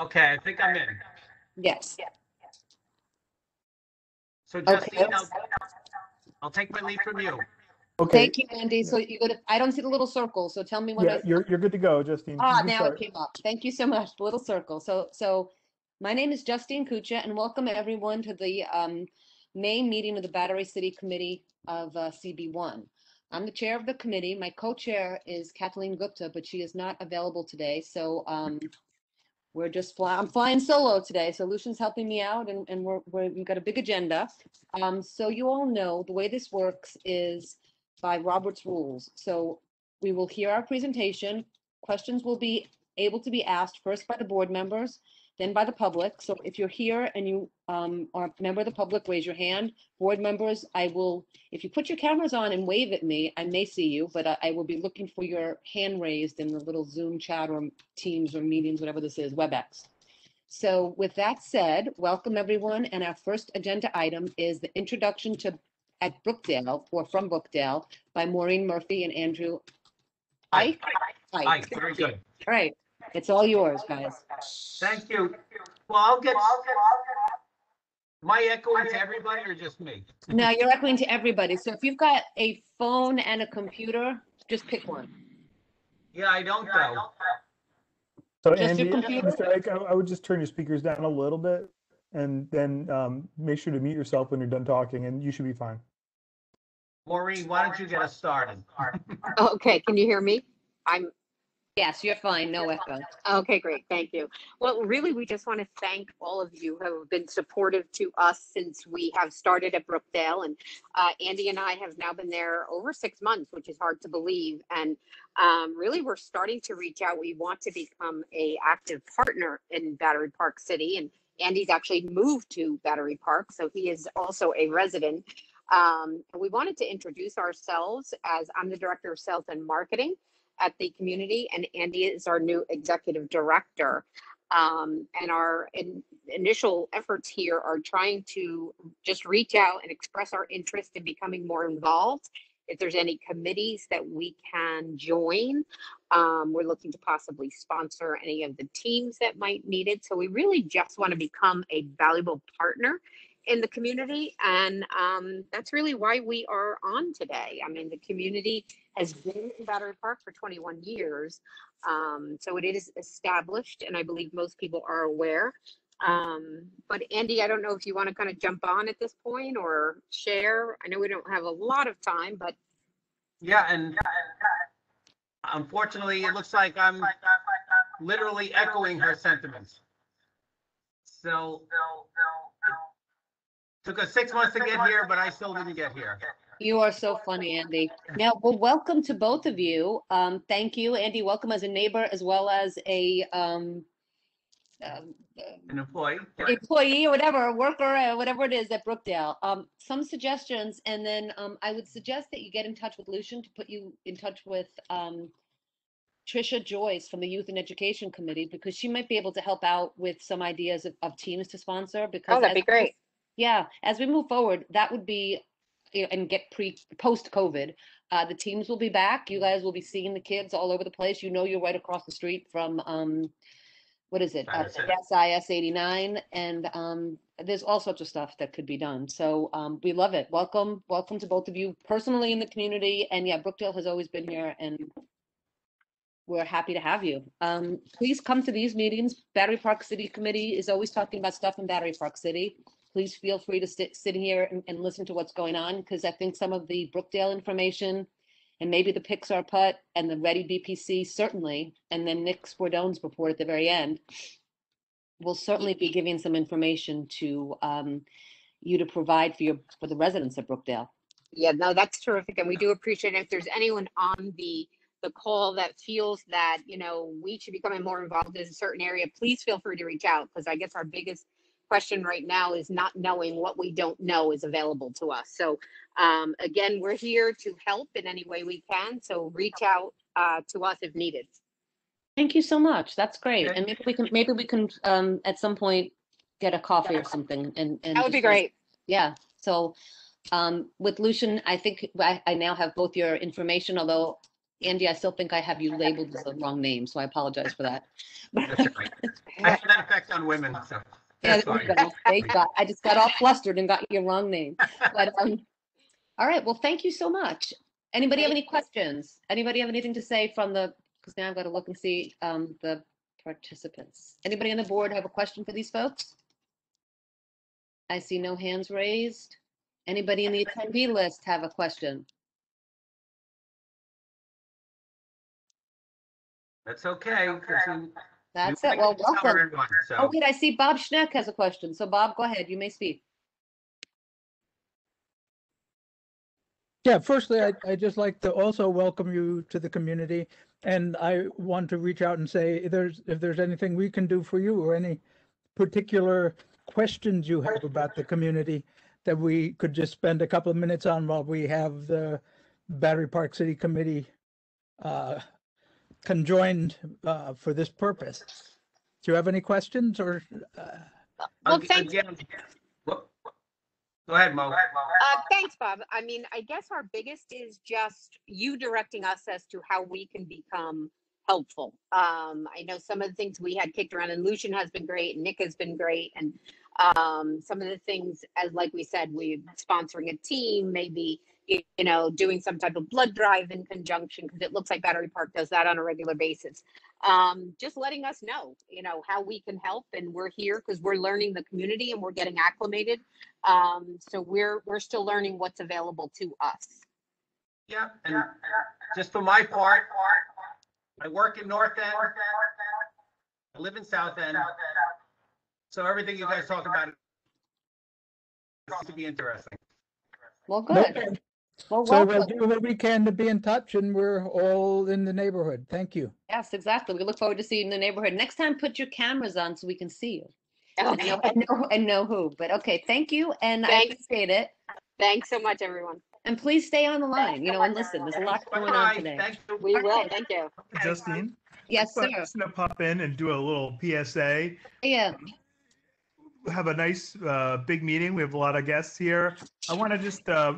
Okay, I think I'm in. Yes. So Okay. Justine, I'll, I'll take my lead from you. Okay, Thank you, Andy. So you go to, I don't see the little circle, so tell me what yeah, I. you're, you're good to go, Justine. You Ah, can now it start. came up. Thank you so much. The little circle. So, so my name is Justine Cuccia and welcome everyone to the um, main meeting of the Battery City Committee of uh, CB1. I'm the chair of the committee. My co-chair is Kathleen Gupta, but she is not available today. So um, we're just flying, I'm flying solo today. So Lucian's helping me out and, and we're, we're, we've got a big agenda. Um, so you all know, the way this works is by Robert's rules. So we will hear our presentation. Questions will be able to be asked first by the board members, then by the public. So if you're here and you um, are a member of the public, raise your hand. Board members, I will, if you put your cameras on and wave at me, I may see you, but I, I will be looking for your hand raised in the little Zoom chat or Teams or meetings, whatever this is, WebEx. So with that said, welcome everyone. And our first agenda item is the introduction to at Brookdale or from Brookdale by Maureen Murphy and Andrew. Ike. Aye, very good. All right, it's all yours, guys. Thank you. Well, I'll get, am I echoing to everybody or just me? Now you're echoing to everybody. So if you've got a phone and a computer, just pick one. Yeah, I don't though. So Just your Andy, computer? Mr. Ike, I I would just turn your speakers down a little bit and then um, make sure to mute yourself when you're done talking and you should be fine. Maureen, why don't you get us started? Okay, can you hear me? I'm, Yes, you're fine. No echo. okay, great, thank you. Well, really, we just want to thank all of you who have been supportive to us since we have started at Brookdale. And uh, Andy and I have now been there over six months, which is hard to believe. And um, really, we're starting to reach out. We want to become a active partner in Battery Park City. And Andy's actually moved to Battery Park, so he is also a resident. Um, we wanted to introduce ourselves as I'm the Director of Sales and Marketing at the community, and Andy is our new executive director. Um, and our in, initial efforts here are trying to just reach out and express our interest in becoming more involved. If there's any committees that we can join, um, we're looking to possibly sponsor any of the teams that might need it. So we really just want to become a valuable partner in the community, and um, that's really why we are on today. I mean, the community has been in Battery Park for 21 years. Um, so it is established, and I believe most people are aware. Um, but Andy, I don't know if you want to kind of jump on at this point or share. I know we don't have a lot of time, but Yeah, and unfortunately, it looks like I'm literally echoing her sentiments. So took us six months to get here, but I still didn't get here. You are so funny, Andy. Now, well, welcome to both of you. Um, thank you, Andy. Welcome as a neighbor as well as a um, um, An employee. employee or whatever, worker, uh, whatever it is at Brookdale. Um, some suggestions, and then um, I would suggest that you get in touch with Lucian to put you in touch with um, Trisha Joyce from the Youth and Education Committee because she might be able to help out with some ideas of, of teams to sponsor. Because oh, that'd as be great. Yeah, as we move forward, that would be, you know, and get pre, post-COVID, uh, the teams will be back. You guys will be seeing the kids all over the place. You know, you're right across the street from, um, what is it? Uh, IS. SIS eighty-nine, and, um, there's all sorts of stuff that could be done. So, um, we love it. Welcome, welcome to both of you personally in the community. And yeah, Brookdale has always been here and we're happy to have you. Um, please come to these meetings. Battery Park City Committee is always talking about stuff in Battery Park City please feel free to sit, sit here and, and listen to what's going on, because I think some of the Brookdale information and maybe the Pixar putt and the Ready BPC certainly, and then Nick Sbordone's report at the very end will certainly be giving some information to um, you to provide for your, for the residents of Brookdale. Yeah, no, that's terrific, and we do appreciate it. If there's anyone on the the call that feels that you know we should be becoming more involved in a certain area, please feel free to reach out because I guess our biggest question right now is not knowing what we don't know is available to us. So um, again, we're here to help in any way we can. So reach out uh, to us if needed. Thank you so much. That's great. Okay. And maybe we can, maybe we can, um, at some point, get a coffee or something and. and That would be just sort great. Yeah, so um, with Lucian, I think I, I now have both your information, although Andy, I still think I have you labeled as the wrong name, so I apologize for that. That's all right. I have that effect on women, so Yeah, that's there you fine. go. There you. I just got all flustered and got your wrong name. But, um, all right, well, thank you so much. Anybody have any questions? Anybody have anything to say from the, because now I've got to look and see, um, the participants. Anybody on the board have a question for these folks? I see no hands raised. Anybody in the attendee list have a question? That's okay. 'cause we- we That's it. Well, welcome. everyone, Oh, wait, I see Bob Schneck has a question. So Bob, go ahead. You may speak. Yeah, firstly, I, I just like to also welcome you to the community. And I want to reach out and say, if there's, if there's anything we can do for you or any particular questions you have about the community that we could just spend a couple of minutes on while we have the Battery Park City Committee uh, conjoined uh, for this purpose. Do you have any questions or? uh, Well, ag- thanks. again, whoop. Go ahead, Mo. Uh, thanks, Bob. I mean, I guess our biggest is just you directing us as to how we can become helpful. Um, I know some of the things we had kicked around and Lucian has been great and Nick has been great. And, um, some of the things, as like we said, we sponsoring a team, maybe, you, you know, doing some type of blood drive in conjunction, because it looks like Battery Park does that on a regular basis. Um, just letting us know, you know, how we can help and we're here because we're learning the community and we're getting acclimated. Um, so we're, we're still learning what's available to us. Yeah, and just for my part, I work in North End. I live in South End. So everything you guys talk about is to be interesting. Well, Okay. good. Well, So we'll welcome. do what we can to be in touch and we're all in the neighborhood. Thank you. Yes, exactly. We look forward to seeing you in the neighborhood. Next time, put your cameras on so we can see you. And Okay. know, and know, and know who. But okay, thank you, and I Thanks. appreciate it. Thanks so much, everyone. And please stay on the line, you know, and listen, there's a lot going on today. thank you. We will. Thank you. Justine? Yes, I'm sir. just gonna pop in and do a little PSA. Yeah, We have a nice, uh, big meeting. We have a lot of guests here. I want to just, uh,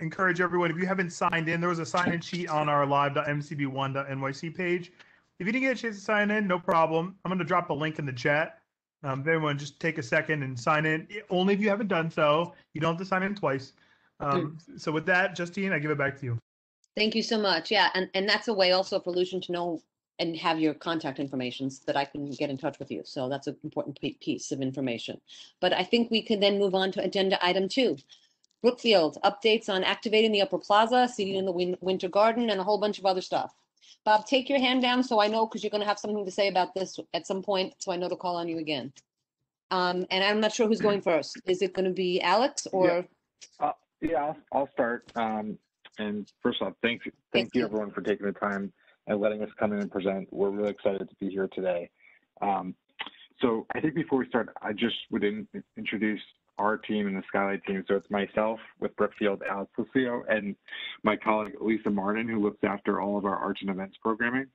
encourage everyone, if you haven't signed in, there was a sign-in sheet on our live.mcb1.nyc page. If you didn't get a chance to sign in, no problem. I'm gonna drop a link in the chat. Um, if everyone just take a second and sign in, only if you haven't done so. You don't have to sign in twice. Um, so with that, Justine, I give it back to you. thank you so much. Yeah, and, and that's a way also for Lucian to know and have your contact information so that I can get in touch with you. So that's an important piece of information. But I think we can then move on to agenda item two. Brookfield, updates on activating the Upper Plaza, seating in the Win- Winter Garden, and a whole bunch of other stuff. Bob, take your hand down so I know, because you're going to have something to say about this at some point, so I know to call on you again. Um, and I'm not sure who's going first. Is it going to be Alex or? Yeah, I'll, I'll start. Um, and first off, thank you, thank Thank you. you everyone for taking the time and letting us come in and present. We're really excited to be here today. Um, so I think before we start, I just would in, introduce our team and the Skylight team. So it's myself with Brookfield, Alex Lucio, and my colleague Lisa Martin, who looks after all of our arts and events programming.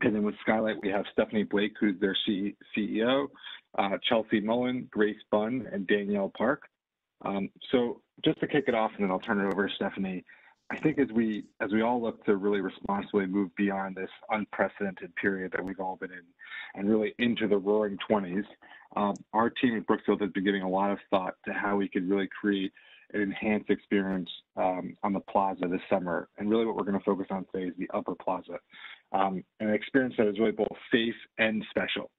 And then with Skylight, we have Stephanie Blake, who's their C- CEO, uh, Chelsea Mullen, Grace Bunn, and Danielle Park. Um, so just to kick it off, and then I'll turn it over to Stephanie. I think as we as we all look to really responsibly move beyond this unprecedented period that we've all been in, and really into the Roaring Twenties, um, our team at Brookfield has been giving a lot of thought to how we could really create an enhanced experience um, on the plaza this summer. And really, what we're going to focus on today is the Upper Plaza, um, an experience that is really both safe and special.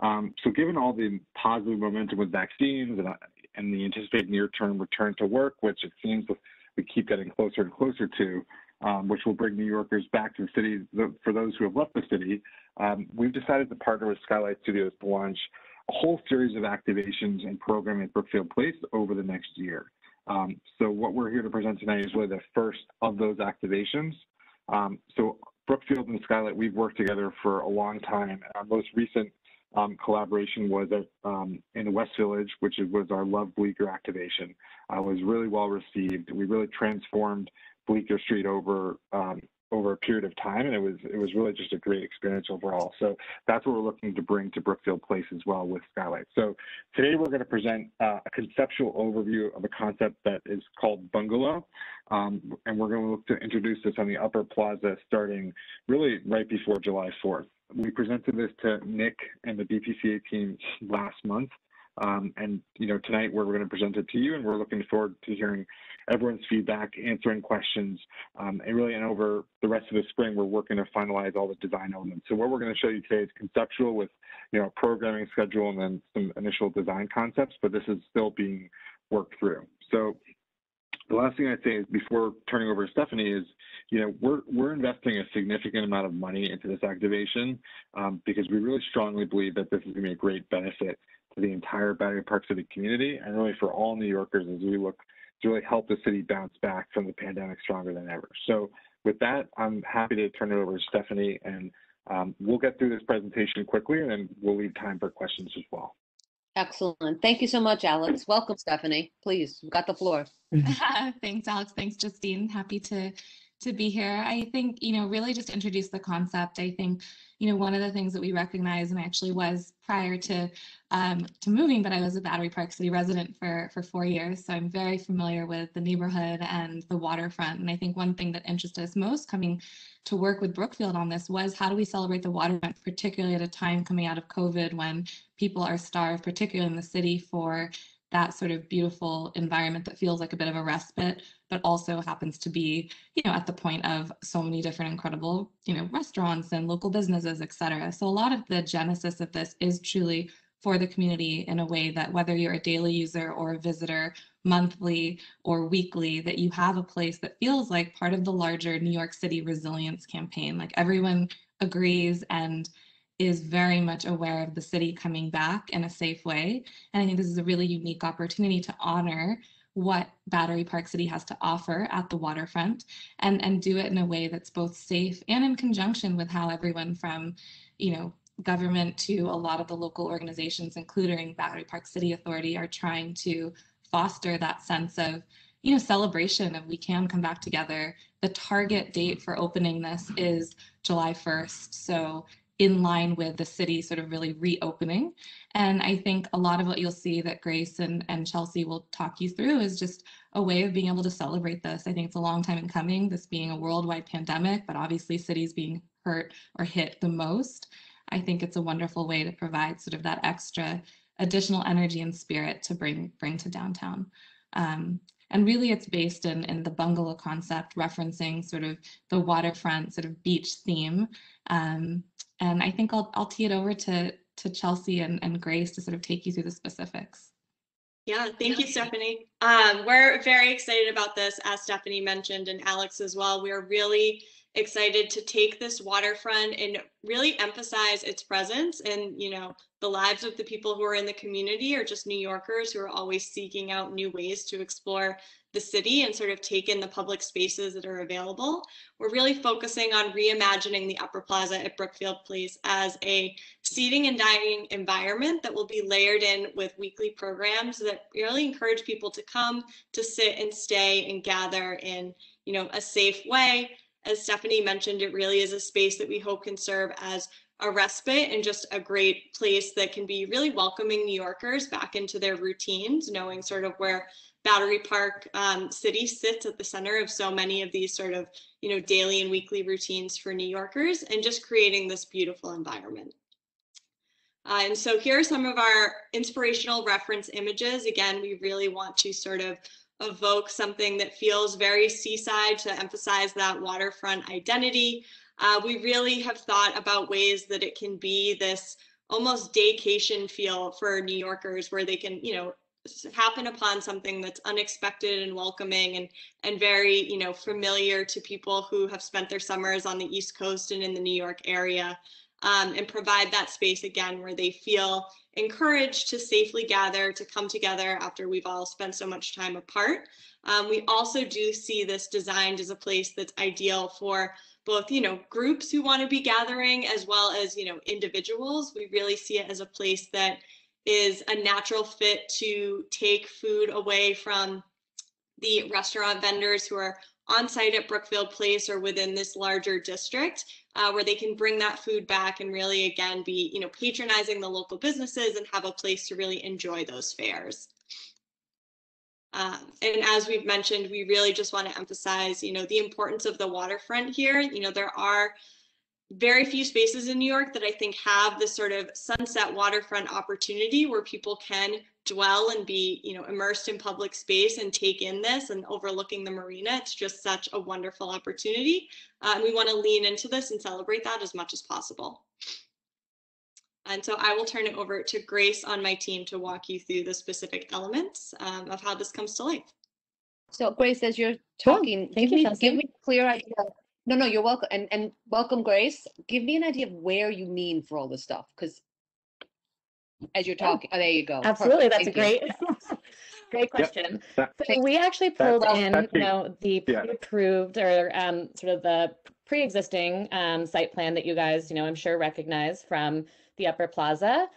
Um, so, given all the positive momentum with vaccines and, uh, and the anticipated near-term return to work, which it seems we keep getting closer and closer to, um, which will bring New Yorkers back to the city. The, for those who have left the city, um, we've decided to partner with Skylight Studios to launch a whole series of activations and programming at Brookfield Place over the next year. Um, so what we're here to present tonight is really the first of those activations. Um, so Brookfield and Skylight, we've worked together for a long time. Our most recent um, collaboration was at, um, in the West Village, which was our Love Bleecker activation. Uh, was really well received. We really transformed Bleecker Street over um, over a period of time, and it was it was really just a great experience overall. So that's what we're looking to bring to Brookfield Place as well with Skylight. So today we're going to present uh, a conceptual overview of a concept that is called bungalow, um, and we're going to look to introduce this on the Upper Plaza starting really right before July 4th. We presented this to Nick and the BPCA team last month. Um, and you know tonight we're going to present it to you, and we're looking forward to hearing everyone's feedback, answering questions, um, and really, and over the rest of the spring, we're working to finalize all the design elements. So what we're going to show you today is conceptual with you know programming schedule and then some initial design concepts, but this is still being worked through. So the last thing I'd say is before turning over to Stephanie is, you know, we're we're investing a significant amount of money into this activation um, because we really strongly believe that this is going to be a great benefit to the entire Battery Park City community and really for all New Yorkers as we look to really help the city bounce back from the pandemic stronger than ever. So with that, I'm happy to turn it over to Stephanie and um, we'll get through this presentation quickly and then we'll leave time for questions as well. Excellent. Thank you so much, Alex. Welcome, Stephanie. Please, you've got the floor. Thanks, Alex. Thanks, Justine. Happy to to be here. I think, you know, really just introduce the concept. I think, you know, one of the things that we recognize, and actually was prior to um, to moving, but I was a Battery Park City resident for for four years, so I'm very familiar with the neighborhood and the waterfront. And I think one thing that interested us most coming to work with Brookfield on this was how do we celebrate the waterfront, particularly at a time coming out of COVID when people are starved, particularly in the city, for that sort of beautiful environment that feels like a bit of a respite, but also happens to be, you know, at the point of so many different incredible, you know, restaurants and local businesses, et cetera. So a lot of the genesis of this is truly for the community in a way that whether you're a daily user or a visitor, monthly or weekly, that you have a place that feels like part of the larger New York City resilience campaign. Like everyone agrees and is very much aware of the city coming back in a safe way. And I think this is a really unique opportunity to honor what Battery Park City has to offer at the waterfront and, and do it in a way that's both safe and in conjunction with how everyone from, you know, government to a lot of the local organizations, including Battery Park City Authority, are trying to foster that sense of you know celebration of we can come back together the target date for opening this is july 1st so in line with the city sort of really reopening. And I think a lot of what you'll see that Grace and, and Chelsea will talk you through is just a way of being able to celebrate this. I think it's a long time in coming, this being a worldwide pandemic, but obviously cities being hurt or hit the most. I think it's a wonderful way to provide sort of that extra additional energy and spirit to bring bring to downtown. Um, and really it's based in, in the bungalow concept, referencing sort of the waterfront sort of beach theme. Um, and I think I'll, I'll tee it over to, to Chelsea and, and Grace to sort of take you through the specifics. Yeah, thank you, Stephanie. Um, we're very excited about this, as Stephanie mentioned, and Alex as well. We are really excited to take this waterfront and really emphasize its presence. And you know the lives of the people who are in the community or just new yorkers who are always seeking out new ways to explore the city and sort of take in the public spaces that are available. We're really focusing on reimagining the upper plaza at brookfield place as a seating and dining environment that will be layered in with weekly programs that really encourage people to come to sit and stay and gather in you know a safe way as Stephanie mentioned, it really is a space that we hope can serve as a respite and just a great place that can be really welcoming New Yorkers back into their routines, knowing sort of where Battery Park um, City sits at the center of so many of these sort of, you know, daily and weekly routines for New Yorkers and just creating this beautiful environment. Uh, and so here are some of our inspirational reference images. Again, we really want to sort of evoke something that feels very seaside to emphasize that waterfront identity. Uh, we really have thought about ways that it can be this almost daycation feel for New Yorkers where they can, you know, happen upon something that's unexpected and welcoming and and very you know familiar to people who have spent their summers on the east coast and in the new york area um, and provide that space again where they feel encouraged to safely gather, to come together after we've all spent so much time apart. Um, we also do see this designed as a place that's ideal for both, you know, groups who want to be gathering as well as, you know, individuals. We really see it as a place that is a natural fit to take food away from the restaurant vendors who are on site at Brookfield Place or within this larger district uh, where they can bring that food back and really, again, be, you know, patronizing the local businesses and have a place to really enjoy those fairs. Um, and as we've mentioned, we really just want to emphasize, you know, the importance of the waterfront here. You know, there are very few spaces in New York that I think have this sort of sunset waterfront opportunity where people can dwell and be, you know, immersed in public space and take in this and overlooking the marina. It's just such a wonderful opportunity. Uh, and we want to lean into this and celebrate that as much as possible. And so I will turn it over to Grace on my team to walk you through the specific elements um, of how this comes to life. So Grace, as you're Cool. talking, Thank give you, me, Chelsea. give me a clear idea. No, no, you're welcome. And, and welcome, Grace. Give me an idea of where you mean for all this stuff, because as you're talking, oh, there you go. Absolutely, Perfect. that's a Thank you. great, great question. That- So we actually pulled That's- in, that's you know, the yeah. pre-approved or um, sort of the pre-existing um, site plan that you guys, you know, I'm sure recognize from the Upper Plaza.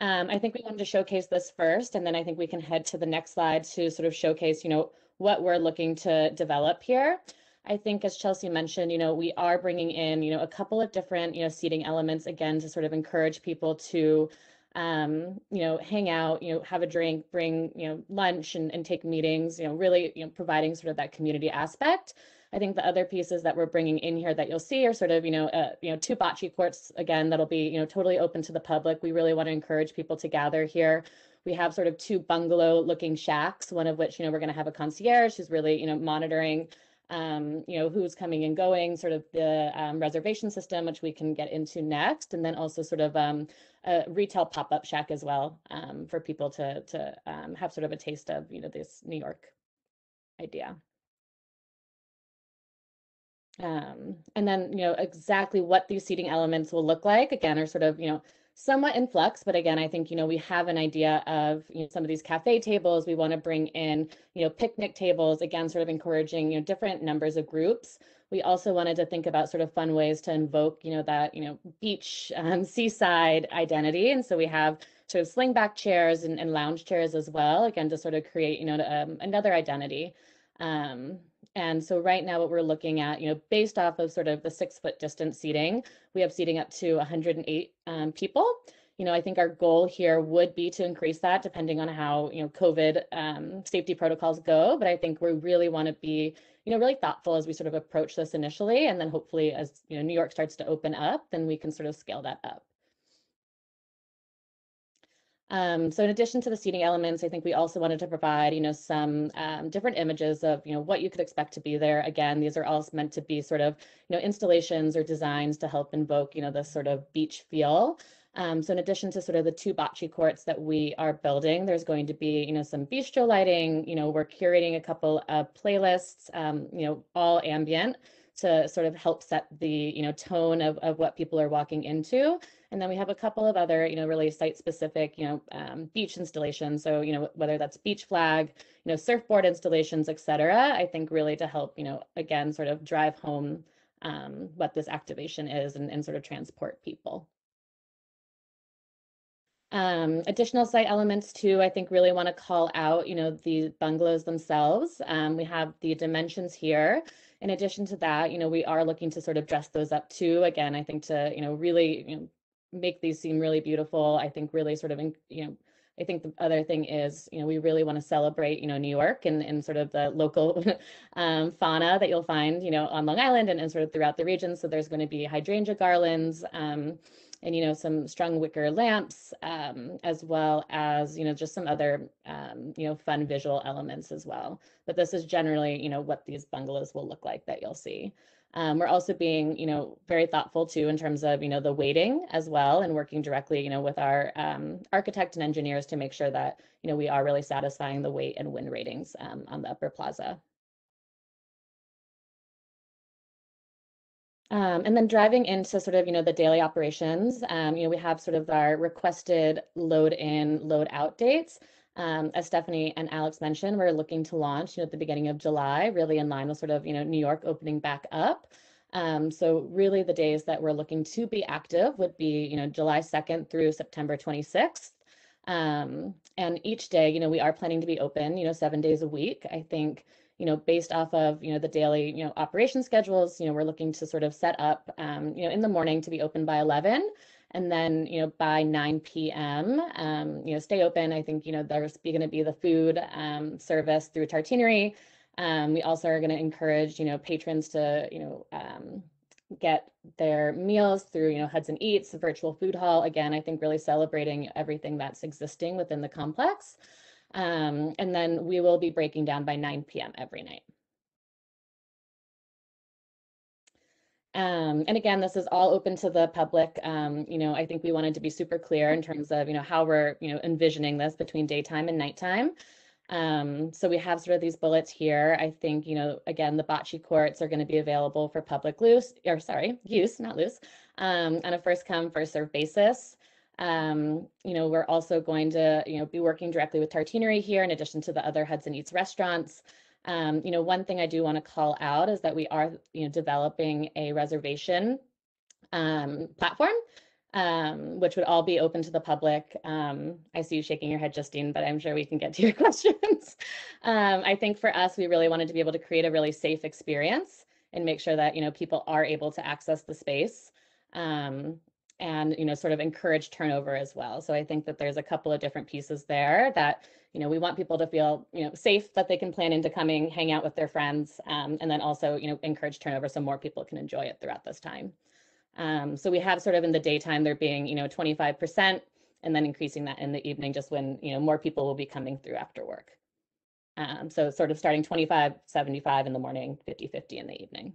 Um, I think we wanted to showcase this first, and then I think we can head to the next slide to sort of showcase, you know, what we're looking to develop here. I think as Chelsea mentioned, you know, we are bringing in, you know, a couple of different, you know, seating elements again to sort of encourage people to um, you know, hang out, you know, have a drink, bring, you know, lunch and, and take meetings, you know, really, you know, providing sort of that community aspect. I think the other pieces that we're bringing in here that you'll see are sort of, you know, uh, you know, two bocce courts again that'll be, you know, totally open to the public. We really want to encourage people to gather here. We have sort of two bungalow looking shacks, one of which, you know, we're going to have a concierge who's really, you know, monitoring um, you know, who's coming and going, sort of the um, reservation system, which we can get into next, and then also sort of um, a retail pop-up shack as well um, for people to to um, have sort of a taste of, you know, this New York idea. Um, and then, you know, exactly what these seating elements will look like, again, are sort of, you know, somewhat in flux, but again, I think, you know, we have an idea of, you know, some of these cafe tables, we want to bring in, you know, picnic tables, again, sort of encouraging, you know, different numbers of groups. We also wanted to think about sort of fun ways to invoke, you know, that, you know, beach, um, seaside identity. And so we have sort of slingback chairs and, and lounge chairs as well, again, to sort of create, you know, um, another identity. Um, and so right now what we're looking at, you know, based off of sort of the six foot distance seating, we have seating up to 108 um, people. You know, I think our goal here would be to increase that depending on how, you know, COVID um, safety protocols go. But I think we really want to be, you know, really thoughtful as we sort of approach this initially. And then hopefully as, you know, New York starts to open up, then we can sort of scale that up. Um, so in addition to the seating elements, I think we also wanted to provide, you know, some um, different images of, you know, what you could expect to be there. Again, these are all meant to be sort of, you know, installations or designs to help invoke, you know, this sort of beach feel. Um, so in addition to sort of the two bocce courts that we are building, there's going to be, you know, some bistro lighting, you know, we're curating a couple of playlists, um, you know, all ambient to sort of help set the, you know, tone of, of what people are walking into. And then we have a couple of other, you know, really site specific, you know, um, beach installations. So, you know, whether that's beach flag, you know, surfboard installations, et cetera, I think really to help, you know, again, sort of drive home um, what this activation is and, and sort of transport people. Um, additional site elements too, I think really want to call out, you know, the bungalows themselves. Um, we have the dimensions here. In addition to that, you know, we are looking to sort of dress those up too. Again, I think to, you know, really, you know, make these seem really beautiful. I think really sort of, you know, I think the other thing is, you know, we really want to celebrate, you know, New York and, and sort of the local um, fauna that you'll find, you know, on Long Island and, and sort of throughout the region. So there's going to be hydrangea garlands um, and, you know, some strung wicker lamps, um, as well as, you know, just some other, um, you know, fun visual elements as well. But this is generally, you know, what these bungalows will look like that you'll see. Um, we're also being, you know, very thoughtful too in terms of, you know, the weighting as well and working directly, you know, with our um, architect and engineers to make sure that, you know, we are really satisfying the weight and wind ratings um, on the upper plaza. Um, and then driving into sort of, you know, the daily operations, um, you know, we have sort of our requested load in, load out dates. Um, as Stephanie and Alex mentioned, we're looking to launch, you know, at the beginning of July, really in line with sort of, you know, New York opening back up. Um, so really the days that we're looking to be active would be, you know, July 2nd through September 26th. Um, and each day, you know, we are planning to be open, you know, seven days a week. I think, you know, based off of, you know, the daily, you know, operation schedules, you know, we're looking to sort of set up, um, you know, in the morning to be open by 11 and then, you know, by 9 p.m., um, you know, stay open. I think, you know, there's going to be the food um, service through Tartinery. Um, we also are going to encourage, you know, patrons to, you know, um, get their meals through, you know, Hudson Eats, the virtual food hall. Again, I think really celebrating everything that's existing within the complex. Um, and then we will be breaking down by 9 p.m. every night. Um, and again, this is all open to the public. Um, you know, I think we wanted to be super clear in terms of, you know, how we're, you know, envisioning this between daytime and nighttime. Um, so we have sort of these bullets here. I think, you know, again, the bocce courts are going to be available for public loose, or sorry, use, not loose, um, on a first come, first serve basis. Um, you know, we're also going to, you know, be working directly with Tartinery here in addition to the other Hudson Eats restaurants. Um, you know, one thing I do want to call out is that we are, you know, developing a reservation um, platform, um, which would all be open to the public. Um, I see you shaking your head, Justine, but I'm sure we can get to your questions. Um, I think for us, we really wanted to be able to create a really safe experience and make sure that, you know, people are able to access the space. Um, and you know sort of encourage turnover as well. So i think that there's a couple of different pieces there that you know we want people to feel you know safe that they can plan into coming hang out with their friends um, and then also you know encourage turnover so more people can enjoy it throughout this time. Um, so we have sort of in the daytime there being you know 25% and then increasing that in the evening just when you know more people will be coming through after work. Um, so sort of starting 25 75 in the morning 50 50 in the evening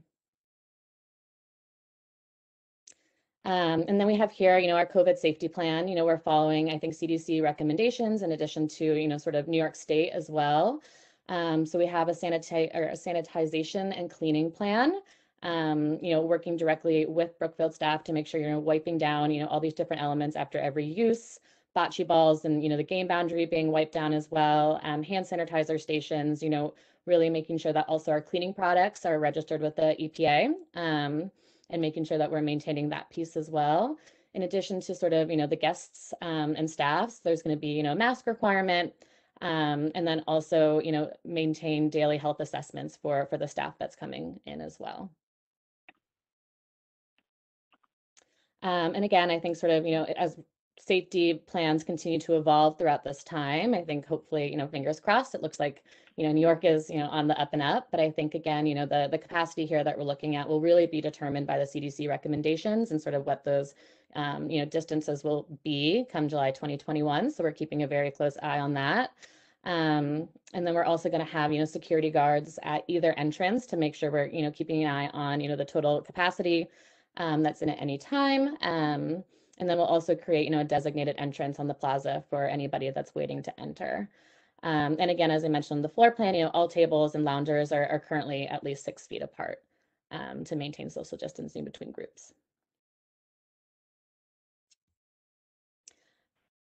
Um, and then we have here, you know, our COVID safety plan. You know, we're following, I think, CDC recommendations in addition to, you know, sort of New York State as well. Um, so we have a, sanita- or a sanitization and cleaning plan. Um, you know, working directly with Brookfield staff to make sure you're wiping down, you know, all these different elements after every use, bocce balls and, you know, the game boundary being wiped down as well, um, hand sanitizer stations, you know, really making sure that also our cleaning products are registered with the EPA. Um, and making sure that we're maintaining that piece as well. In addition to sort of, you know, the guests um, and staffs, there's going to be, you know, mask requirement, um, and then also, you know, maintain daily health assessments for for the staff that's coming in as well. Um, and again, I think sort of, you know, as safety plans continue to evolve throughout this time. I think hopefully, you know, fingers crossed, it looks like, you know, New York is, you know, on the up and up. But I think again, you know, the the capacity here that we're looking at will really be determined by the CDC recommendations and sort of what those um, you know, distances will be come July 2021. So we're keeping a very close eye on that. Um, and then we're also going to have, you know, security guards at either entrance to make sure we're, you know, keeping an eye on, you know, the total capacity um, that's in at any time. Um, and then we'll also create, you know, a designated entrance on the plaza for anybody that's waiting to enter. Um, and again, as I mentioned the floor plan, you know, all tables and loungers are, are currently at least six feet apart um, to maintain social distancing between groups.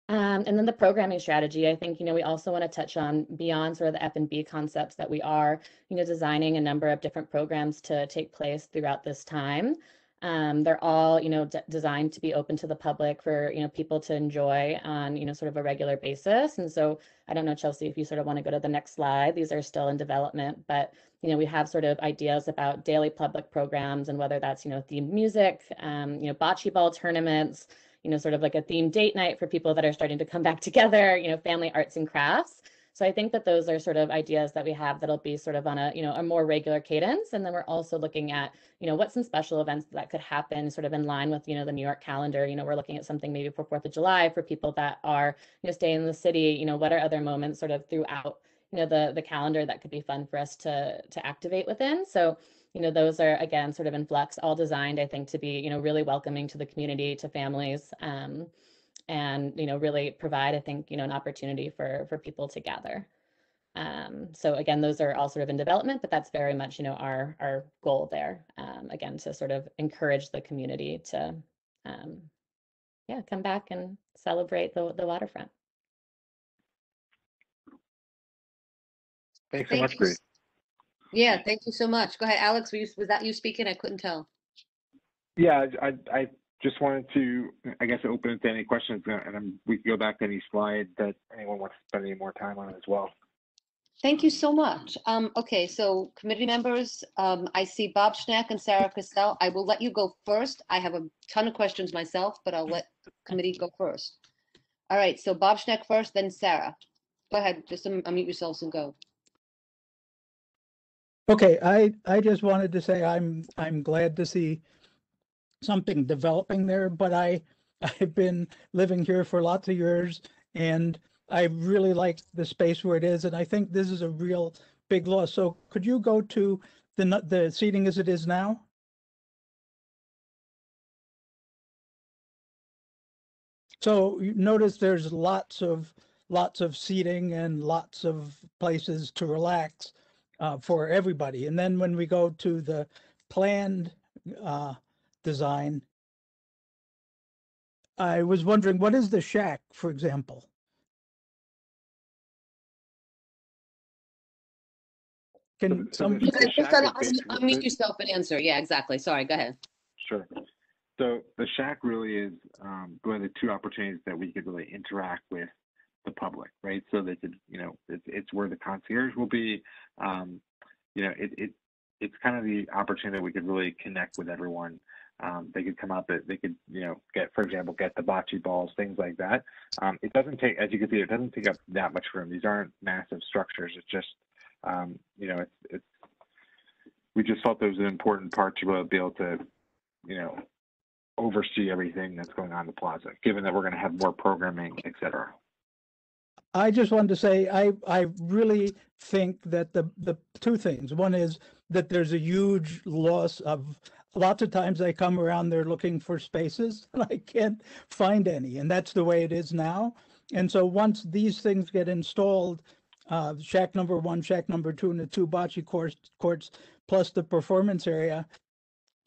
Um, and then the programming strategy, I think, you know, we also want to touch on beyond sort of the F&B concepts that we are, you know, designing a number of different programs to take place throughout this time. Um, they're all, you know, designed to be open to the public for, you know, people to enjoy on, you know, sort of a regular basis. And so I don't know, Chelsea, if you sort of want to go to the next slide, these are still in development, but, you know, we have sort of ideas about daily public programs and whether that's, you know, themed music, um, you know, bocce ball tournaments, you know, sort of like a themed date night for people that are starting to come back together, you know, family arts and crafts. So I think that those are sort of ideas that we have that'll be sort of on a, you know, a more regular cadence. And then we're also looking at, you know, what's some special events that could happen sort of in line with, you know, the New York calendar. You know, we're looking at something maybe for Fourth of July for people that are, you know, staying in the city, you know, what are other moments sort of throughout, you know, the the calendar that could be fun for us to to activate within. So you know those are again sort of in flux all designed i think to be you know really welcoming to the community to families um, and you know really provide i think you know an opportunity for for people to gather um, so again those are all sort of in development but that's very much you know our our goal there um, again to sort of encourage the community to um, yeah come back and celebrate the, the waterfront Thanks so Thank much, you. Bree. Yeah, thank you so much. Go ahead, Alex. Were you, was that you speaking? I couldn't tell. Yeah, I, I just wanted to, I guess, open it to any questions, uh, and then we can go back to any slide that anyone wants to spend any more time on as well. Thank you so much. Um, okay, so committee members, um, I see Bob Schneck and Sarah Cassell. I will let you go first. I have a ton of questions myself, but I'll let committee go first. All right, so Bob Schneck first, then Sarah. Go ahead, just un- unmute yourselves and go. Okay, I, I just wanted to say I'm, I'm glad to see something developing there, but I, I've been living here for lots of years and I really like the space where it is, and I think this is a real big loss. So could you go to the, the seating as it is now? So you notice there's lots of, lots of seating and lots of places to relax uh, for everybody. And then when we go to the planned uh, design, I was wondering, what is the shack, for example? Can so some, the- the Just shack un- is un- basically- Unmute yourself and answer. Yeah, exactly. Sorry, go ahead. Sure. So the shack really is um, one of the two opportunities that we could really interact with the public, right? So they could, you know, it's, it's where the concierge will be. Um, you know, it, it it's kind of the opportunity that we could really connect with everyone. Um, they could come up, they could, you know, get, for example, get the bocce balls, things like that. Um, it doesn't take, as you can see, it doesn't take up that much room. These aren't massive structures. It's just, um, you know, it's, it's, we just felt there was an important part to be able to, you know, oversee everything that's going on in the plaza, given that we're going to have more programming, et cetera. I just wanted to say, I, I really think that the, the two things, one is that there's a huge loss of, lots of times I come around there looking for spaces and I can't find any, and that's the way it is now. And so once these things get installed, uh, shack number one, shack number two, and the two bocce courts, courts, plus the performance area,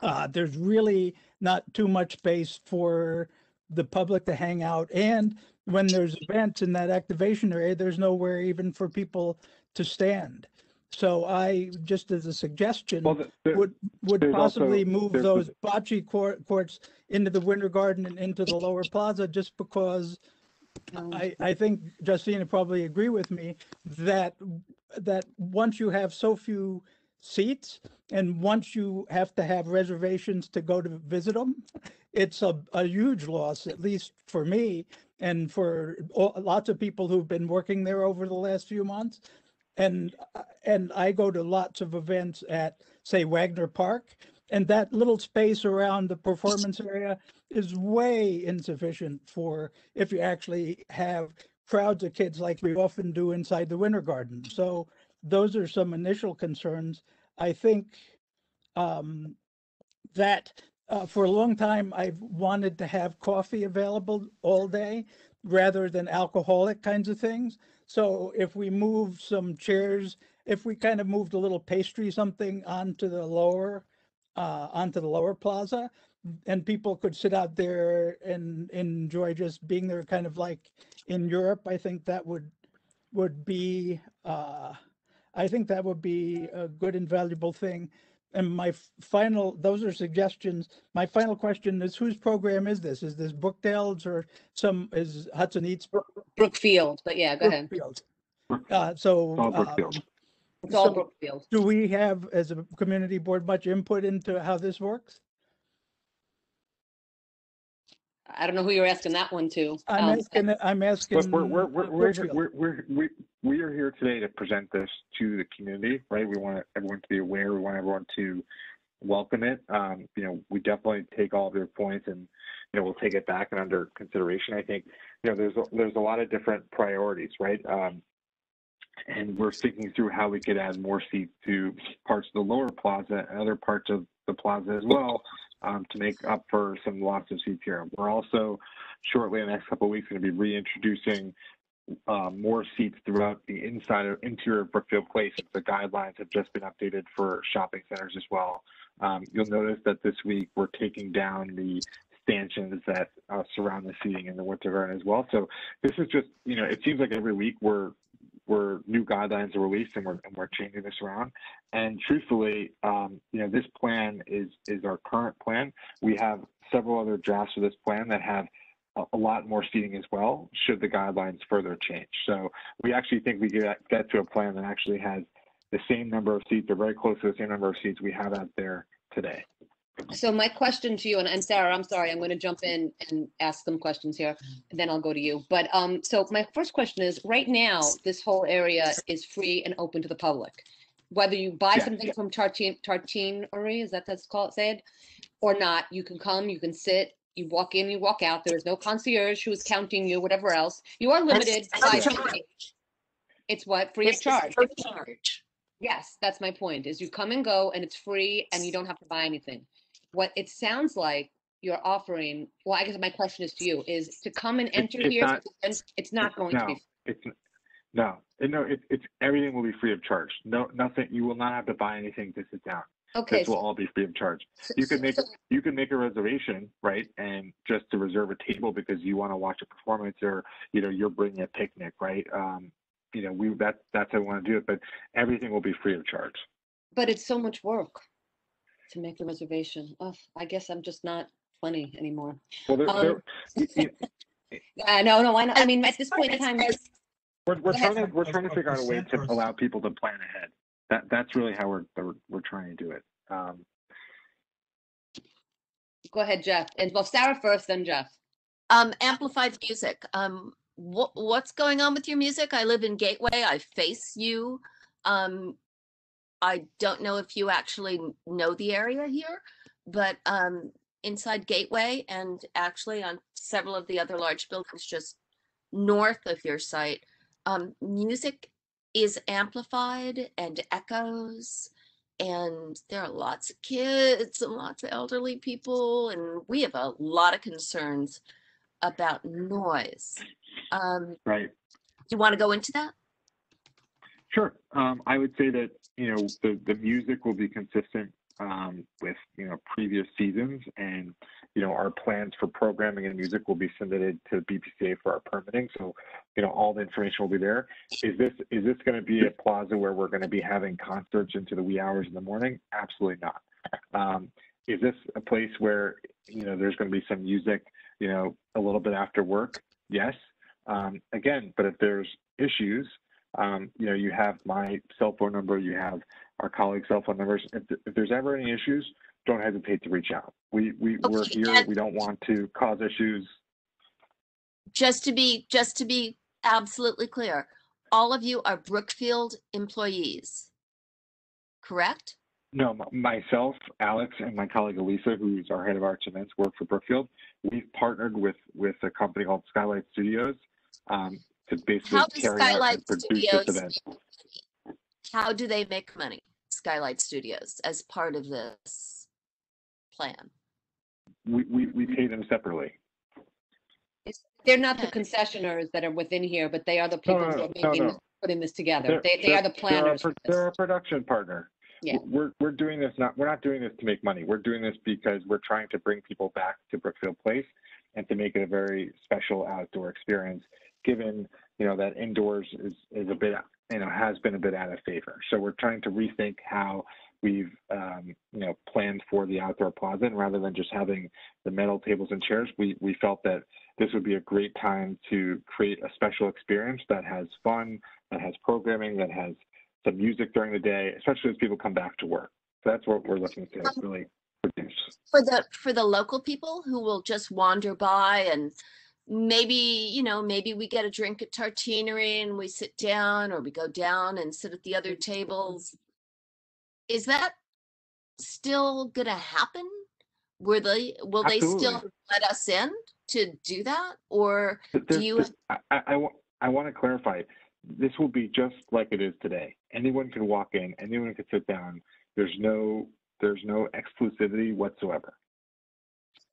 uh, there's really not too much space for the public to hang out. And when there's events in that activation area, there's nowhere even for people to stand. So I, just as a suggestion, Well, the, the, would, would there's also- possibly move there's- those bocce court, courts into the winter garden and into the lower plaza, just because Um, I, I think Justina probably agree with me that, that once you have so few seats and once you have to have reservations to go to visit them, it's a, a huge loss, at least for me and for o- lots of people who've been working there over the last few months. And, and I go to lots of events at, say, Wagner Park, and that little space around the performance area is way insufficient for if you actually have crowds of kids like we often do inside the winter garden. So those are some initial concerns. I think um, that uh, for a long time, I've wanted to have coffee available all day rather than alcoholic kinds of things. So if we move some chairs, if we kind of moved a little pastry something onto the lower, uh, onto the lower plaza, and people could sit out there and enjoy just being there, kind of like in Europe, I think that would, would be, uh, I think that would be a good and valuable thing. And my final, those are suggestions. My final question is whose program is this? Is this Brookdale's or some, is Hudson Eats? Brookfield, but yeah, go ahead. Brookfield? Uh, so. all um, Brookfield. It's all So- Brookfield. Do we have, as a community board, much input into how this works? I don't know who you're asking that one to. I'm Um, asking, I'm asking. But we're, we're, we're, we're, here- Brookfield. we're, we're, we, we are here today to present this to the community, right? We want everyone to be aware. We want everyone to welcome it. Um, you know, we definitely take all of your points and, you know, we'll take it back and under consideration. I think, you know, there's, a- there's a lot of different priorities, right? Um, and we're thinking through how we could add more seats to parts of the lower plaza and other parts of the plaza as well um, to make up for some loss of seats here. We're also shortly in the next couple of weeks going to be reintroducing uh, more seats throughout the inside of interior of Brookfield Place. The guidelines have just been updated for shopping centers as well. Um, you'll notice that this week we're taking down the stanchions that uh, surround the seating in the winter garden as well. So this is just, you know, it seems like every week we're we're new guidelines are released and we're, and we're changing this around. And truthfully, um, you know, this plan is is our current plan. We have several other drafts of this plan that have a, a lot more seating as well, should the guidelines further change. So we actually think we get, get to a plan that actually has the same number of seats or very close to the same number of seats we have out there today. So my question to you, and, and Sarah, I'm sorry, I'm going to jump in and ask some questions here, and then I'll go to you. But, um, so my first question is, right now, this whole area is free and open to the public. Whether you buy Yeah. something from Tartine, Tartinery, is that that's called, said? Or not, you can come, you can sit, you walk in, you walk out, there is no concierge who is counting you, whatever else. You are limited by. It's what, free of charge? Charge. Yes, that's my point, is you come and go and it's free and you don't have to buy anything. What it sounds like you're offering, well, I guess my question is to you, is to come and enter it's here, not- it's not going to No, be. it's, no, no, it's, it's, everything will be free of charge. No, nothing, you will not have to buy anything to sit down. Okay, This will so- all be free of charge. so- You could so- make, so- you can make a reservation, right? And just to reserve a table because you want to watch a performance or, you know, you're bringing a picnic, right? Um, you know, we, that, that's how we want to do it, but everything will be free of charge. But it's so much work to make the reservation. Oh, I guess I'm just not funny anymore. Well, there, Um, there, you- you- Uh, no, no, I, know- I mean, at this point in time, we're, we're Go ahead. trying to, we're trying to figure out a way to Percent or- allow people to plan ahead. That, that's really how we're, we're, we're trying to do it. Um, go ahead, Jeff. And well, Sarah first, then Jeff. Um, amplified music. Um, what, what's going on with your music? I live in Gateway. I face you. Um, I don't know if you actually know the area here, but, um, inside Gateway and actually on several of the other large buildings just north of your site, um, music is amplified and echoes. And there are lots of kids and lots of elderly people, and we have a lot of concerns about noise. Um, right. do you want to go into that? Sure. Um, I would say that, you know, the, the music will be consistent um, with, you know, previous seasons and, you know, our plans for programming and music will be submitted to BPCA for our permitting. So, you know, all the information will be there. Is this, is this going to be a plaza where we're going to be having concerts into the wee hours in the morning? Absolutely not. Um, is this a place where, you know, there's going to be some music, you know, a little bit after work? Yes. Um, again, but if there's issues, um, you know, you have my cell phone number, you have our colleagues' cell phone numbers. If, if there's ever any issues, don't hesitate to reach out. We, we, we're here. and- We don't want to cause issues. Just to be, just to be absolutely clear, all of you are Brookfield employees, correct? No, myself, Alex, and my colleague Elisa, who's our head of arts events, work for Brookfield. We've partnered with, with a company called Skylight Studios um, to basically How does carry out Skylight and produce Studios this event. How do they make money, Skylight Studios, as part of this plan? We, we, we pay them separately. They're not the Okay. concessioners that are within here, but they are the No, people no, who are no, no, making, no. this- putting this together. They're- They, they are they're- the planners. They're, for a, pro- they're a production partner. Yeah. We're, we're doing this not, we're not doing this to make money. We're doing this because we're trying to bring people back to Brookfield Place and to make it a very special outdoor experience, given, you know, that indoors is, is a bit, you know, has been a bit out of favor. So we're trying to rethink how we've, um, you know, planned for the outdoor plaza. And rather than just having the metal tables and chairs, we, we felt that this would be a great time to create a special experience that has fun, that has programming, that has some music during the day, especially as people come back to work. So that's what we're looking to really produce. For the, for the local people who will just wander by and maybe, you know, maybe we get a drink at Tartinery and we sit down or we go down and sit at the other tables. Is that still gonna happen? Will they, will they still let us in to do that? Or But do you, there's- I, I, I, I want to clarify, this will be just like it is today. Anyone can walk in, anyone can sit down. There's no, there's no exclusivity whatsoever.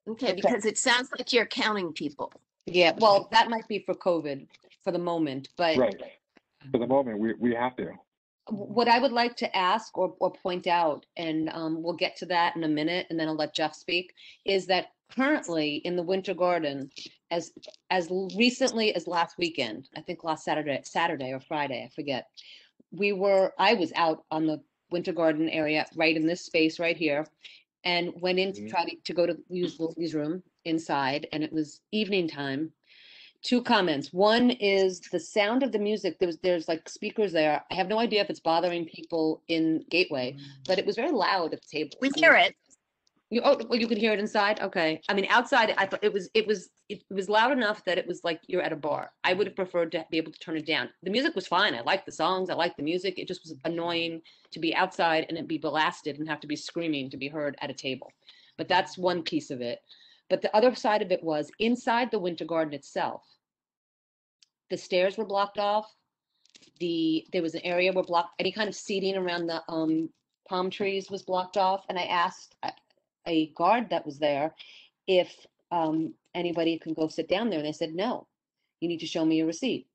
okay, because it sounds like you're counting people. Yeah, well, that might be for COVID for the moment, but Right. For the moment, we, we have to. what I would like to ask or, or point out, and um, we'll get to that in a minute, and then I'll let Jeff speak, is that currently in the Winter Garden, as, as recently as last weekend, I think last Saturday, Saturday or Friday, I forget, we were, I was out on the Winter Garden area, right in this space right here, and went in to Mhm. try to, to go to use Lily's room, inside and it was evening time. Two comments. One is the sound of the music. There's there's like speakers there. I have no idea if it's bothering people in Gateway, but it was very loud at the table. We hear it. You oh well, you could hear it inside. Okay. I mean outside I thought it was it was it was loud enough that it was like you're at a bar. I would have preferred to be able to turn it down. The music was fine. I liked the songs. I liked the music. It just was annoying to be outside and it be blasted and have to be screaming to be heard at a table. But that's one piece of it. But the other side of it was inside the Winter Garden itself. The stairs were blocked off. The there was an area where blocked any kind of seating around the um palm trees was blocked off. And I asked a- a guard that was there if um anybody can go sit down there. And they said, no, you need to show me a receipt.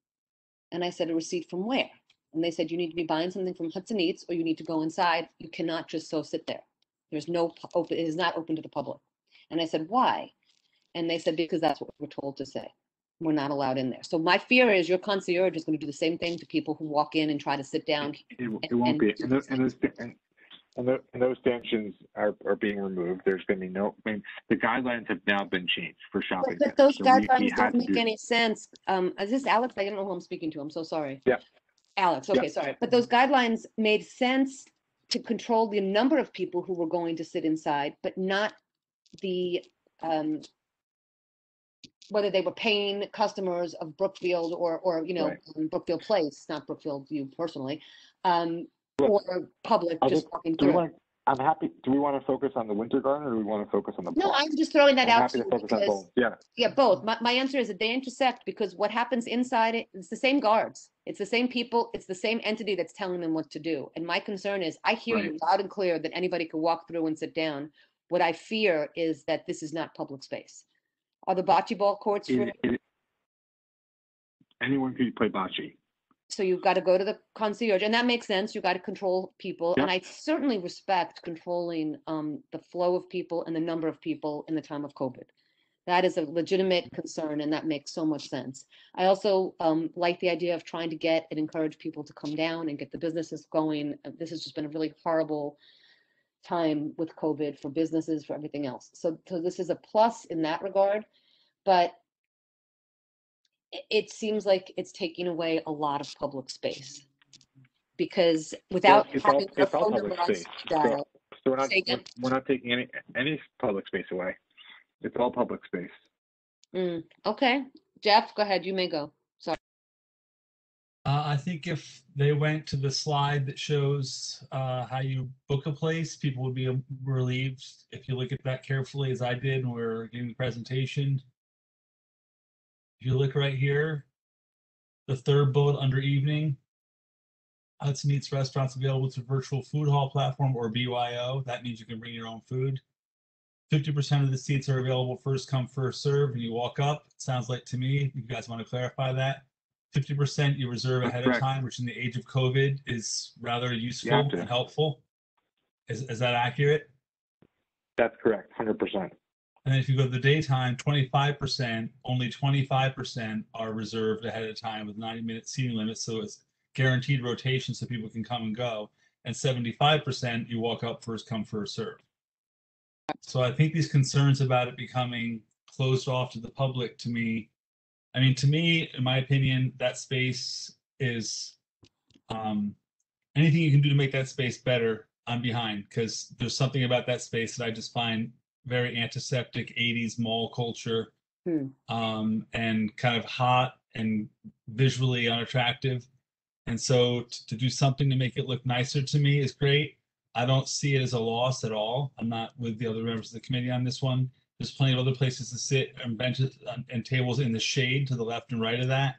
And I said, a receipt from where? And they said, you need to be buying something from Hudson Eats or you need to go inside. You cannot just so sit there. There's no, open. it is not open to the public. And I said, why? And they said, because that's what we're told to say. We're not allowed in there. So my fear is your concierge is going to do the same thing to people who walk in and try to sit down. It, it and- won't and be, and those, and those, and, and and those stanchions are, are being removed. There's gonna be no, I mean, the guidelines have now been changed for shopping. But but those So we- we guidelines don't make do- any sense. Um, is this Alex? I don't know who I'm speaking to. I'm so sorry. Yeah. Alex, Yeah. okay, sorry. But those guidelines made sense to control the number of people who were going to sit inside, but not the, um, whether they were paying customers of Brookfield or, or, you know, Right. um, Brookfield Place, not Brookfield, you personally, um, or public I just think- walking through. want, I'm happy, do we want to focus on the winter garden or do we want to focus on the? No, park? I'm just throwing that I'm out happy to focus on both, yeah. Yeah, both. My, my answer is that they intersect because what happens inside it, it's the same guards. It's the same people, it's the same entity that's telling them what to do. And my concern is, I hear you loud and clear that anybody could walk through and sit down. What I fear is that this is not public space. Are the bocce ball courts it- Anyone could play bocce. So you've got to go to the concierge, and that makes sense. You've got to control people, and I certainly respect controlling um the flow of people and the number of people in the time of COVID. That is a legitimate concern, and that makes so much sense. I also um like the idea of trying to get and encourage people to come down and get the businesses going. Uh, This has just been a really horrible time with COVID for businesses, for everything else. So so this is a plus in that regard, but it, seems like it's taking away a lot of public space. Because without it's having a it's all phone public number on space. So- So we're not, we're we're not taking any, any public space away. It's all public space. mm, okay, Jeff, go ahead, you may go. Uh, I think if they went to the slide that shows uh, how you book a place, people would be relieved. If you look at that carefully, as I did when we were giving the presentation. If you look right here, the third bullet under evening, Hudson Eats restaurants available to virtual food hall platform or BYO. That means you can bring your own food. Fifty percent of the seats are available first come, first serve. And you walk up, it sounds like to me, you guys want to clarify that? Fifty percent you reserve ahead of time, which in the age of COVID is rather useful to. and helpful. Is, is that accurate? That's correct, hundred percent. And then if you go to the daytime, twenty-five percent, only twenty-five percent are reserved ahead of time with ninety-minute seating limits, so it's guaranteed rotation so people can come and go. And seventy-five percent, you walk up first come, first serve. So I think these concerns about it becoming closed off to the public, to me, I mean, to me, in my opinion, that space is um, anything you can do to make that space better. I'm behind because there's something about that space that I just find very antiseptic 80s mall culture Hmm. um, and kind of hot and visually unattractive. And so to do something to make it look nicer to me is great. I don't see it as a loss at all. I'm not with the other members of the committee on this one. There's plenty of other places to sit and benches and- and tables in the shade to the left and right of that,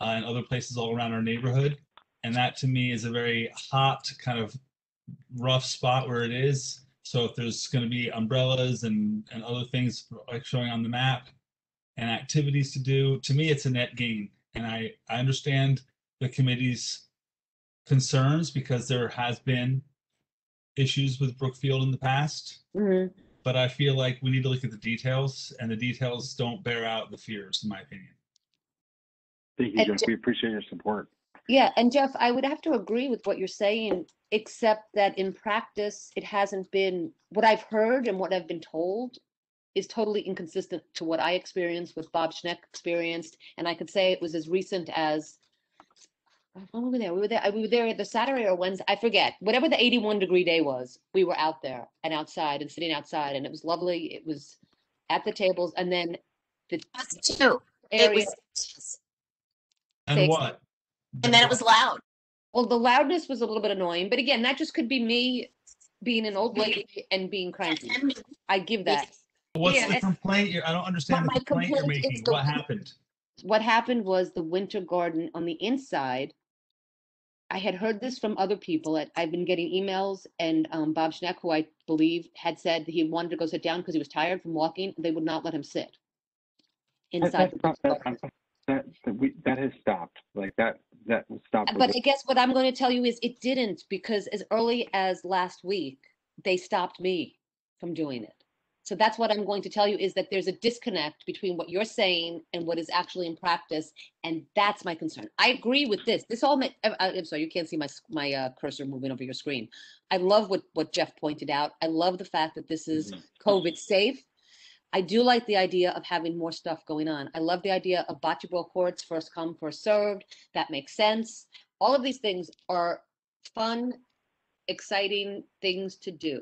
uh, and other places all around our neighborhood. And that to me is a very hot kind of rough spot where it is. So if there's going to be umbrellas and, and other things like showing on the map and activities to do, to me, it's a net gain. And I, I understand the committee's concerns because there has been issues with Brookfield in the past, Mhm. But I feel like we need to look at the details and the details don't bear out the fears, in my opinion. Thank you, And Jeff. Je- We appreciate your support. Yeah, and Jeff, I would have to agree with what you're saying, except that in practice, it hasn't been, what I've heard and what I've been told is totally inconsistent to what I experienced, what Bob Schneck experienced, and I could say it was as recent as when were we there? We were there. We were there uh, the Saturday or Wednesday. I forget. Whatever the 81 degree day was, we were out there and outside and sitting outside, and it was lovely. It was at the tables, and then the Us too. It was, And Thanks. what? and then it was loud. Well, the loudness was a little bit annoying, but again, that just could be me being an old lady and being cranky. I give that. What's Yeah, the complaint? You're- I don't understand the complaint you're making. the- What happened? What happened was the winter garden on the inside. I had heard this from other people. I've been getting emails and um, Bob Schneck, who I believe had said that he wanted to go sit down because he was tired from walking. They would not let him sit inside. that's the that, that, that, we, that has stopped. Like that, that stopped. But I guess what I'm going to tell you is it didn't because as early as last week, they stopped me from doing it. So that's what I'm going to tell you is that there's a disconnect between what you're saying and what is actually in practice. And that's my concern. I agree with this. This all, ma- I- I- I'm sorry, you can't see my, my uh, cursor moving over your screen. I love what, what Jeff pointed out. I love the fact that this is COVID safe. I do like the idea of having more stuff going on. I love the idea of bocce ball courts, first come, first served. That makes sense. All of these things are fun, exciting things to do.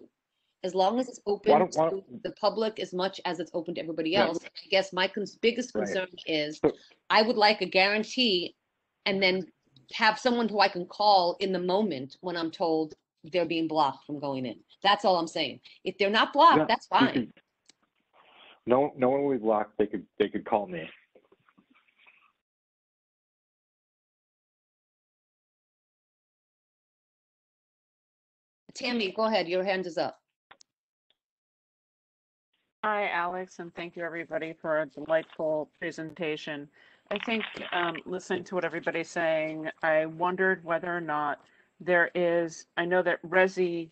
As long as it's open don't- why to the public as much as it's open to everybody Right. else. I guess my cons- biggest Right. concern is So- I would like a guarantee and then have someone who I can call in the moment when I'm told they're being blocked from going in. That's all I'm saying. If they're not Yeah, blocked, that's fine. could- No, no one will be blocked. They could, they could call me. Tammy, go ahead. Your hand is up. Hi, Alex, and thank you, everybody, for a delightful presentation. I think, um, listening to what everybody's saying, I wondered whether or not there is, I know that Resy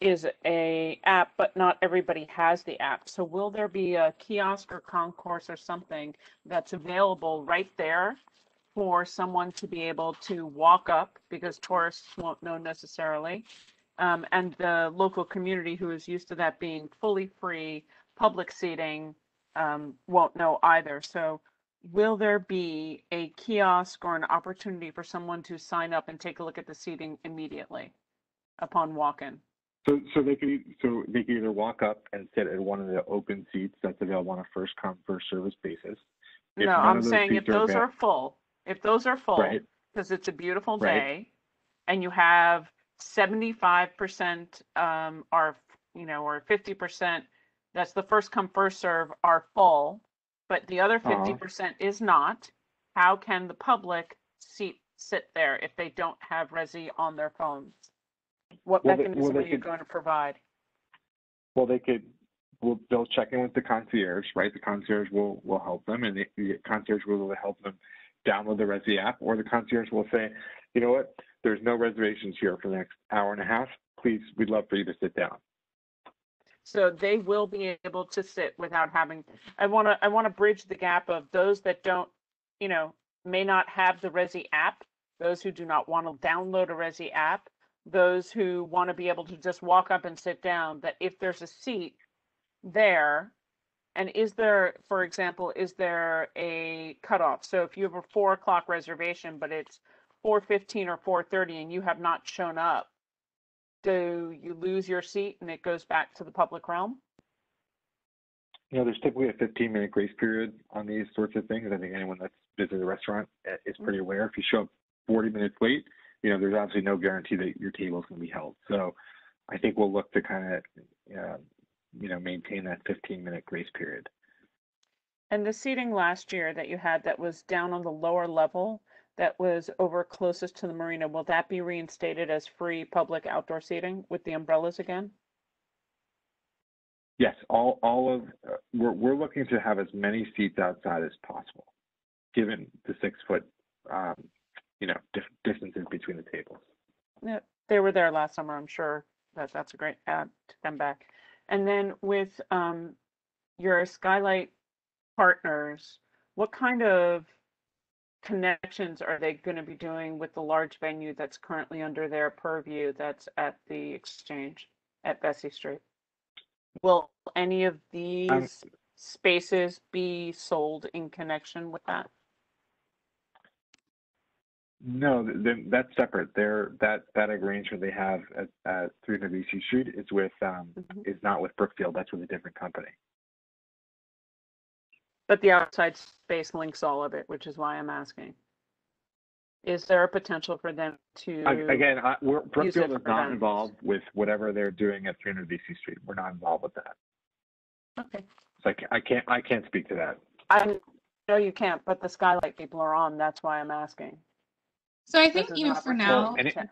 is a app, but not everybody has the app. So will there be a kiosk or concourse or something that's available right there for someone to be able to walk up because tourists won't know necessarily? Um, and the local community who is used to that being fully free, public seating, um, won't know either. So will there be a kiosk or an opportunity for someone to sign up and take a look at the seating immediately upon walk-in? So, so they could, so they could either walk up and sit at one of the open seats that's available on a first come, first service basis. If No, I'm saying if seats are those are full, if those are full, Right. because it's a beautiful Right. day, and you have seventy-five percent um are, you know, or fifty percent, that's the first come, first serve are full, but the other fifty percent is not, how can the public seat, sit there if they don't have Resy on their phones? What Well, they- well, mechanism they are you could- going to provide? Well, they could, well, they'll check in with the concierge, right? The concierge will, will help them and the, the concierge will help them download the Resy app or the concierge will say, you know what? There's no reservations here for the next hour and a half. Please, we'd love for you to sit down. So they will be able to sit without having, I want to, I want to bridge the gap of those that don't, you know, may not have the Resy app, those who do not want to download a Resy app, those who want to be able to just walk up and sit down, that if there's a seat there, and is there, for example, is there a cutoff? So if you have a four o'clock reservation, but it's four fifteen or four thirty and you have not shown up, do you lose your seat and it goes back to the public realm? You know, there's typically a 15 minute grace period on these sorts of things. I think anyone that's visited the restaurant uh, is pretty aware. If you show up 40 minutes late, you know, there's obviously no guarantee that your table is going to be held. So I think we'll look to kind of, uh, you know, maintain that 15 minute grace period. And the seating last year that you had that was down on the lower level, that was over closest to the marina, will that be reinstated as free public outdoor seating with the umbrellas again? Yes, all, all of, uh, we're, we're looking to have as many seats outside as possible, given the six foot, um, you know, dif- distances between the tables. Yeah, they were there last summer. I'm sure that that's a great add to them back. And then with um, your Skylight partners, what kind of connections are they going to be doing with the large venue that's currently under their purview that's at the exchange at Vesey Street? Will any of these spaces be sold in connection with that? No, th- then that's separate. There, that, that arrangement they have at, at 300 Vesey Street is with, um, Mhm. is not with Brookfield. That's with a different company. But the outside space links all of it, which is why I'm asking. Is there a potential for them to? I- Again, I, we're, use it Brookfield is for not events. involved with whatever they're doing at 300 Vesey Street. We're not involved with that. Okay. So I ca- I can't, I can't speak to that. I know you can't, but the skylight people are on. That's why I'm asking. So I This think, is you an know, for opportunity now, And it- to-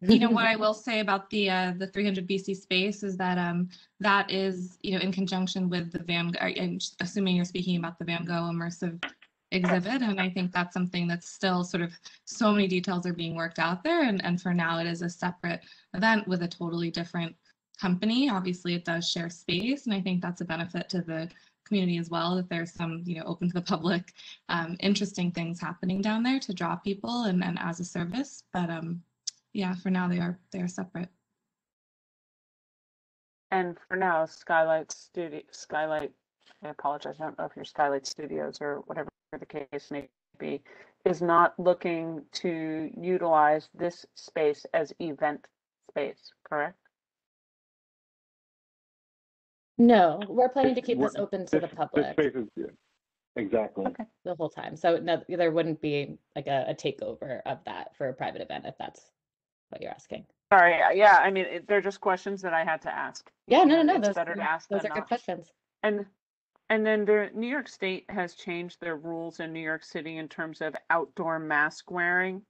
you know, what I will say about the, uh, the three hundred Vesey space is that, um, that is, you know, in conjunction with the Van, Gogh- I'm assuming you're speaking about the Van Gogh immersive exhibit, and I think that's something that's still sort of, so many details are being worked out there, and, and for now, it is a separate event with a totally different company. Obviously, it does share space, and I think that's a benefit to the community as well, that there's some, you know, open to the public, um, interesting things happening down there to draw people and, and as a service, but, um, yeah, for now they are they are separate. And for now, Skylight Studio, Skylight, I apologize, I don't know if you're Skylight Studios or whatever the case may be, is not looking to utilize this space as event space, correct? No, we're planning to keep this open to the This, this public space is, yeah, exactly. Okay. the whole time. So no, there wouldn't be like a, a takeover of that for a private event if that's what you're asking. Sorry, uh, yeah, I mean, it- they're just questions that I had to ask. Yeah, no, no, no. It's Those, better to ask those are good not. questions. And, and then the New York State has changed their rules in New York City in terms of outdoor mask wearing.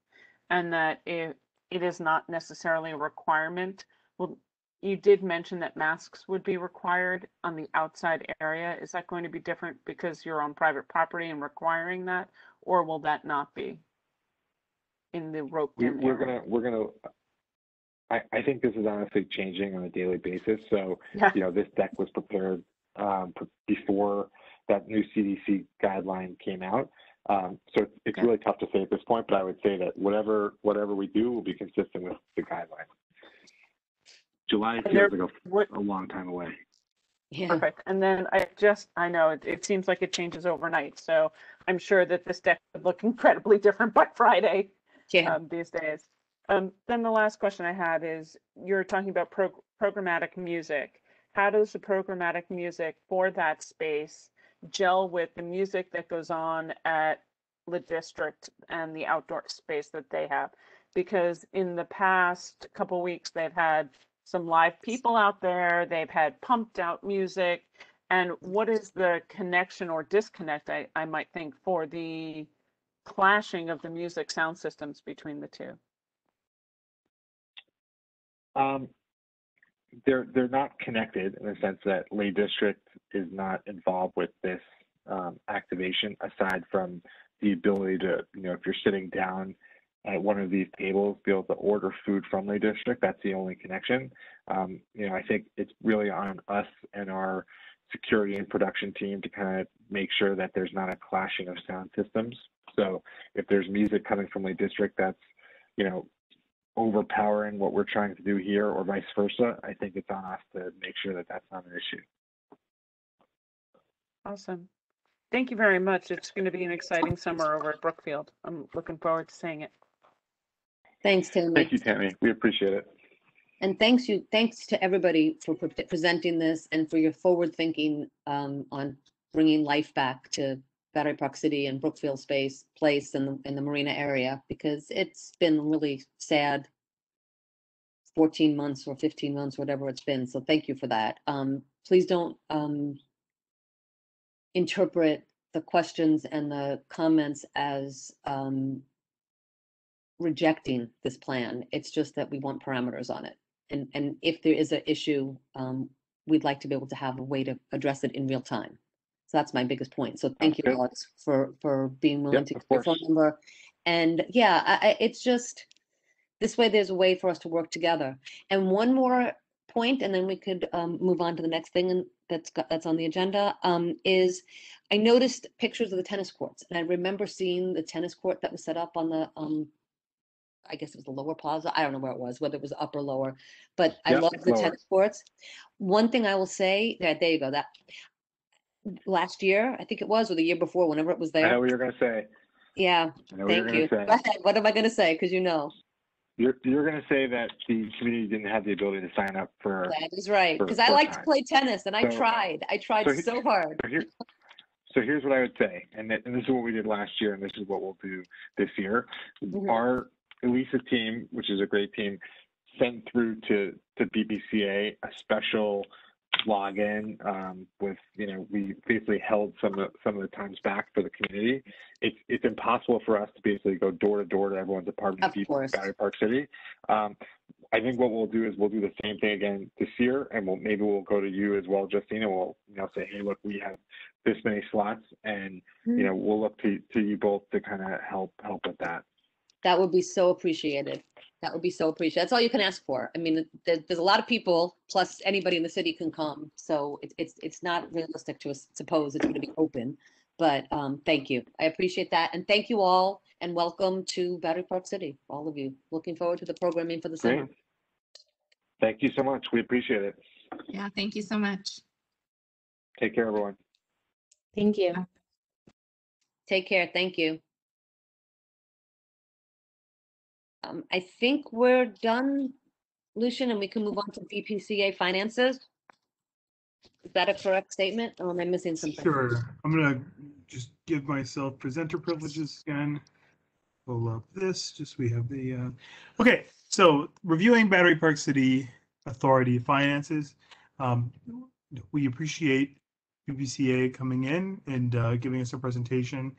And that it, it is not necessarily a requirement. Well, you did mention that masks would be required on the outside area. Is that going to be different because you're on private property and requiring that? Or will that not be? In the roped we, we're gonna, we're gonna, I, I think this is honestly changing on a daily basis. So, Yeah. you know, this deck was prepared, um, before that new CDC guideline came out. Um, so it's, it's Okay. really tough to say at this point, but I would say that whatever, whatever we do will be consistent with the guideline. July And there feels like would- a, a long time away. Yeah. Perfect. And then I just, I know it, it seems like it changes overnight, so I'm sure that this deck would look incredibly different by Friday Yeah. um, these days. Um, then the last question I had is, you're talking about prog- programmatic music. How does the programmatic music for that space gel with the music that goes on at the district and the outdoor space that they have? Because in the past couple weeks, they've had some live people out there, they've had pumped out music. And what is the connection or disconnect, I, I might think, for the clashing of the music sound systems between the two? Um, they're they're not connected in the sense that Le District is not involved with this um, activation aside from the ability to you know if you're sitting down at one of these tables be able to order food from Le District. That's the only connection. Um, you know I think it's really on us and our security and production team to kind of make sure that there's not a clashing of sound systems. So if there's music coming from Le District that's you know overpowering what we're trying to do here or vice versa, I think it's on us to make sure that that's not an issue. Awesome. Thank you very much. It's going to be an exciting summer over at Brookfield. I'm looking forward to seeing it. Thanks, Tammy. Thank you, Tammy. We appreciate it. And thanks you, thanks to everybody for pre- presenting this and for your forward thinking um, on bringing life back to Battery Park City and Brookfield Space Place and the, in the Marina area, because it's been really sad 14 months or 15 months, whatever it's been. So thank you for that. Um, please don't um, interpret the questions and the comments as um, rejecting this plan. It's just that we want parameters on it. And, and if there is an issue, um, we'd like to be able to have a way to address it in real time. So that's my biggest point. So thank you. Alex, for, for being willing Yep, to of give your phone course. number. And yeah, I, I, it's just, this way there's a way for us to work together. And one more point, and then we could, um, move on to the next thing and that's got, that's on the agenda, um, is I noticed pictures of the tennis courts and I remember seeing the tennis court that was set up on the, um, I guess it was the lower plaza. I don't know where it was, whether it was up or lower, but I Yep, love the lower. tennis courts. One thing I will say, that, there you go, that last year, I think it was, or the year before, whenever it was I know there. what you're gonna say. Yeah, I know what you're thank gonna you. say. Ahead. What am I gonna say? Because you know, You're, you're gonna say that the community didn't have the ability to sign up for. that is right. for- Because I for like to time. play tennis and I So- tried. I tried so he- so hard. So here, so here's what I would say, and, that, and this is what we did last year, and this is what we'll do this year. Mhm. Our Elisa team, which is a great team, sent through to to BPCA a special login um, with you know we basically held some of some of the times back for the community. It's it's impossible for us to basically go door to door to everyone's apartment Of in course. Battery Park City. Um, I think what we'll do is we'll do the same thing again this year, and we'll maybe we'll go to you as well, Justine, and we'll you know say, hey, look, we have this many slots, and Mm-hmm. you know we'll look to to you both to kind of help help with that. That would be so appreciated. That would be so appreciated. That's all you can ask for. I mean, there, there's a lot of people, plus anybody in the city can come. So it's, it's, it's not realistic to s- suppose it's going to be open. But um, thank you. I appreciate that. And thank you all and welcome to Battery Park City, all of you. Looking forward to the programming for the Great. summer. Thank you so much. We appreciate it. Yeah, thank you so much. Take care, everyone. Thank you. Take care. Thank you. Um, I think we're done, Lucian, and we can move on to BPCA finances. Is that a correct statement? Or am I missing something? Sure. I'm gonna just give myself presenter privileges again. Pull up this, just we have the, uh, okay, so reviewing Battery Park City Authority finances. Um, we appreciate BPCA coming in and, uh, giving us a presentation.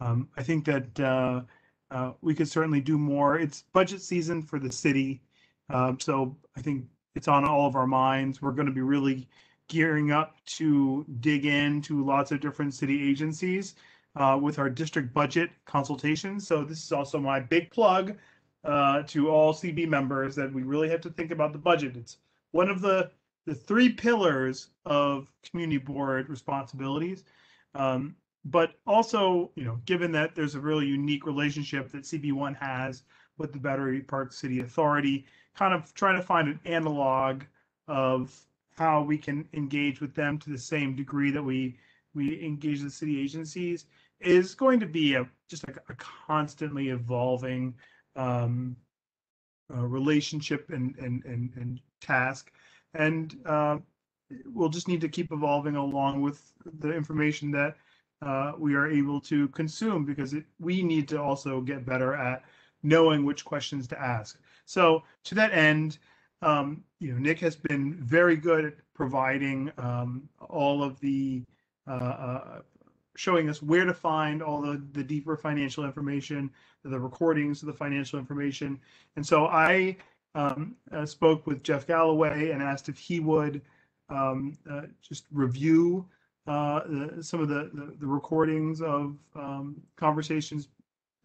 Um, I think that, uh, uh, we could certainly do more. It's budget season for the city. Um, so I think it's on all of our minds. We're gonna be really gearing up to dig into lots of different city agencies uh, with our district budget consultations. So this is also my big plug uh, to all CB members that we really have to think about the budget. It's one of the the three pillars of community board responsibilities. Um, but also, you know, given that there's a really unique relationship that CB1 has with the Battery Park City Authority, kind of trying to find an analog of how we can engage with them to the same degree that we we engage the city agencies is going to be a just like a constantly evolving um, uh, relationship and and and and task, and uh, we'll just need to keep evolving along with the information that uh, we are able to consume because it, we need to also get better at knowing which questions to ask. So to that end, um, you know, Nick has been very good at providing um, all of the uh, uh, showing us where to find all the, the deeper financial information, the recordings of the financial information. And so I um, uh, spoke with Jeff Galloway and asked if he would um, uh, just review uh, the, some of the, the, the recordings of um, conversations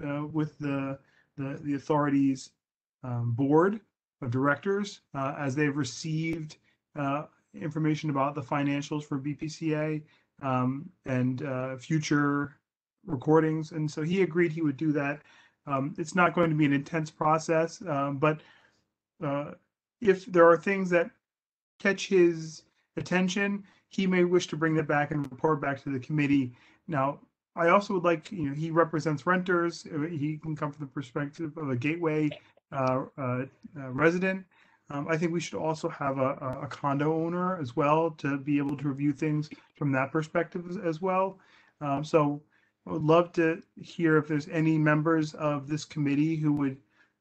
uh, with the, the, the authorities um, board of directors uh, as they've received uh, information about the financials for BPCA um, and uh, future recordings. And so he agreed he would do that. Um, it's not going to be an intense process, um, but uh, if there are things that catch his attention, he may wish to bring that back and report back to the committee. Now, I also would like, you know, he represents renters. uh, He can come from the perspective of a gateway uh, uh, uh, resident. Um, I think we should also have a, a- condo owner as well to be able to review things from that perspective as, as well. Um, so I would love to hear if there's any members of this committee who would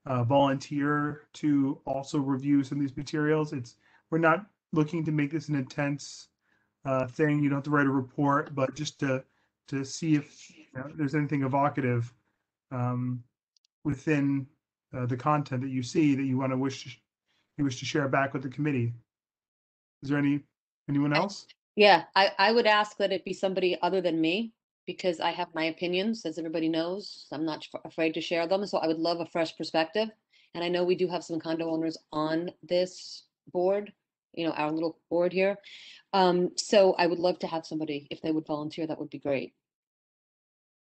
uh, volunteer to also review some of these materials. It's we're not looking to make this an intense uh, thing. You don't have to write a report, but just to to see if you know, there's anything evocative um, within uh, the content that you see that you want to wish to, you wish to share back with the committee. Is there any anyone else? Yeah, I, I would ask that it be somebody other than me because I have my opinions, as everybody knows. I'm not afraid to share them. So I would love a fresh perspective. And I know we do have some condo owners on this board, you know, our little board here. Um, so I would love to have somebody, if they would volunteer, that would be great.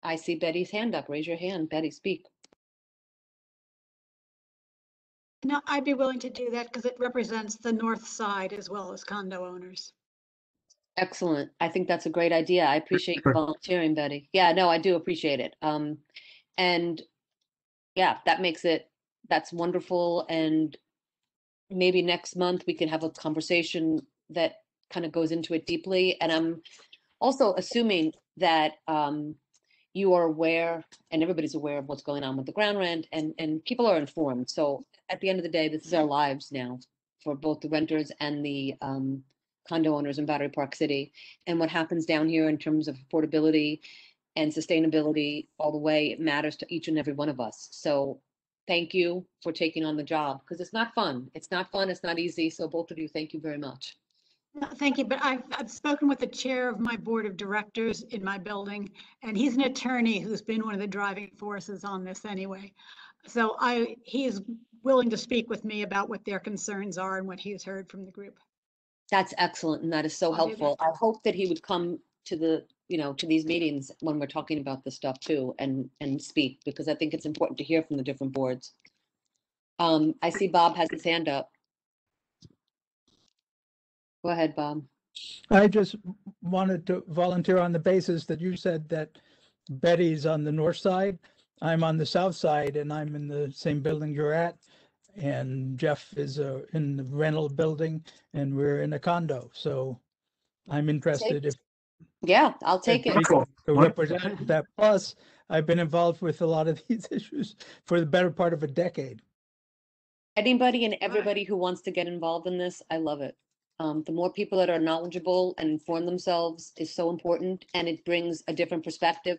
I see Betty's hand up. Raise your hand. Betty, speak. No, I'd be willing to do that because it represents the north side as well as condo owners. Excellent. I think that's a great idea. I appreciate you volunteering, Betty. Yeah, no, I do appreciate it. Um, and yeah, that makes it, that's wonderful. And maybe next month we can have a conversation that kind of goes into it deeply. And I'm also assuming that um, you are aware and everybody's aware of what's going on with the ground rent and, and people are informed. So at the end of the day, this is our lives now for both the renters and the um, condo owners in Battery Park City. And what happens down here in terms of affordability and sustainability all the way, it matters to each and every one of us. So thank you for taking on the job because it's not fun. It's not fun. It's not easy. So both of you, thank you very much. No, Thank you, but I've, I've spoken with the chair of my board of directors in my building, and he's an attorney who's been one of the driving forces on this anyway. So I, he is willing to speak with me about what their concerns are and what he has heard from the group. That's excellent and that is so I'll do that. helpful. I hope that he would come to the, you know, to these meetings when we're talking about this stuff too and, and speak because I think it's important to hear from the different boards. Um, I see Bob has his hand up. Go ahead, Bob. I just wanted to volunteer on the basis that you said that Betty's on the north side. I'm on the south side and I'm in the same building you're at. And Jeff is uh, in the rental building and we're in a condo. So I'm interested if Yeah, I'll take it. we could represent that. Plus, I've been involved with a lot of these issues for the better part of a decade. Anybody and everybody who wants to get involved in this, I love it. Um, the more people that are knowledgeable and inform themselves is so important and it brings a different perspective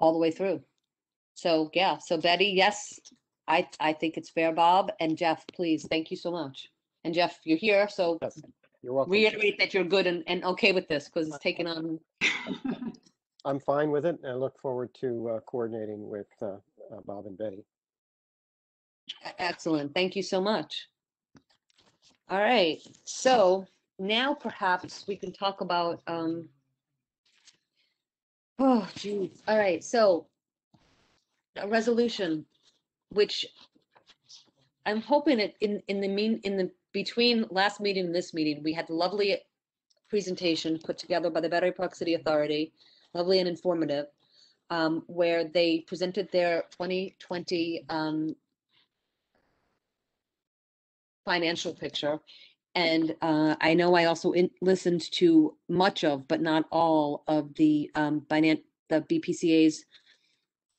all the way through. So, yeah, so Betty, yes, I, I think it's fair, Bob, and Jeff, please, thank you so much. And Jeff, you're here, so You're welcome. reiterate that you're good and, and okay with this, because it's taken on, I'm fine with it, and I look forward to uh, coordinating with uh, uh, Bob and Betty. excellent, thank you so much. All right, so now perhaps we can talk about, um, oh geez, all right, so a resolution, which I'm hoping it in, in the mean, in the, between last meeting and this meeting, we had the lovely presentation put together by the Battery Park City Authority, lovely and informative, um, where they presented their 2020, um, financial picture. And uh, I know I also in, listened to much of, but not all of the um, the BPCA's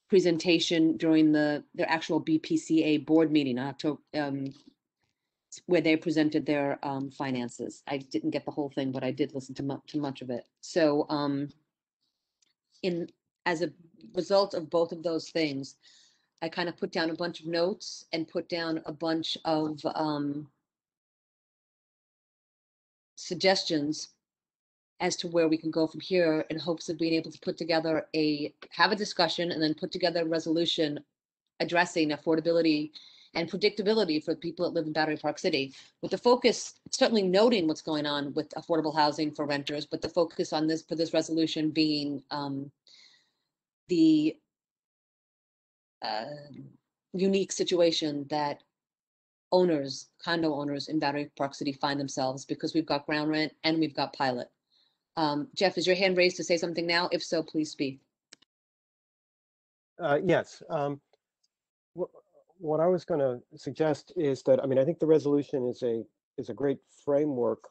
presentation during the their actual BPCA board meeting, October, um, where they presented their um, finances. I didn't get the whole thing, but I did listen to much to much of it. So, um, in as a result of both of those things, I kind of put down a bunch of notes and put down a bunch of um, suggestions as to where we can go from here in hopes of being able to put together a, have a discussion and then put together a resolution addressing affordability and predictability for people that live in Battery Park City, with the focus, certainly noting what's going on with affordable housing for renters, but the focus on this, for this resolution being um, the uh, unique situation that owners, condo owners in Battery Park City find themselves because we've got ground rent and we've got pilot. Um, Jeff, is your hand raised to say something now? If so, please speak. Uh, Yes. um, What I was going to suggest is that, I mean, I think the resolution is a, is a great framework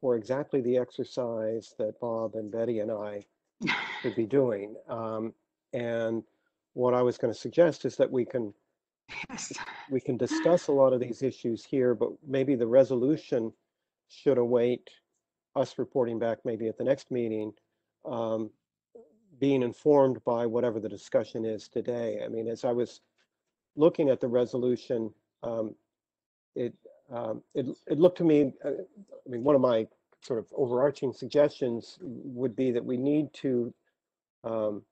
for exactly the exercise that Bob and Betty and I would be doing. Um, And what I was going to suggest is that we can, yes. we can discuss a lot of these issues here, but maybe the resolution should await us reporting back maybe at the next meeting, um, being informed by whatever the discussion is today. I mean, as I was looking at the resolution, um, it, um, it, it looked to me, uh, I mean, one of my sort of overarching suggestions would be that we need to um,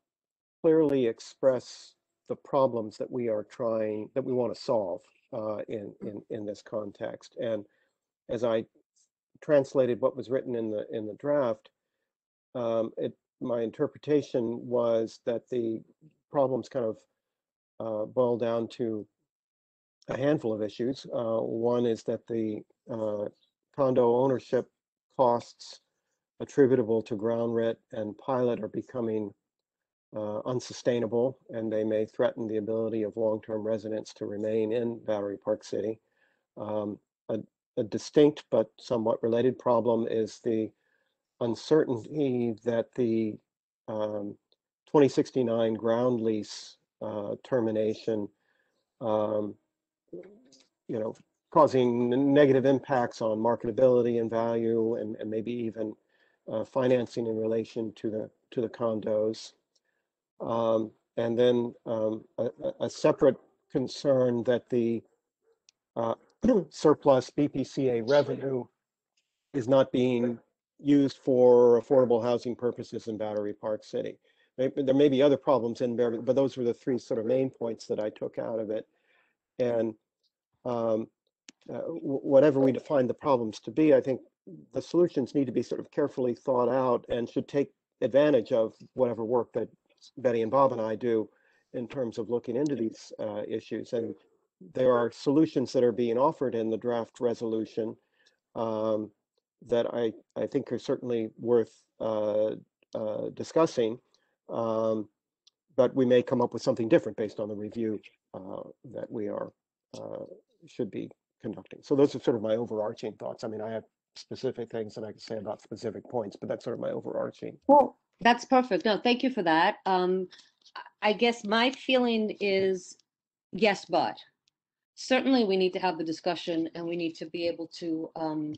clearly express the problems that we are trying, that we want to solve uh, in, in, in this context. And as I translated what was written in the, in the draft, um, it, my interpretation was that the problems kind of uh, boil down to a handful of issues. Uh, one is that the uh, condo ownership costs attributable to ground rent and pilot are becoming uh, unsustainable, and they may threaten the ability of long-term residents to remain in Battery Park City. Um, a, a distinct but somewhat related problem is the uncertainty that the um, 2069 ground lease uh, termination, um, you know, causing negative impacts on marketability and value, and, and maybe even uh, financing in relation to the to the condos. Um, and then um, a, a- separate concern that the uh, surplus BPCA revenue is not being used for affordable housing purposes in Battery Park City. There may be other problems in there, but those were the three sort of main points that I took out of it. And um, uh, whatever we define the problems to be, I think the solutions need to be sort of carefully thought out and should take advantage of whatever work that Betty and Bob and I do in terms of looking into these uh, issues. And there are solutions that are being offered in the draft resolution um, that I, I think are certainly worth uh, uh, discussing. Um, but we may come up with something different based on the review uh, that we are uh, should be conducting. So those are sort of my overarching thoughts. I mean, I have specific things that I can say about specific points, but that's sort of my overarching. Well, that's perfect. No, thank you for that. Um, I- guess my feeling is yes, but certainly we need to have the discussion and we need to be able to um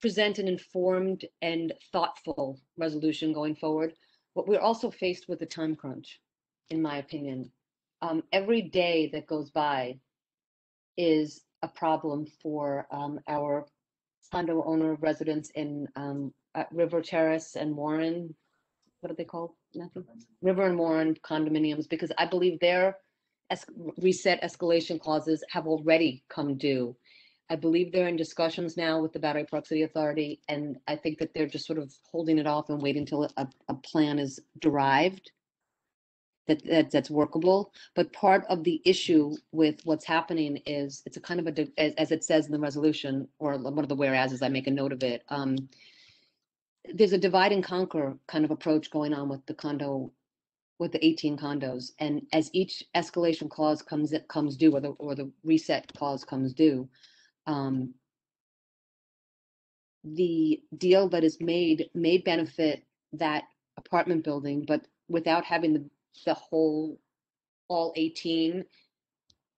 present an informed and thoughtful resolution going forward. But we're also faced with a time crunch, in my opinion. Um, every day that goes by is a problem for um, our condo owner residents in um, at River Terrace and Warren. What are they called? Matthew? River and Warren condominiums, because I believe their es- reset escalation clauses have already come due. I believe they're in discussions now with the Battery City Authority, and I think that they're just sort of holding it off and waiting until a, a plan is derived that, that that's workable. But part of the issue with what's happening is it's a kind of a, as, as it says in the resolution, or one of the whereas whereases, I make a note of it. Um, there's a divide and conquer kind of approach going on with the condo, with the 18 condos. And as each escalation clause comes, comes due, or the, or the reset clause comes due, um, the deal that is made may benefit that apartment building, but without having the, the whole, all 18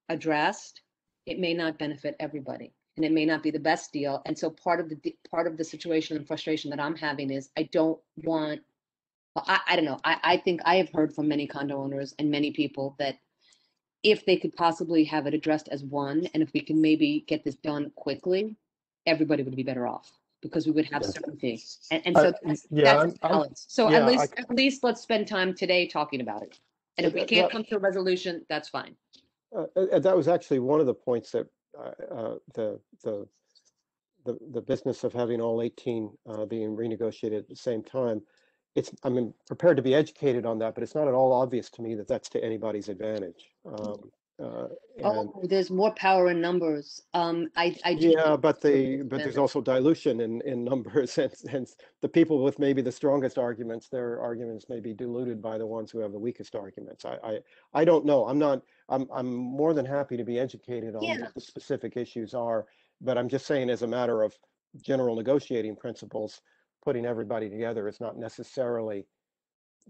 addressed, it may not benefit everybody. And it may not be the best deal. And so part of the, part of the situation and frustration that I'm having is I don't want, I, I don't know. I, I think I have heard from many condo owners and many people that if they could possibly have it addressed as one, and if we can maybe get this done quickly, everybody would be better off because we would have Yeah. certainty. And, and so that's, yeah, that's I'm- balance. So yeah, at least, c- at least let's spend time today talking about it. And if we can't that- come to a resolution, that's fine. Uh, that was actually one of the points that uh, uh, the the the the business of having all 18 uh, being renegotiated at the same time. It's I mean prepared to be educated on that, but it's not at all obvious to me that that's to anybody's advantage. Um, uh, and Oh, there's more power in numbers. Um, I, I. do yeah, but the but there's also dilution in in numbers, and hence the people with maybe the strongest arguments, their arguments may be diluted by the ones who have the weakest arguments. I I, I don't know. I'm not. I'm I'm more than happy to be educated on Yeah. what the specific issues are, but I'm just saying as a matter of general negotiating principles, putting everybody together is not necessarily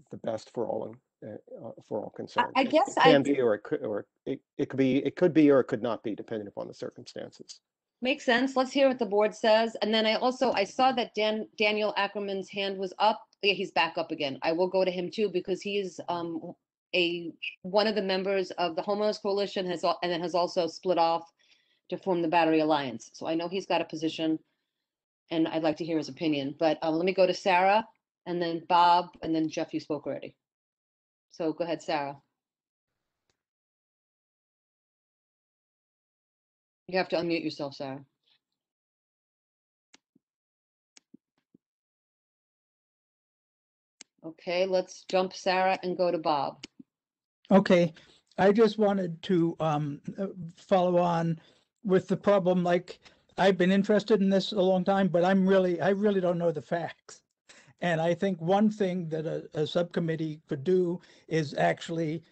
the best for all uh, uh, for all concerned. I guess it I can do- be, or it could, or it, it could be, it could be, or it could not be, depending upon the circumstances. Makes sense. Let's hear what the board says. And then I also, I saw that Dan, Daniel Ackerman's hand was up. Yeah, he's back up again. I will go to him too because he is um a, one of the members of the homeowners coalition has, and then has also split off to form the Battery Alliance. So I know he's got a position and I'd like to hear his opinion. But uh, let me go to Sarah and then Bob and then Jeff, you spoke already. So go ahead, Sarah. You have to unmute yourself, Sarah. Okay, let's jump Sarah and go to Bob. Okay, I just wanted to um, uh, follow on with the problem, like, I've been interested in this a long time, but I'm really, I really don't know the facts. And I think one thing that a, a subcommittee could do is actually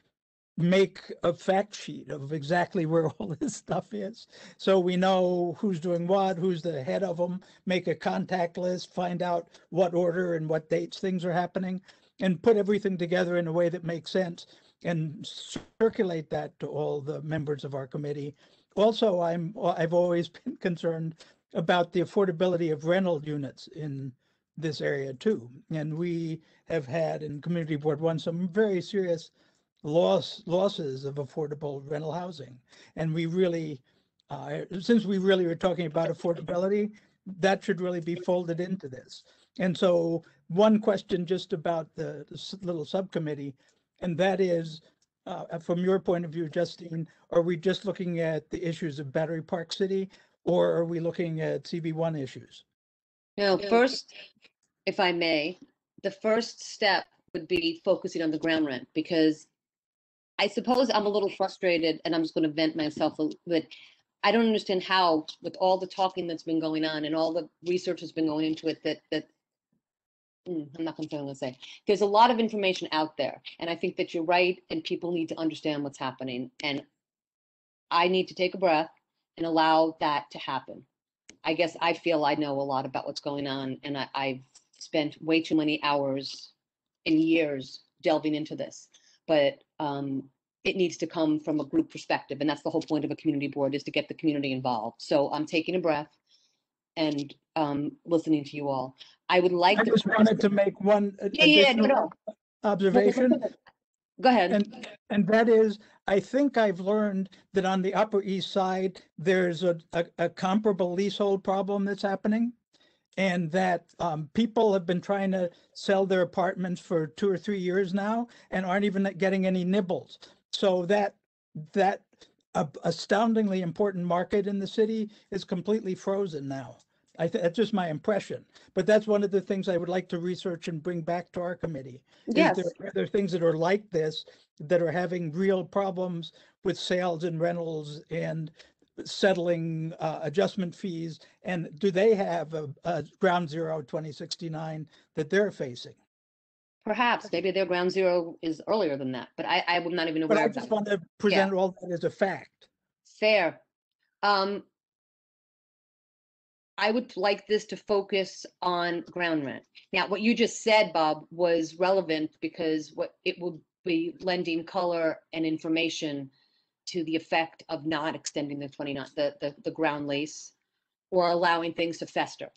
make a fact sheet of exactly where all this stuff is. So we know who's doing what, who's the head of them, make a contact list, find out what order and what dates things are happening, and put everything together in a way that makes sense and circulate that to all the members of our committee. Also, I'm, I've always been concerned about the affordability of rental units in this area too. And we have had in Community Board One, some very serious loss, losses of affordable rental housing. And we really, uh, since we really were talking about affordability, that should really be folded into this. And so one question just about the, the little subcommittee, and that is, uh, from your point of view, Justine, are we just looking at the issues of Battery Park City? Or are we looking at CB one issues? No, first, if I may, the first step would be focusing on the ground rent because I suppose I'm a little frustrated and I'm just going to vent myself, a but I don't understand how, with all the talking that's been going on and all the research that's been going into it, that, that Mm, I'm not say gonna say. There's a lot of information out there, and I think that you're right, and people need to understand what's happening. And I need to take a breath and allow that to happen. I guess I feel I know a lot about what's going on, and I, I've spent way too many hours and years delving into this. But um, it needs to come from a group perspective, and that's the whole point of a community board is to get the community involved. So I'm taking a breath and um, listening to you all. I would like I to. just wanted to make one Yeah, yeah, no, no. observation. Go ahead. And, and that is, I think I've learned that on the Upper East Side, there's a, a, a comparable leasehold problem that's happening. And that, um, people have been trying to sell their apartments for two or three years now and aren't even getting any nibbles. So that, that a- astoundingly important market in the city is completely frozen now. I, thi- that's just my impression, but that's one of the things I would like to research and bring back to our committee. Yes. there, are there things that are like this that are having real problems with sales and rentals and settling uh, adjustment fees? And do they have a, a ground zero 2069 that they're facing? Perhaps, maybe their ground zero is earlier than that, but I, I'm not even But aware I of just that. want to present all that as a fact. Fair. Um, I would like this to focus on ground rent. Now, what you just said, Bob, was relevant because what it will be lending color and information to the effect of not extending the 29, the, the, the ground lease or allowing things to fester.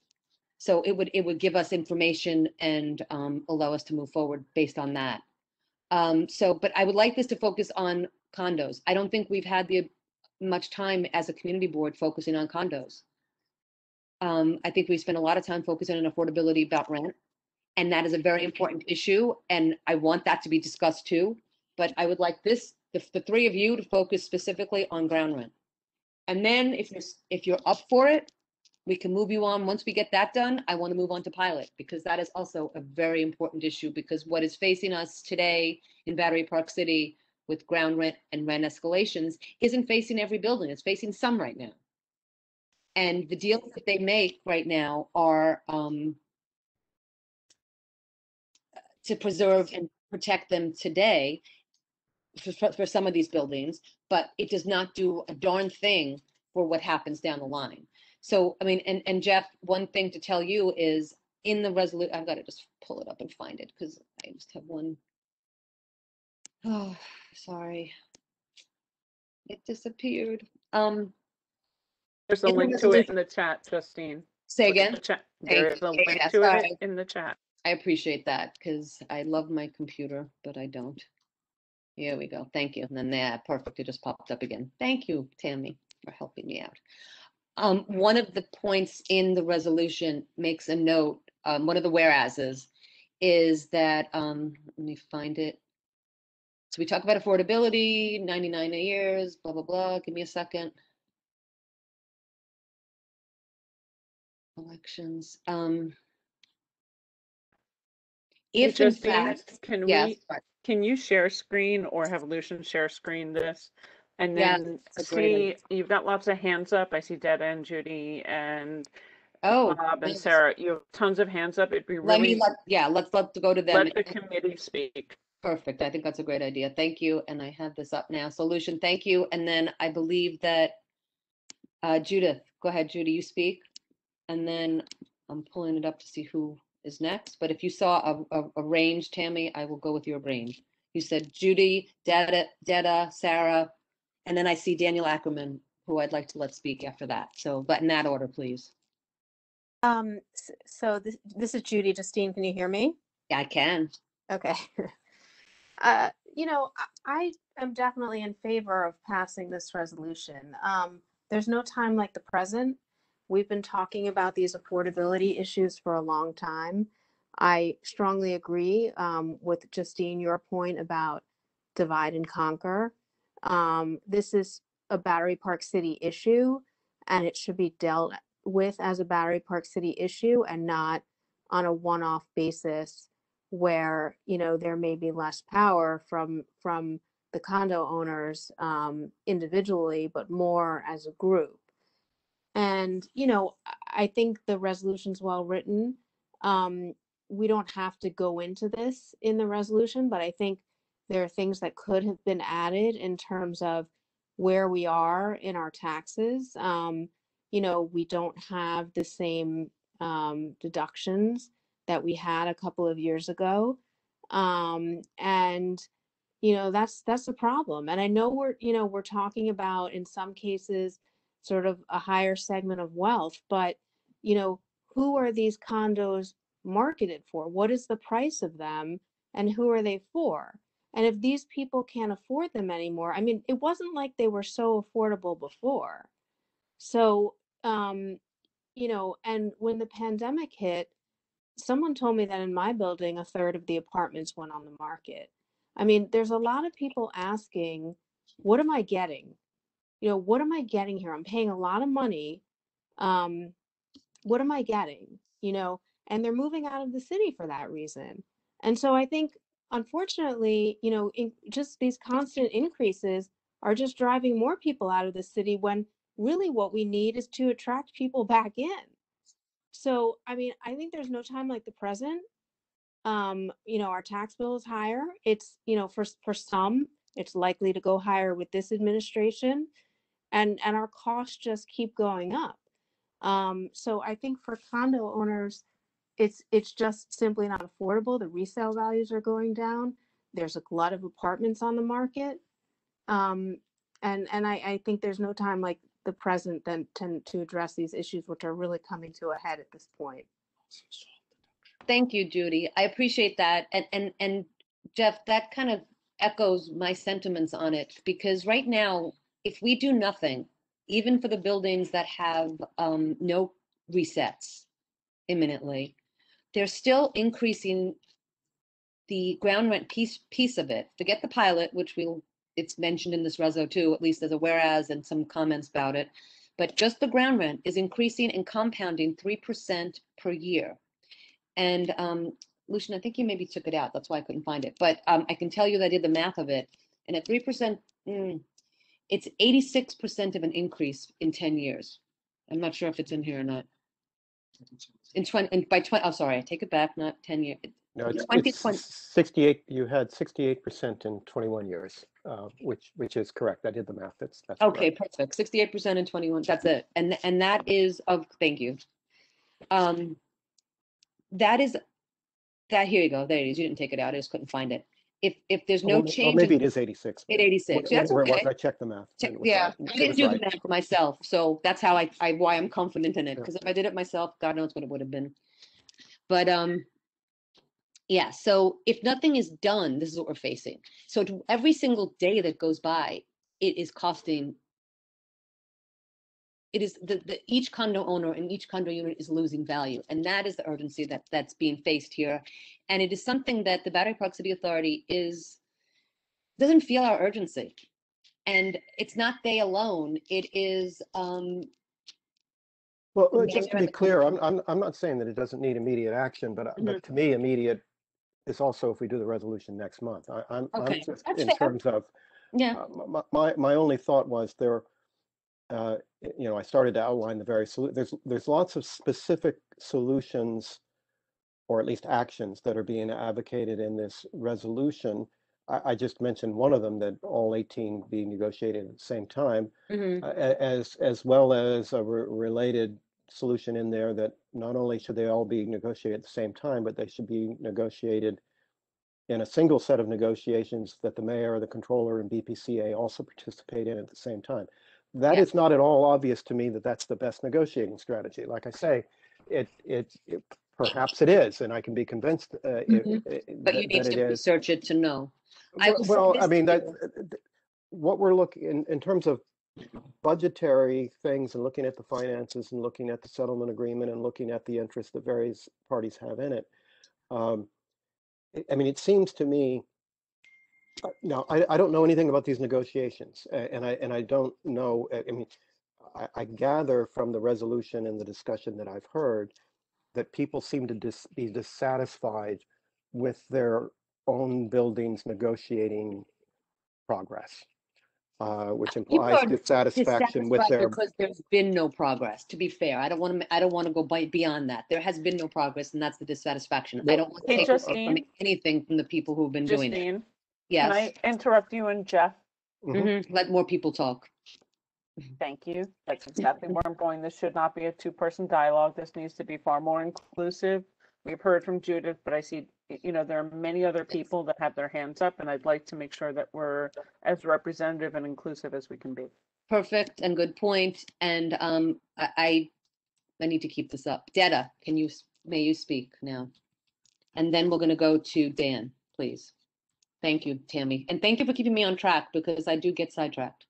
So it would, it would give us information and um, allow us to move forward based on that. Um, so, but I would like this to focus on condos. I don't think we've had the much time as a community board focusing on condos. Um, I think we spend a lot of time focusing on affordability about rent. And that is a very important issue, and I want that to be discussed too. But I would like this, the, the three of you to focus specifically on ground rent. And then if you're, if you're up for it, we can move you on. Once we get that done, I want to move on to pilot because that is also a very important issue because what is facing us today in Battery Park City with ground rent and rent escalations isn't facing every building. It's facing some right now. And the deals that they make right now are um, to preserve and protect them today for, for- some of these buildings, but it does not do a darn thing for what happens down the line. So, I mean, and, and Jeff, one thing to tell you is in the resolution, I've got to just pull it up and find it because I just have one. Oh, sorry. It disappeared. Um, There's a link to it in the chat, Justine. say again? the There is a link Yes, to it in the chat. I appreciate that because I love my computer, but I don't. Here we go. Thank you. And then that perfect. It just popped up again. Thank you, Tammy, for helping me out. Um, one of the points in the resolution makes a note, um, one of the whereases is that, um, let me find it. So we talk about affordability, 99 years, blah, blah, blah. Give me a second. Elections, um. If in fact, Can yes, we, can you share screen or have Lucian share screen this? And Yeah, then that's a great see, you've got lots of hands up. I see Detta and Judy and oh, Bob and yes. Sarah. You have tons of hands up. It'd be let me really, let, yeah, let's let's go to them. let the and- committee speak. Perfect. I think that's a great idea. Thank you. And I have this up now. So Lucian, thank you. And then I believe that uh, Judith, go ahead, Judy, you speak. And then I'm pulling it up to see who is next. But if you saw a, a, a range, Tammy, I will go with your range. You said Judy, Detta, Detta, Sarah, and then I see Daniel Ackerman, who I'd like to let speak after that. So, but in that order, please. Um, so this, this is Judy. Justine, can you hear me? Yeah, I can. Okay. Uh, you know, I, I am definitely in favor of passing this resolution. Um, there's no time like the present. We've been talking about these affordability issues for a long time. I strongly agree um, with Justine, your point about divide and conquer. Um, this is a Battery Park City issue, and it should be dealt with as a Battery Park City issue and not on a one-off basis where you know there may be less power from from the condo owners um, individually, but more as a group. And you know, I- think the resolution's well written. Um, we don't have to go into this in the resolution, but I think there are things that could have been added in terms of where we are in our taxes. Um, you know, we don't have the same um, deductions that we had a couple of years ago. Um, and you know, that's that's a problem. And I know we're, you know, we're talking about in some cases sort of a higher segment of wealth, but you know, who are these condos marketed for? What is the price of them and who are they for? And if these people can't afford them anymore, I mean, it wasn't like they were so affordable before. So, um, you know, and when the pandemic hit, someone told me that in my building, a third of the apartments went on the market. I mean, there's a lot of people asking, what am I getting? You know, what am I getting here? I'm paying a lot of money. Um, what am I getting? You know, and they're moving out of the city for that reason. And so I think, unfortunately, you know, in, just these constant increases are just driving more people out of the city when really what we need is to attract people back in. So, I mean, I think there's no time like the present. Um, you know, our tax bill is higher. It's, you know, for for some, it's likely to go higher with this administration, and and our costs just keep going up. Um, so I think for condo owners, it's it's just simply not affordable. The resale values are going down. There's a glut of apartments on the market. Um, and and I, I think there's no time like the present then to, to address these issues, which are really coming to a head at this point. Thank you, Judy. I appreciate that. And, and, and Jeff, that kind of echoes my sentiments on it because right now, if we do nothing, even for the buildings that have um, no resets imminently, they're still increasing the ground rent piece, piece of it. Forget the pilot, which we'll, it's mentioned in this reso too, at least as a whereas and some comments about it. But just the ground rent is increasing and compounding 3% per year. And um, Lucian, I think you maybe took it out. That's why I couldn't find it. But um, I can tell you that I did the math of it. And at 3%, mm, it's 86% of an increase in 10 years. I'm not sure if it's in here or not. In 20, and by 20, oh, sorry, I take it back, not 10 years. No, it's, 2020. it's 68, you had 68% in 21 years, uh, which, which is correct. I did the math. That's, that's Okay, correct. perfect. Sixty-eight percent in twenty-one, that's it. And, and that is of, thank you. Um, that is, that, here you go, there it is. You didn't take it out. I just couldn't find it. If, if there's no change. Maybe in- it is 86. At 86, Wh- that's where it was, okay. I checked the math. and Check- it was Yeah, right. I It didn't was do the right. math myself, so that's how I, I, why I'm confident in it, Yeah. because if I did it myself, God knows what it would have been. But, um, yeah, so if nothing is done, this is what we're facing. So to- every single day that goes by, it is costing. It is the, the, each condo owner and each condo unit is losing value, and that is the urgency that, that's being faced here. And it is something that the Battery Park City Authority is, doesn't feel our urgency. And it's not they alone, it is, um, Well, uh, just to be clear, I'm, I'm, I'm not saying that it doesn't need immediate action, but, uh, Mhm. but to me, immediate is also if we do the resolution next month. I, I'm, I'm Okay, just that's in fair. terms of, Yeah, uh, my, my, my only thought was there, uh, you know, I started to outline the various, there's, there's lots of specific solutions or at least actions that are being advocated in this resolution. I, I just mentioned one of them, that all 18 be negotiated at the same time, mhm, uh, as, as well as a re- related solution in there that not only should they all be negotiated at the same time, but they should be negotiated in a single set of negotiations that the mayor, the controller, and BPCA also participate in at the same time. That Yeah. is not at all obvious to me that that's the best negotiating strategy. Like I say, it, it, it- perhaps it is, and I can be convinced uh, it- Mhm. it- but you need to is. research it to know. I Well- I mean, that, what we're looking, in, in terms of budgetary things and looking at the finances and looking at the settlement agreement and looking at the interest that various parties have in it. Um, I- mean, it seems to me, now, I, I don't know anything about these negotiations a- and I, and I don't know, uh, I I mean, I, I gather from the resolution and the discussion that I've heard that people seem to dis, be dissatisfied with their own buildings negotiating progress, uh, which implies dissatisfaction with dissatisfied their, because there's been no progress. To be fair, I don't want to. I don't want to go by beyond that. There has been no progress, and that's the dissatisfaction. I don't want to Hey, take away from anything from the people who've been doing it. Justine, can I interrupt you and Jeff? Mhm. Let more people talk. Thank you. That's exactly where I'm going. This should not be a two-person dialogue. This needs to be far more inclusive. We've heard from Judith, but I see, you know, there are many other people that have their hands up, and I'd like to make sure that we're as representative and inclusive as we can be. Perfect and good point. And um, I, I, I need to keep this up. Detta, can you, s- may you speak now? And then we're gonna go to Dan, please. Thank you, Tammy. And thank you for keeping me on track because I do get sidetracked.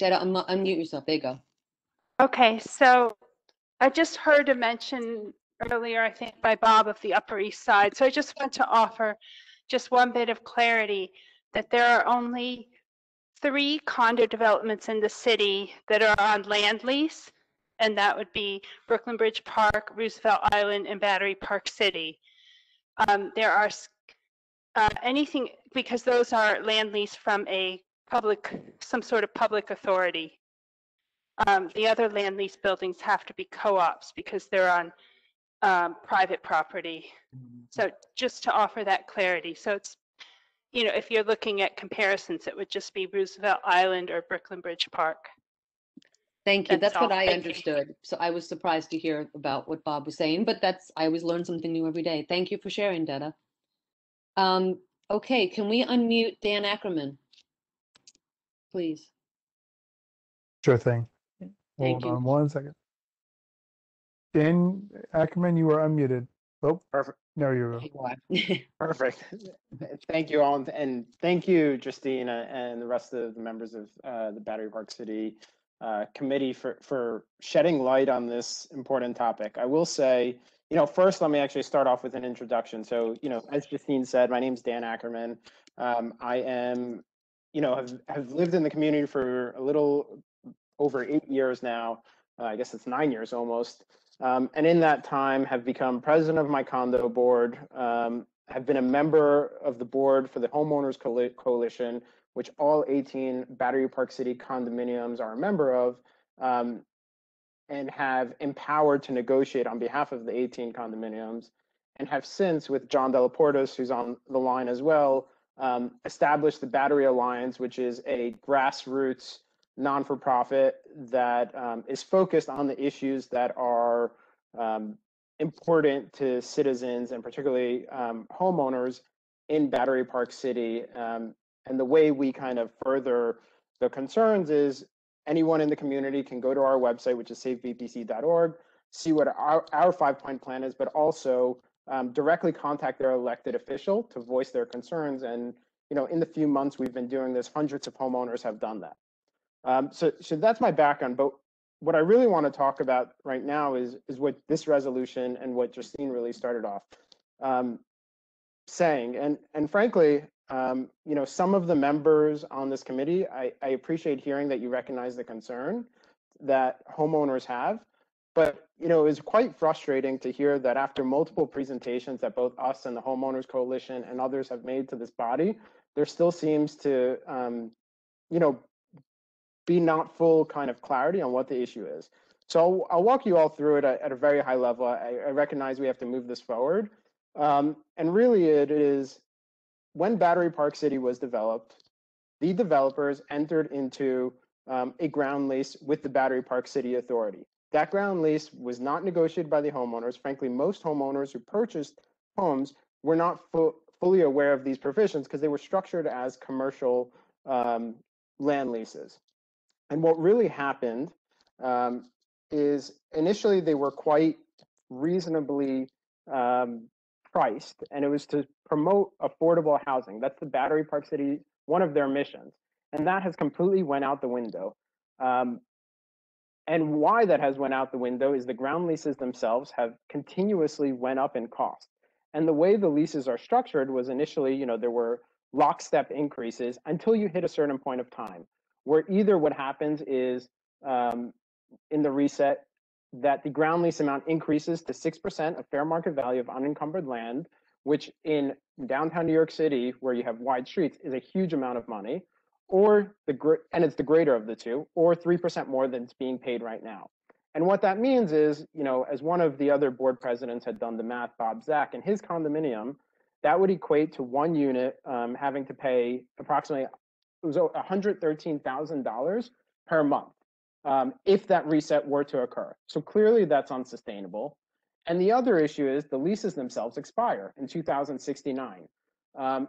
Unmu- unmute yourself. There you go. Okay, so I just heard a mention earlier, I think by Bob of the Upper East Side. So I just want to offer just one bit of clarity that there are only three condo developments in the city that are on land lease. And that would be Brooklyn Bridge Park, Roosevelt Island, and Battery Park City. Um, there are uh, anything, because those are land lease from a public, some sort of public authority. Um, the other land lease buildings have to be co-ops because they're on um, private property. So just to offer that clarity. So it's, you know, if you're looking at comparisons, it would just be Roosevelt Island or Brooklyn Bridge Park. Thank you. That's That's what all. I Thank you. understood. So I was surprised to hear about what Bob was saying, but that's, I always learn something new every day. Thank you for sharing, Detta. Um, okay, can we unmute Dan Ackerman? Please. Sure thing. Thank Hold you. on one second. Dan Ackerman, you are unmuted. Oh, Perfect. there you go. You are. Perfect. Thank you all, and- and thank you, Justina, and the rest of the members of uh, the Battery Park City uh, Committee for for shedding light on this important topic. I will say, you know, first let me actually start off with an introduction. So, you know, as Justine said, my name is Dan Ackerman. Um, I am, you know, have have lived in the community for a little over eight years now. Uh, I guess it's nine years almost. Um, and in that time, have become president of my condo board. Um, have been a member of the board for the homeowners Coali- coalition, which all 18 Battery Park City condominiums are a member of, um, and have empowered to negotiate on behalf of the 18 condominiums, and have since, with John Delaportas, who's on the line as well, um, established the Battery Alliance, which is a grassroots non-for-profit that um, is focused on the issues that are um, important to citizens and particularly um, homeowners in Battery Park City. Um, and the way we kind of further the concerns is anyone in the community can go to our website, which is savebpc.org, see what our, our five-point plan is, but also um, directly contact their elected official to voice their concerns. And you know, in the few months we've been doing this, hundreds of homeowners have done that. Um, so, so that's my background. But what I really want to talk about right now is is what this resolution and what Justine really started off um, saying. And and frankly, um, you know, some of the members on this committee, I, I appreciate hearing that you recognize the concern that homeowners have. But you know, it was quite frustrating to hear that after multiple presentations that both us and the homeowners coalition and others have made to this body, there still seems to, um, you know, be not full kind of clarity on what the issue is. So I'll, walk you all through it at, at a very high level. I, I, recognize we have to move this forward. Um, and really it is when Battery Park City was developed, the developers entered into um, a ground lease with the Battery Park City Authority. That ground lease was not negotiated by the homeowners. Frankly, most homeowners who purchased homes were not fu fully aware of these provisions because they were structured as commercial um, land leases. And what really happened um, is initially they were quite reasonably um, priced, and it was to promote affordable housing. That's the Battery Park City, one of their missions. And that has completely went out the window. Um, and why that has went out the window is the ground leases themselves have continuously went up in cost. And the way the leases are structured was initially, you know, there were lockstep increases until you hit a certain point of time, where either what happens is um, in the reset that the ground lease amount increases to 6% of fair market value of unencumbered land, which in downtown New York City, where you have wide streets, is a huge amount of money or the and it's the greater of the two, or 3% more than it's being paid right now. And what that means is, you know, as one of the other board presidents had done the math, Bob Zach, in his condominium, that would equate to one unit um, having to pay approximately it was $113,000 per month um, if that reset were to occur. So clearly that's unsustainable. And the other issue is the leases themselves expire in 2069. Um,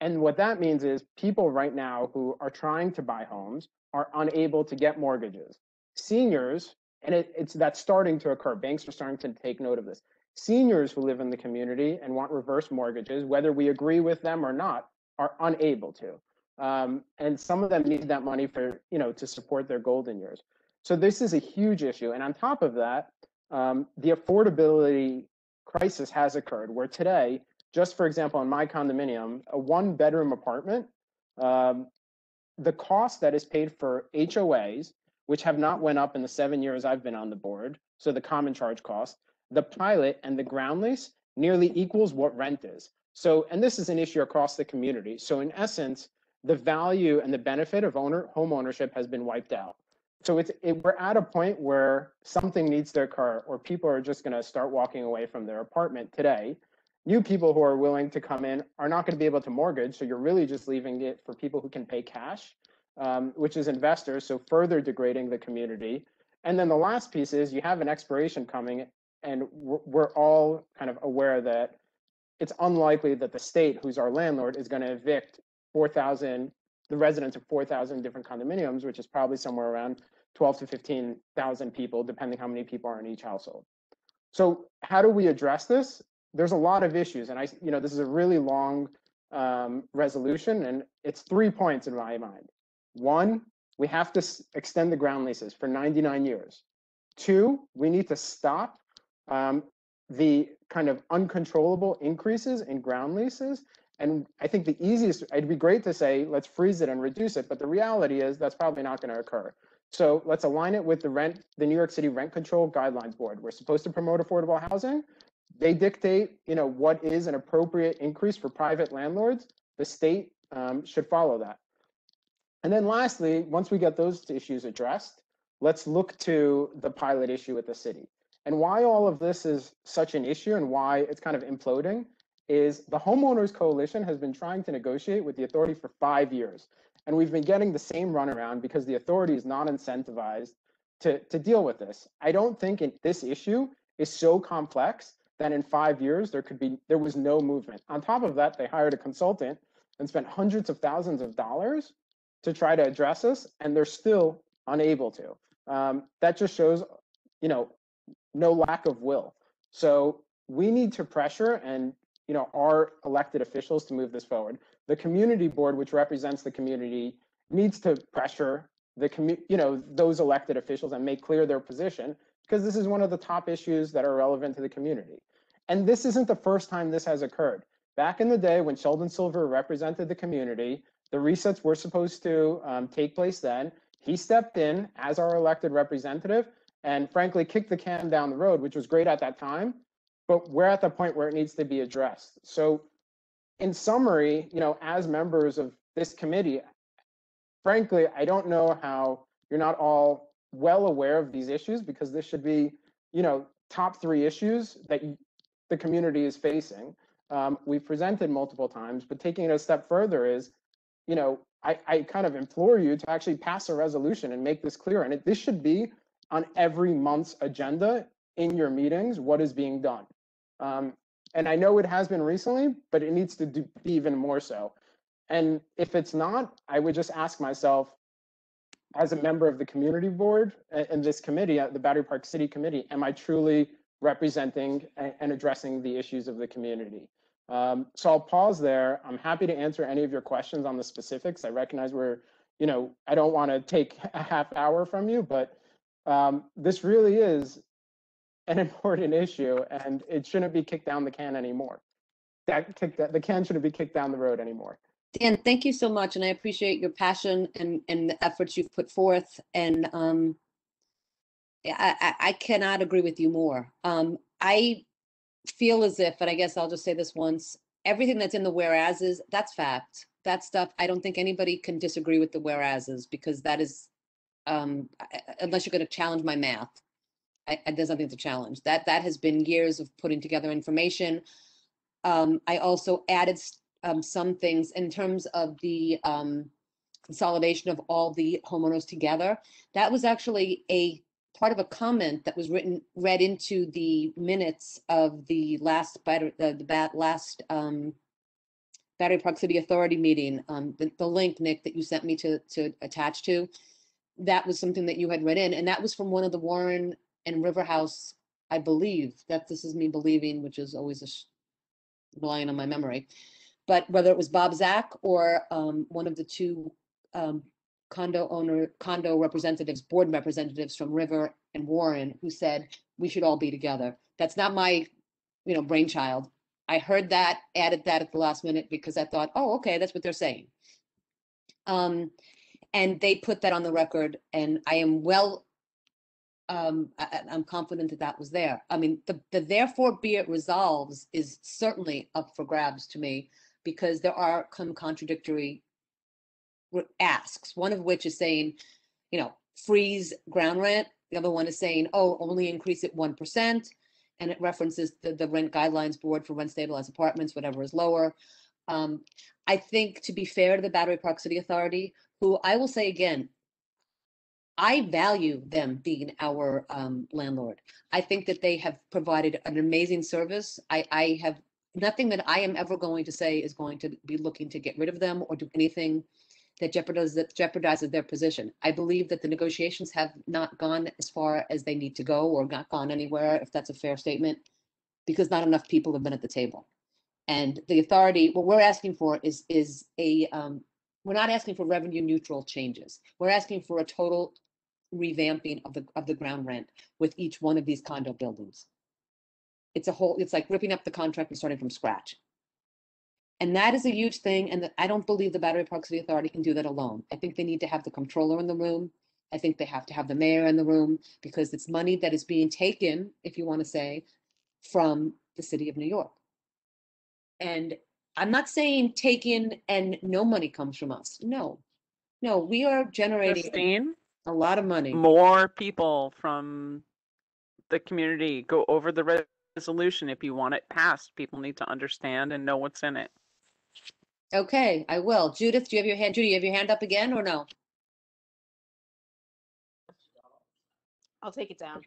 and what that means is people right now who are trying to buy homes are unable to get mortgages. Seniors, and it, it's that's starting to occur. Banks are starting to take note of this. Seniors who live in the community and want reverse mortgages, whether we agree with them or not, are unable to. Um, and some of them need that money for you know to support their golden years. So this is a huge issue. And on top of that, um, the affordability crisis has occurred where today just for example, in my condominium, a one bedroom apartment, um, the cost that is paid for HOAs, which have not went up in the seven years I've been on the board, so the common charge cost, the pilot and the ground lease nearly equals what rent is. So, and this is an issue across the community. So in essence, the value and the benefit of owner home ownership has been wiped out. So it's it, we're at a point where something needs to occur, or people are just going to start walking away from their apartment today new people who are willing to come in are not going to be able to mortgage. So you're really just leaving it for people who can pay cash, um, which is investors. So further degrading the community. And then the last piece is you have an expiration coming, and we're all kind of aware that it's unlikely that the state, who's our landlord, is going to evict 4,000, the residents of 4,000 different condominiums, which is probably somewhere around 12 to 15,000 people, depending how many people are in each household. So how do we address this? there's a lot of issues, and I, you know, this is a really long um, resolution, and it's three points in my mind. One, we have to extend the ground leases for 99 years. Two, we need to stop um, the kind of uncontrollable increases in ground leases. And I think the easiest, it'd be great to say, let's freeze it and reduce it, but the reality is that's probably not going to occur. So let's align it with the rent, the New York City Rent Control Guidelines Board. We're supposed to promote affordable housing. They dictate, you know, what is an appropriate increase for private landlords. The state um, should follow that. And then lastly, once we get those issues addressed, let's look to the pilot issue with the city. And why all of this is such an issue and why it's kind of imploding is the homeowners coalition has been trying to negotiate with the authority for five years. And we've been getting the same runaround because the authority is not incentivized to, to deal with this. I don't think this issue is so complex that in five years there could be there was no movement. On top of that, they hired a consultant and spent hundreds of thousands of dollars to try to address this, and they're still unable to. Um, that just shows, you know, no lack of will. So we need to pressure and you know our elected officials to move this forward. The community board, which represents the community, needs to pressure the commu- you know those elected officials and make clear their position because this is one of the top issues that are relevant to the community. And this isn't the first time this has occurred. Back in the day when Sheldon Silver represented the community, the resets were supposed to um, take place then. He stepped in as our elected representative and frankly kicked the can down the road, which was great at that time, but we're at the point where it needs to be addressed. So in summary, you know, as members of this committee, frankly, I don't know how you're not all well aware of these issues because this should be, you know, top three issues that you, the community is facing. Um, we've presented multiple times, but taking it a step further is, you know, I, I kind of implore you to actually pass a resolution and make this clear. And it, this should be on every month's agenda in your meetings, what is being done. Um, and I know it has been recently, but it needs to do, be even more so. And if it's not, I would just ask myself, as a member of the community board and this committee, uh, the Battery Park City Committee, am I truly representing and addressing the issues of the community? Um, so I'll pause there. I'm happy to answer any of your questions on the specifics. I recognize we're, you know, I don't want to take a half hour from you, but um, this really is an important issue and it shouldn't be kicked down the can anymore. That kick that the can shouldn't be kicked down the road anymore. Dan, thank you so much, and I appreciate your passion and, and the efforts you've put forth, and, um, I, I, cannot agree with you more. Um, I feel as if, and I guess I'll just say this once, everything that's in the whereas is that's fact. That stuff, I don't think anybody can disagree with the whereases, because that is, um, unless you're gonna challenge my math. I, I, there's nothing to challenge. That, that has been years of putting together information. Um, I also added um, some things in terms of the um, consolidation of all the homeowners together. That was actually a part of a comment that was written, read into the minutes of the last, batter- the, the bat, last um, Battery Park City Authority meeting, um, the, the link, Nick, that you sent me to, to attach to. That was something that you had read in, and that was from one of the Warren and River House, I believe, that this is me believing, which is always a sh- relying on my memory. But whether it was Bob Zach or um, one of the two um, condo owner, condo representatives, board representatives from River and Warren, who said we should all be together. That's not my, you know, brainchild. I heard that, added that at the last minute because I thought, oh, okay, that's what they're saying. Um, and they put that on the record, and I am well um, I, I'm confident that that was there. I mean, the, the therefore be it resolves is certainly up for grabs to me because there are some contradictory asks, one of which is saying, you know, freeze ground rent. The other one is saying, oh, only increase it 1%. And it references the, the rent guidelines board for rent stabilized apartments, whatever is lower. Um, I think to be fair to the Battery Park City Authority, who I will say again, I value them being our um, landlord. I think that they have provided an amazing service. I, I have nothing that I am ever going to say is going to be looking to get rid of them or do anything that jeopardizes that jeopardizes their position. I believe that the negotiations have not gone as far as they need to go or not gone anywhere, if that's a fair statement, because not enough people have been at the table. And the authority, what we're asking for is is a um, we're not asking for revenue neutral changes. We're asking for a total revamping of the of the ground rent with each one of these condo buildings. It's a whole, it's like ripping up the contract and starting from scratch. And that is a huge thing, and that I don't believe the Battery Park City Authority can do that alone. I think they need to have the controller in the room. I think they have to have the mayor in the room because it's money that is being taken, if you want to say, from the city of New York. And I'm not saying taken and no money comes from us. No. No, we are generating Justine, a lot of money. more people from the community go over the resolution if you want it passed. People need to understand and know what's in it. Okay, I will. Judith, do you have your hand, Judy, you have your hand up again or no? I'll take it down.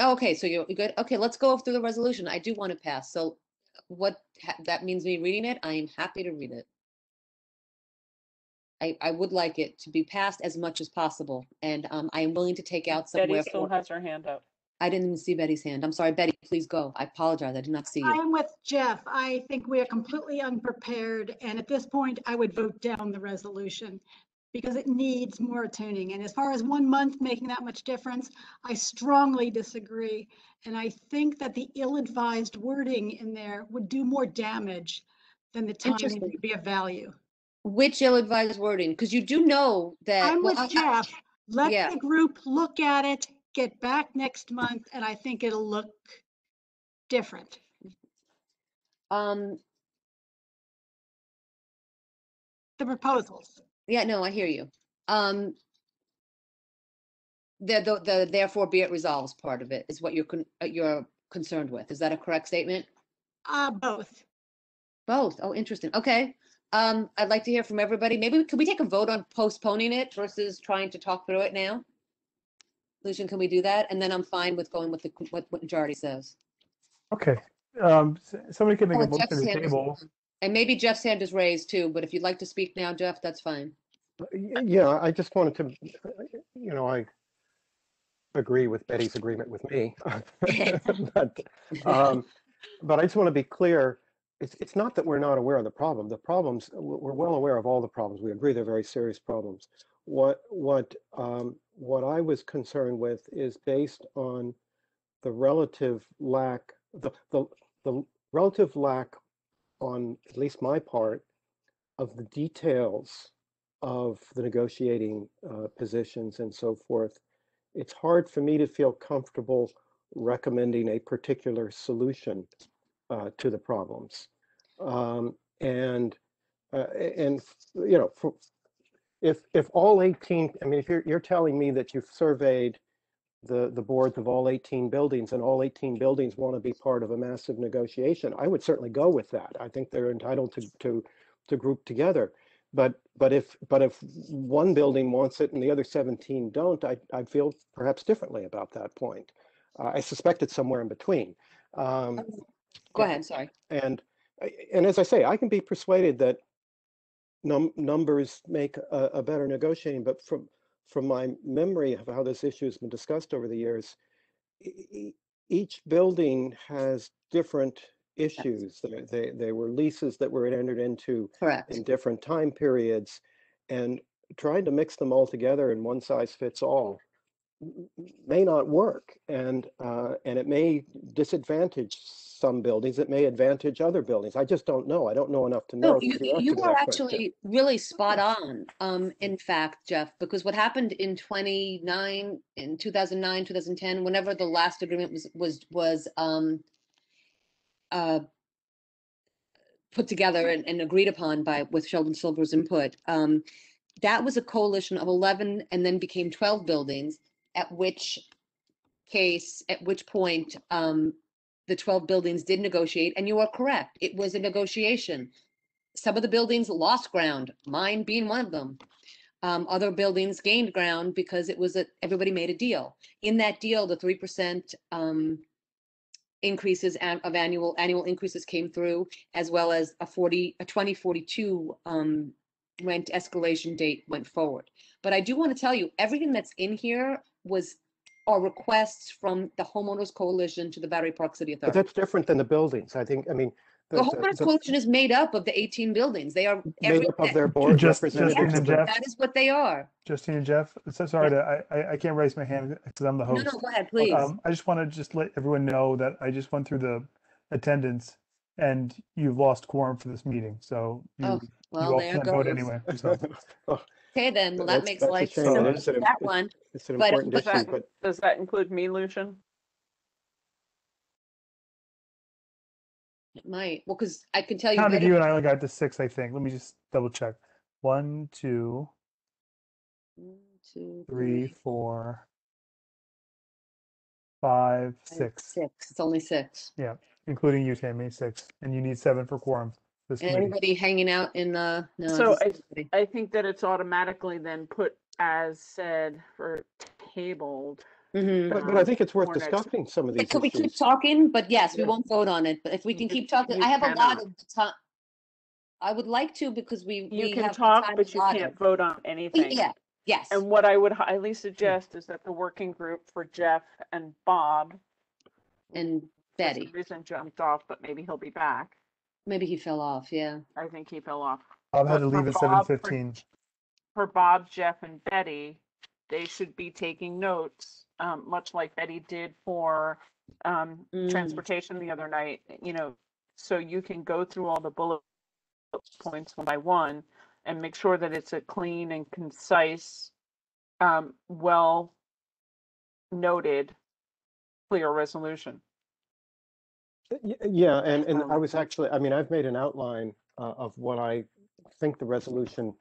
Oh, Okay, so you're you're good. Okay, let's go through the resolution. I do want to pass. So what ha- that means me reading it, I am happy to read it. I, I would like it to be passed as much as possible, and um, I am willing to take out some Betty still wherefore. has her hand up. I didn't even see Betty's hand. I'm sorry, Betty, please go. I apologize. I did not see you. I'm with Jeff. I think we are completely unprepared, and at this point, I would vote down the resolution because it needs more tuning. And as far as one month making that much difference, I strongly disagree. And I think that the ill-advised wording in there would do more damage than the timing Interesting. would be of value. Which ill-advised wording? Because you do know that. I'm well, with I- Jeff. Let yeah. the group look at it get back next month and I think it'll look different. Um, The proposals. yeah, no, I hear you. Um, the, the, the therefore be it resolves part of it is what you're, con- uh, you're concerned with. Is that a correct statement? Uh, both. Both. Oh, interesting. Okay. Um, I'd like to hear from everybody. Maybe, we- could we take a vote on postponing it versus trying to talk through it now? Lucian, can we do that? And then I'm fine with going with the, what, what majority says. Okay, um, s- somebody can make Oh, a and motion Jeff's to hand is table. And maybe Jeff's hand is raised too, but if you'd like to speak now, Jeff, that's fine. Y- Yeah, I just wanted to, you know, I agree with Betty's agreement with me. But, um, but I just want to be clear, it's, it's not that we're not aware of the problem. The problems, we're well aware of all the problems. We agree they're very serious problems. What, what, um, what I was concerned with is based on the relative lack, the, the, the relative lack on at least my part of the details of the negotiating uh, positions and so forth, it's hard for me to feel comfortable recommending a particular solution uh, to the problems. Um, and uh, and you know, for, if if all 18, I mean, if you're you're telling me that you've surveyed the the boards of all 18 buildings and all 18 buildings want to be part of a massive negotiation, I would certainly go with that. I think they're entitled to to to group together. But but if but if one building wants it and the other 17 don't, I I feel perhaps differently about that point. Uh, I suspect it's somewhere in between. Um, Go ahead, sorry. and and as I say, I can be persuaded that num- numbers make a, a better negotiating, but from from my memory of how this issue has been discussed over the years, e- each building has different issues. They, they they were leases that were entered into Correct. in different time periods, and trying to mix them all together in one size fits all may not work, and uh, and it may disadvantage some buildings. It may advantage other buildings. I just don't know. I don't know enough to know. No, the you, answer you to are that question. actually really spot on, um, in fact, Jeff, because what happened in twenty-nine, in two thousand nine, two thousand ten, whenever the last agreement was, was, was, um, uh, put together and, and agreed upon by, with Sheldon Silver's input, um, that was a coalition of eleven and then became twelve buildings, at which case, at which point, um, the twelve buildings did negotiate, and you are correct, it was a negotiation some of the buildings lost ground, mine being one of them. Um, other buildings gained ground because it was a, everybody made a deal. In that deal, the three percent um increases of annual, annual increases came through, as well as a forty, a twenty forty-two um rent escalation date went forward. But I do want to tell you, everything that's in here was are requests from the homeowners coalition to the Battery Park City Authority. But that's different than the buildings. I think. I mean, The the, homeowners the, coalition is made up of the eighteen buildings. They are made every, up of their board Just- representatives. Justine of and Jeff. that is what they are. Justine and Jeff, so sorry to, I, I, I can't raise my hand because I'm the No, host. no, go ahead, please. Um, I just want to just let everyone know that I just went through the attendance and you've lost quorum for this meeting, so you, Oh, you well, all there can't vote goes. anyway. So, Oh, Okay, then, well, that that's- makes that's a life shame. simple It is for an- that it- one. It's an But- important Does issue, that, but does that include me, Lucian? It might, well, because I can tell you. counted Betty- you and I only got to six, I think. Let me just double check. One, two, One, two, three, four, five, five, six. Six, it's only six. Yeah, including you, Tammy, six. And you need seven for quorum. This And committee. anybody hanging out in the, no. So just I. I think that it's automatically then put as said for tabled. Mhm. but, but I think it's worth for next- discussing some of these Could we keep issues. talking? But yes, we Yeah. won't vote on it, but if we can You- keep talking, you I have a lot cannot. of time. I would like to because we. You we can have the talk, time but you allotted. can't vote on anything. Yeah, yes. And what I would highly suggest is that the working group for Jeff and Bob. And for some Betty, Reason jumped off, but maybe he'll be back. Maybe he fell off, yeah. I think he fell off. Bob had but to for leave at Bob, seven for- fifteen. For Bob, Jeff, and Betty, they should be taking notes, um, much like Betty did for um, Mm. transportation the other night. You know, so you can go through all the bullet points one by one and make sure that it's a clean and concise, um, well noted clear resolution. Y- Yeah, and, and I was actually, I mean, I've made an outline uh, of what I think the resolution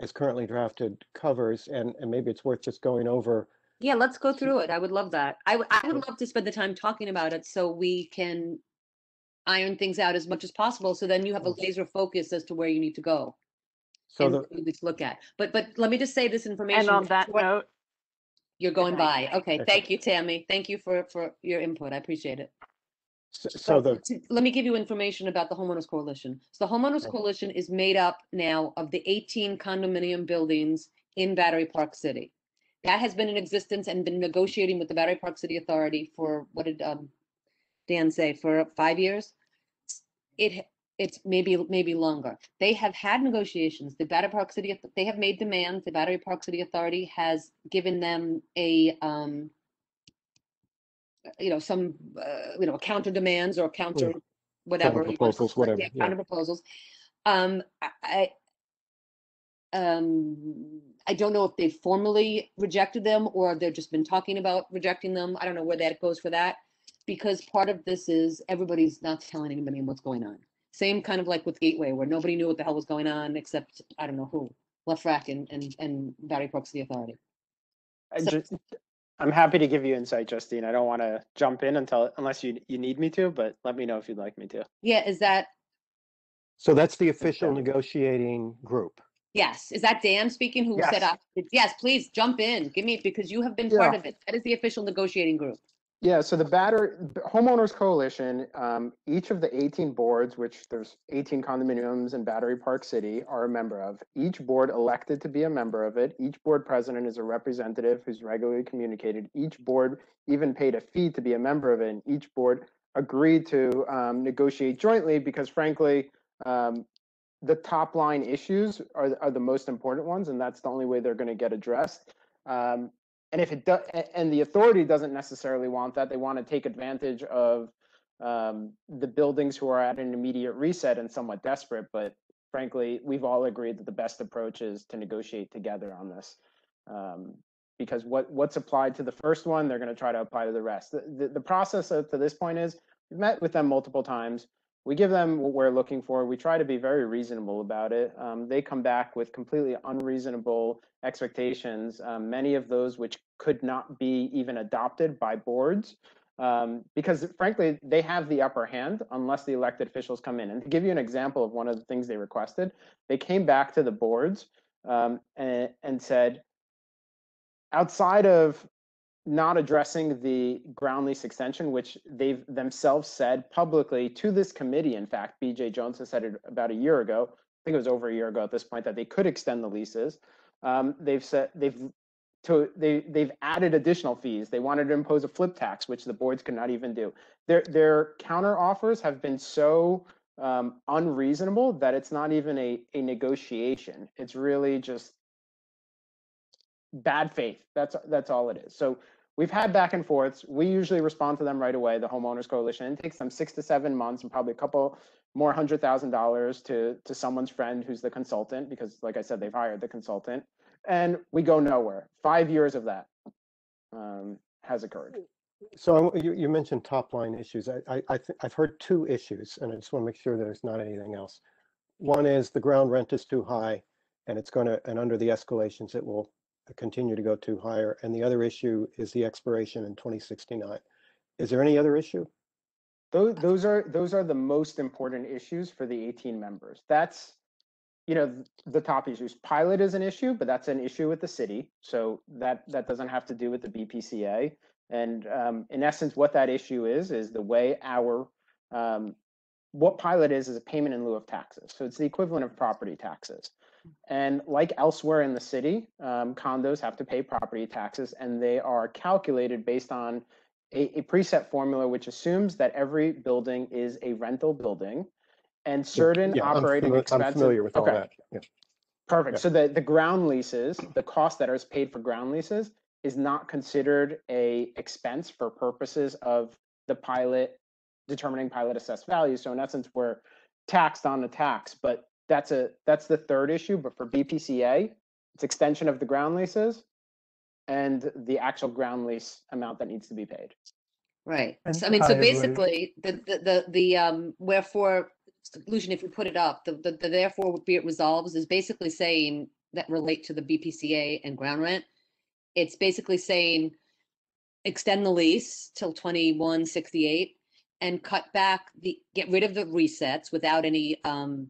is currently drafted covers, and, and maybe it's worth just going over. Yeah, let's go through it. I would love that. I, would- I would love to spend the time talking about it so we can iron things out as much as possible. So then you have a laser focus as to where you need to go. So and the, what you need to look at. But, but let me just say this information. And on that before- note, You're going by. Okay, Okay. thank you, Tammy. Thank you for, for your input. I appreciate it. So the, Let me give you information about the homeowners coalition. So the homeowners Okay. coalition is made up now of the eighteen condominium buildings in Battery Park City. That has been in existence and been negotiating with the Battery Park City Authority for, what did, um, Dan say, for five years? It, it's maybe, maybe longer. They have had negotiations. The Battery Park City, they have made demands. The Battery Park City Authority has given them a, um, you know, some, uh, you know, counter demands or counter whatever. you wanna proposals, whatever, yeah, yeah. Counter proposals. Um, I, I, um, I don't know if they formally rejected them or they've just been talking about rejecting them. I don't know where that goes for that. Because part of this is everybody's not telling anybody what's going on. Same kind of like with Gateway where nobody knew what the hell was going on except, I don't know who, LeFrak and, and, and Battery Park City Authority. I So- just, I'm happy to give you insight, Justine. I don't want to jump in until, unless you, you need me to, but let me know if you'd like me to. Yeah, is that, so that's the official negotiating group. yes, is that Dan speaking who said, Yes. uh, yes, please jump in, give me, because you have been part Yeah. of it. That is the official negotiating group. Yeah, so the batter homeowners coalition, um, each of the 18 boards, which there's 18 condominiums in Battery Park City, are a member of. Each board elected to be a member of it. Each board president is a representative who's regularly communicated. Each board even paid a fee to be a member of it, and each board agreed to um, negotiate jointly because, frankly, um, the top line issues are, are the most important ones, and that's the only way they're going to get addressed. Um, and if it does, and the authority doesn't necessarily want that, they want to take advantage of um, the buildings who are at an immediate reset and somewhat desperate. But frankly, we've all agreed that the best approach is to negotiate together on this. Um, because what what's applied to the first one, they're going to try to apply to the rest. The, the, the process up to this point is we've met with them multiple times. We give them what we're looking for. We try to be very reasonable about it. Um, they come back with completely unreasonable expectations, um, many of those which could not be even adopted by boards. Um, because frankly, they have the upper hand unless the elected officials come in. And to give you an example of one of the things they requested, they came back to the boards um, and, and said, outside of not addressing the ground lease extension, which they've themselves said publicly to this committee. In fact, BJ Jones has said it about a year ago. I think it was over a year ago at this point that they could extend the leases. Um, they've said they've to they they've added additional fees. They wanted to impose a flip tax, which the boards could not even do. Their their counter offers have been so um, unreasonable that it's not even a a negotiation. It's really just bad faith. That's that's all it is. So we've had back and forths. We usually respond to them right away. The homeowners coalition. It takes them six to seven months and probably a couple more hundred thousand dollars to to someone's friend who's the consultant because, like I said, they've hired the consultant, and we go nowhere. Five years of that um, has occurred. So you, you mentioned top line issues. I, I, I I've heard two issues and I just want to make sure there's not anything else. One is the ground rent is too high and it's going to, and under the escalations, it will continue to go too higher. And the other issue is the expiration in 2069. Is there any other issue? Those those are those are the most important issues for the 18 members. That's you know the top issues. Pilot is an issue, but that's an issue with the city, so that that doesn't have to do with the BPCA. And um, in essence, what that issue is is the way our um, what pilot is is a payment in lieu of taxes. So it's the equivalent of property taxes. And like elsewhere in the city, um, condos have to pay property taxes, and they are calculated based on a, a preset formula which assumes that every building is a rental building, and certain Yeah, I'm operating expenses. I'm familiar with all Okay. that. Yeah. Perfect. Yeah. So the, the ground leases, the cost that is paid for ground leases is not considered a expense for purposes of the pilot determining pilot assessed value. So in essence, we're taxed on the tax, but that's a that's the third issue. But for BPCA, it's extension of the ground leases and the actual ground lease amount that needs to be paid. Right. And So, I mean, so everybody. basically, the, the, the, the, um, wherefore, solution, if you put it up, the, the, the therefore would be it resolves is basically saying that relate to the BPCA and ground rent. It's basically saying extend the lease till twenty-one sixty-eight and cut back the, get rid of the resets without any, um,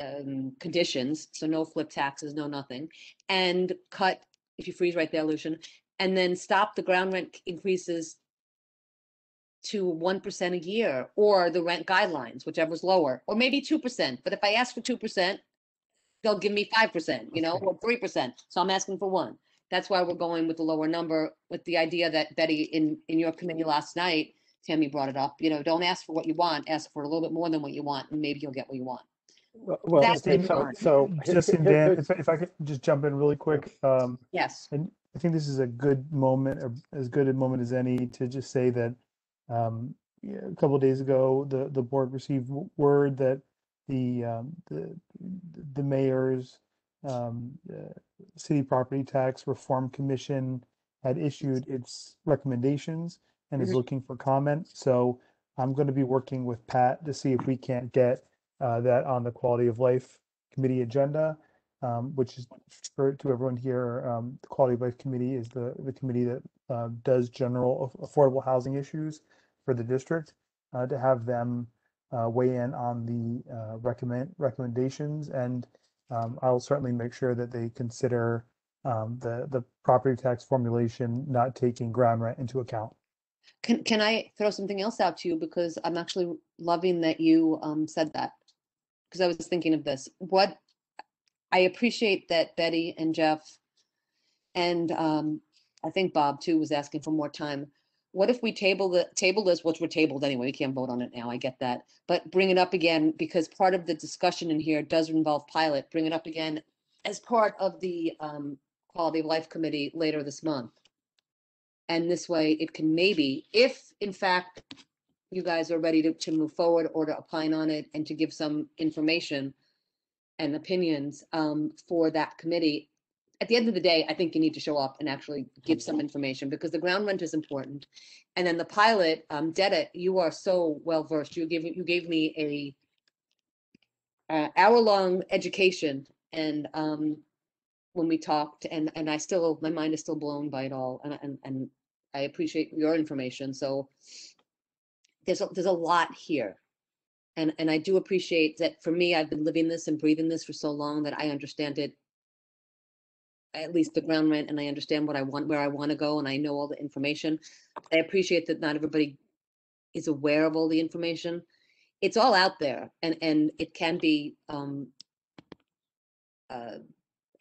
um, conditions, so no flip taxes, no nothing, and cut, if you freeze right there, Lucian, and then stop the ground rent increases to one percent a year, or the rent guidelines, whichever's lower, or maybe two percent, but if I ask for two percent, they'll give me five percent, you know, or three percent, so I'm asking for one. That's why we're going with the lower number, with the idea that Betty, in, in your committee last night, Tammy brought it up, you know, don't ask for what you want, ask for a little bit more than what you want, and maybe you'll get what you want. Well, well, That's okay, the so, part. so. Justin, Dan, if, if I could just jump in really quick, um, Yes. and I think this is a good moment, or as good a moment as any, to just say that, um, yeah, a couple of days ago, the, the board received word that the, um, the, the mayor's, um, uh, city property tax reform commission had issued its recommendations and is Mhm. looking for comment. So I'm going to be working with Pat to see if we can't get uh, that on the quality of life committee agenda, um, which is for to everyone here. Um, the quality of life committee is the the committee that uh, does general aff- affordable housing issues for the district. Uh, to have them uh, weigh in on the uh, recommend recommendations, and um, I'll certainly make sure that they consider um, the the property tax formulation not taking ground rent into account. Can, can I throw something else out to you? Because I'm actually loving that you, um, said that. Because I was thinking of this. What, I appreciate that Betty and Jeff and, um, I think Bob too was asking for more time. What if we table the, table this, which we're tabled anyway, we can't vote on it now, I get that. But bring it up again, because part of the discussion in here does involve pilot, bring it up again as part of the, um, Quality of Life Committee later this month. And this way it can maybe, if in fact you guys are ready to, to move forward or to opine on it and to give some information and opinions, um, for that committee, at the end of the day, I think you need to show up and actually give some information because the ground rent is important. And then the pilot, um, you are so well versed. You gave, you gave me a uh, hour-long education and, um, when we talked and, and I still, my mind is still blown by it all and, and, and I appreciate your information. So there's, a there's a lot here. And, and I do appreciate that for me, I've been living this and breathing this for so long that I understand it. At least the ground rent and I understand what I want, where I want to go and I know all the information. I appreciate that not everybody is aware of all the information. It's all out there and, and it can be, um, uh,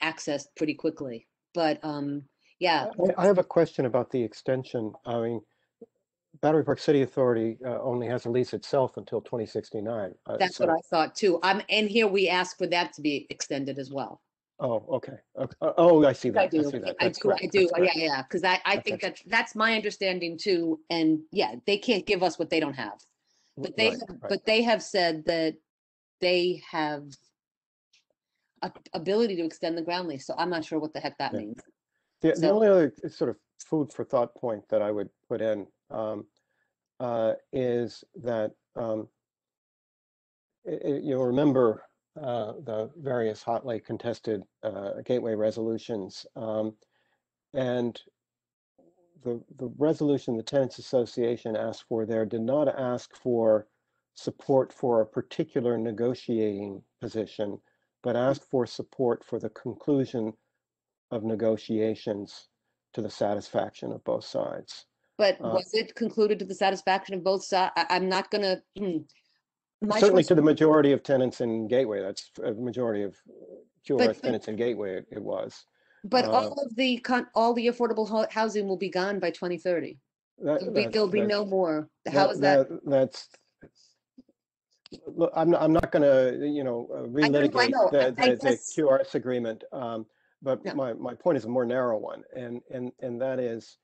accessed pretty quickly. But, um, yeah, I, I have a question about the extension. I mean, Battery Park City Authority uh, only has a lease itself until 2069. uh, that's what I thought too. Um, and here we ask for that to be extended as well. Oh, okay. ok- uh, Oh, I see that. I do, see that. I That's do, I do, That's yeah, correct. yeah, because I, I think Okay. that, that's my understanding too, and yeah, they can't give us what they don't have. But they, Right, have- right. but they have said that they have a ability to extend the ground lease, so I'm not sure what the heck that Yeah. means. The, the So- only other sort of food for thought point that I would put in um, uh, is that um, i- i- you'll remember uh, the various hotly contested uh, gateway resolutions. um, And the, the resolution the Tenants Association asked for there did not ask for support for a particular negotiating position, but asked for support for the conclusion of negotiations to the satisfaction of both sides. But Uh, was it concluded to the satisfaction of both sides? I'm not gonna, hmm. My Certainly choice- to the majority of tenants in Gateway, that's a majority of But- QRS tenants in Gateway, it- was. But uh, all of the, con- all the affordable ho- housing will be gone by twenty thirty. That- There'll be, there'll be no more. How is that? That's, look, I'm, not- I'm not gonna, you know, uh, I relitigate know. I- the, I the- the guess- QRS agreement. um, But No. my, my point is a more narrow one, and, and, and that is,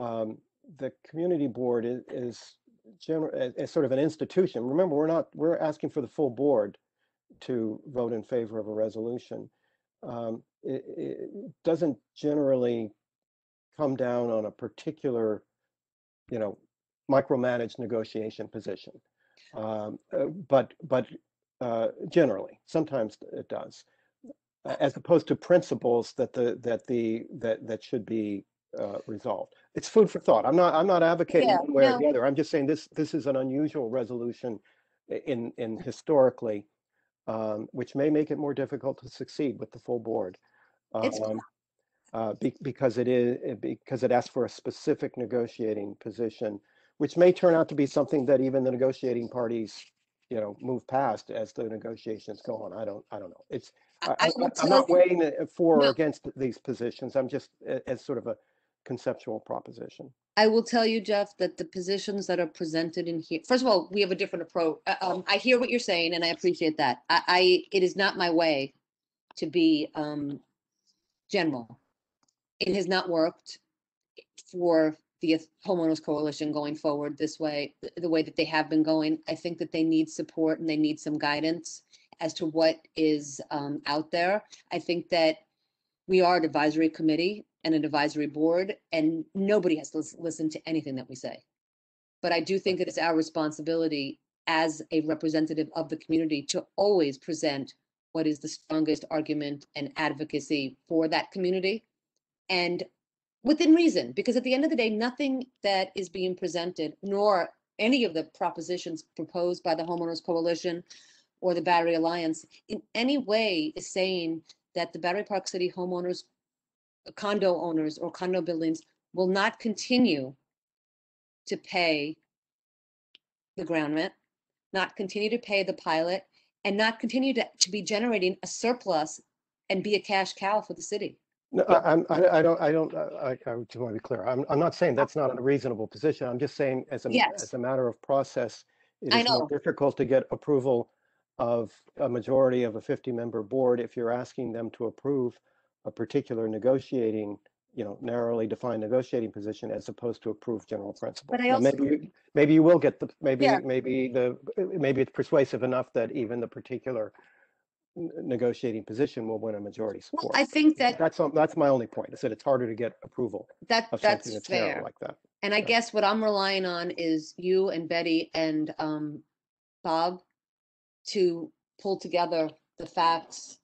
um, the community board is, is general, is sort of an institution. Remember, we're not, we're asking for the full board to vote in favor of a resolution. Um, It, it doesn't generally come down on a particular, you know, micromanaged negotiation position. Um, uh, but but uh, generally, sometimes it does, as opposed to principles that the that the that that should be uh, resolved. It's food for thought. I'm not I'm not advocating Yeah, one way or the other. I'm just saying this this is an unusual resolution in in historically, um, which may make it more difficult to succeed with the full board. Um, uh, be- because it is because it asks for a specific negotiating position, which may turn out to be something that even the negotiating parties, you know, move past as the negotiations go on. I don't I don't know. It's I, I'm not weighing for or against these positions. I'm just as sort of a conceptual proposition. I will tell you, Jeff, that the positions that are presented in here, first of all, we have a different approach. Uh, Um, I hear what you're saying and I appreciate that. I, I, it is not my way to be, um, general. It has not worked for the homeowners coalition going forward this way, th- the way that they have been going. I think that they need support and they need some guidance as to what is, um, out there. I think that we are an advisory committee and an advisory board, and nobody has to listen to anything that we say. But I do think that it is our responsibility as a representative of the community to always present what is the strongest argument and advocacy for that community. And within reason, because at the end of the day, nothing that is being presented, nor any of the propositions proposed by the homeowners coalition or the Battery Alliance in any way is saying that the Battery Park City homeowners, condo owners or condo buildings will not continue to pay the ground rent, not continue to pay the pilot, and not continue to, to be generating a surplus and be a cash cow for the city. No, I, I'm, I, I don't, I don't, uh, I, I just want to be clear. I'm, I'm not saying that's not a reasonable position. I'm just saying as a, Yes. as a matter of process, it I is more difficult to get approval of a majority of a 50-member board if you're asking them to approve a particular negotiating, you know, narrowly defined negotiating position as opposed to approve general principles. But I Now, also- Maybe, you- maybe you will get the, maybe, Yeah. maybe the, maybe it's persuasive enough that even the particular negotiating position will win a majority Well. I think that That's, that's my only point, is that it's harder to get approval that, of that's something that's narrow fair. like that. And I guess what I'm relying on is you and Betty and um Bob to pull together the facts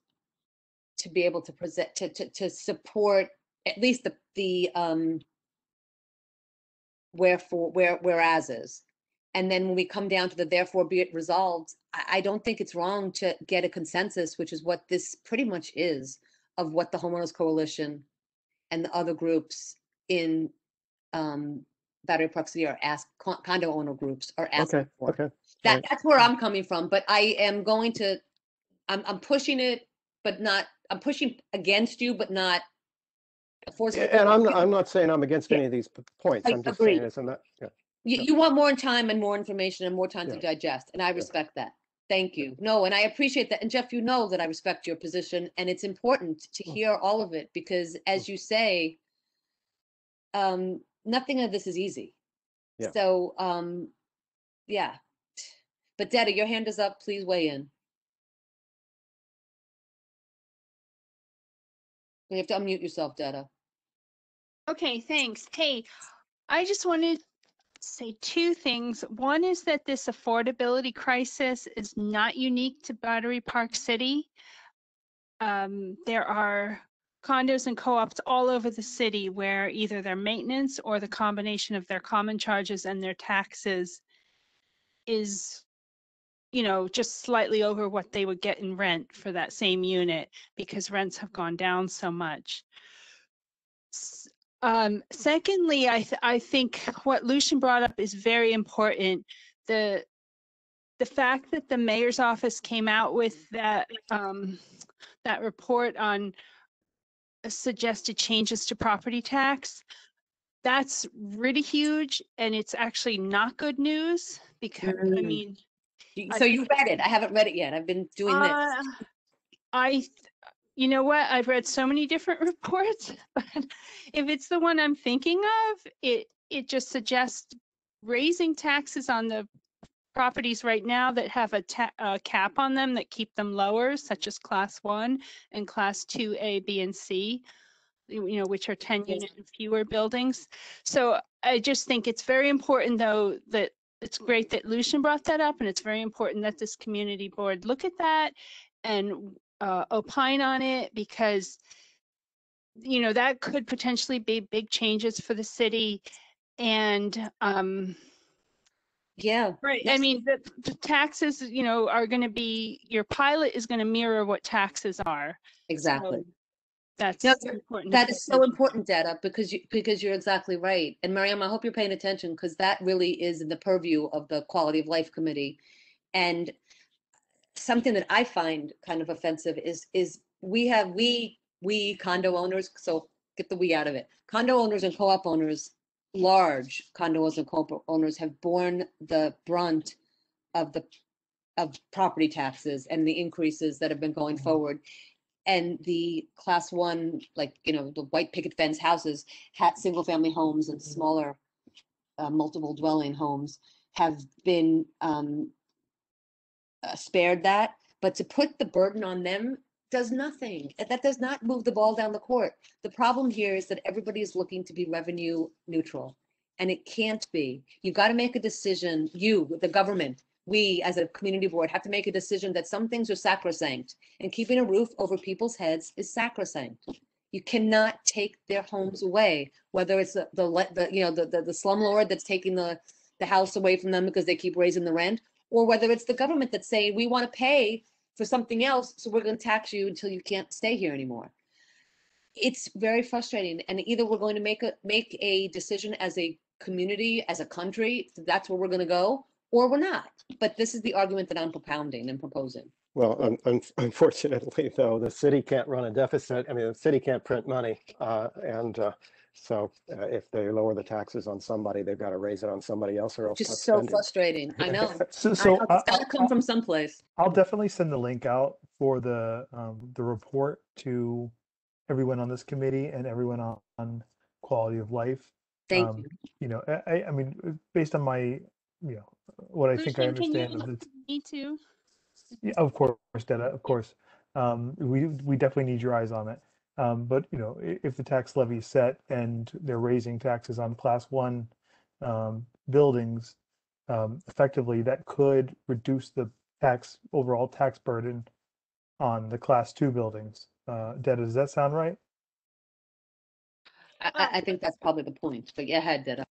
to be able to present, to to to support at least the the um wherefore, where whereas is. And then when we come down to the therefore be it resolved, I, I don't think it's wrong to get a consensus, which is what this pretty much is of what the homeowners coalition and the other groups in um Battery City are ask con- condo owner groups are asking Okay, for. okay. That right. that's where I'm coming from, but I am going to, I'm I'm pushing it, but not, I'm pushing against you, but not forcing. And I'm, not- I'm not saying I'm against any of these p- points. I I'm just saying agree. as a, ma- yeah. You, you want more time and more information and more time to Yeah. digest, and I respect that. Thank you. No, and I appreciate that. And Jeff, you know that I respect your position, and it's important to Mm. hear all of it because, as you say, um, nothing of this is easy. Yeah. So, um, yeah. But Detta, your hand is up. Please weigh in. You have to unmute yourself, Detta. Okay, thanks. Hey, I just wanted to say two things. One is that this affordability crisis is not unique to Battery Park City. Um, there are condos and co-ops all over the city where either their maintenance or the combination of their common charges and their taxes is, you know, just slightly over what they would get in rent for that same unit because rents have gone down so much. Um, secondly, I, th- I think what Lucian brought up is very important. The, the fact that the mayor's office came out with that, um, that report on suggested changes to property tax, that's really huge and it's actually not good news because, I Mm. mean. So you read it. I haven't read it yet. I've been doing this. Uh, I, you know what? I've read so many different reports, but if it's the one I'm thinking of, it, it just suggests raising taxes on the properties right now that have a ta- a cap on them that keep them lower, such as class one and class two A, B, and C. you know, which are ten unit and fewer buildings. So I just think it's very important, though, that it's great that Lucian brought that up, and it's very important that this community board look at that and uh, opine on it because you know, that could potentially be big changes for the city. And um, Yeah. Right. I mean, the, the taxes, you know, are going to be, your pilot is going to mirror what taxes are. Exactly. So That's No, important. to That pay is so important, Detta, because you, because you're exactly right. And Mariam, I hope you're paying attention because that really is in the purview of the Quality of Life Committee. And something that I find kind of offensive is, is we have, we, we condo owners, so get the we out of it. Condo owners and co-op owners, large condos and co-op owners have borne the brunt of the, of property taxes and the increases that have been going mm-hmm. forward. And the class one, like, you know, the white picket fence houses, had single-family homes and smaller uh, multiple dwelling homes have been um, uh, spared that, but to put the burden on them does nothing. That does not move the ball down the court. The problem here is that everybody is looking to be revenue neutral, and it can't be. You've got to make a decision, you, the government, we as a community board have to make a decision that some things are sacrosanct, and keeping a roof over people's heads is sacrosanct. You cannot take their homes away, whether it's the, the, the, you know, the, the, the slumlord that's taking the, the house away from them because they keep raising the rent, or whether it's the government that's saying, we want to pay for something else, so we're going to tax you until you can't stay here anymore. It's very frustrating, and either we're going to make a, make a decision as a community, as a country, that's where we're going to go, or we're not. But this is the argument that I'm propounding and proposing. Well, un- un- unfortunately, though, the city can't run a deficit. I mean, the city can't print money. uh, And uh, so uh, if they lower the taxes on somebody, they've got to raise it on somebody else or else. Just so spending. frustrating. I know. So, I so know, It's gotta come from someplace. I'll definitely send the link out for the, um, the report to everyone on this committee and everyone on, on quality of life. Thank Um, you. You know, I, I- I mean, based on my, you know, what I think I Lucian, can you understand of the, Me too. Yeah, of course, Detta, of course. Um, we, we definitely need your eyes on it. Um, but, you know, i- if the tax levy is set and they're raising taxes on class one, um, buildings, um, effectively, that could reduce the tax, overall tax burden on the class two buildings. Uh, Detta, does that sound right? I, I, I think that's probably the point, but yeah, ahead, Detta.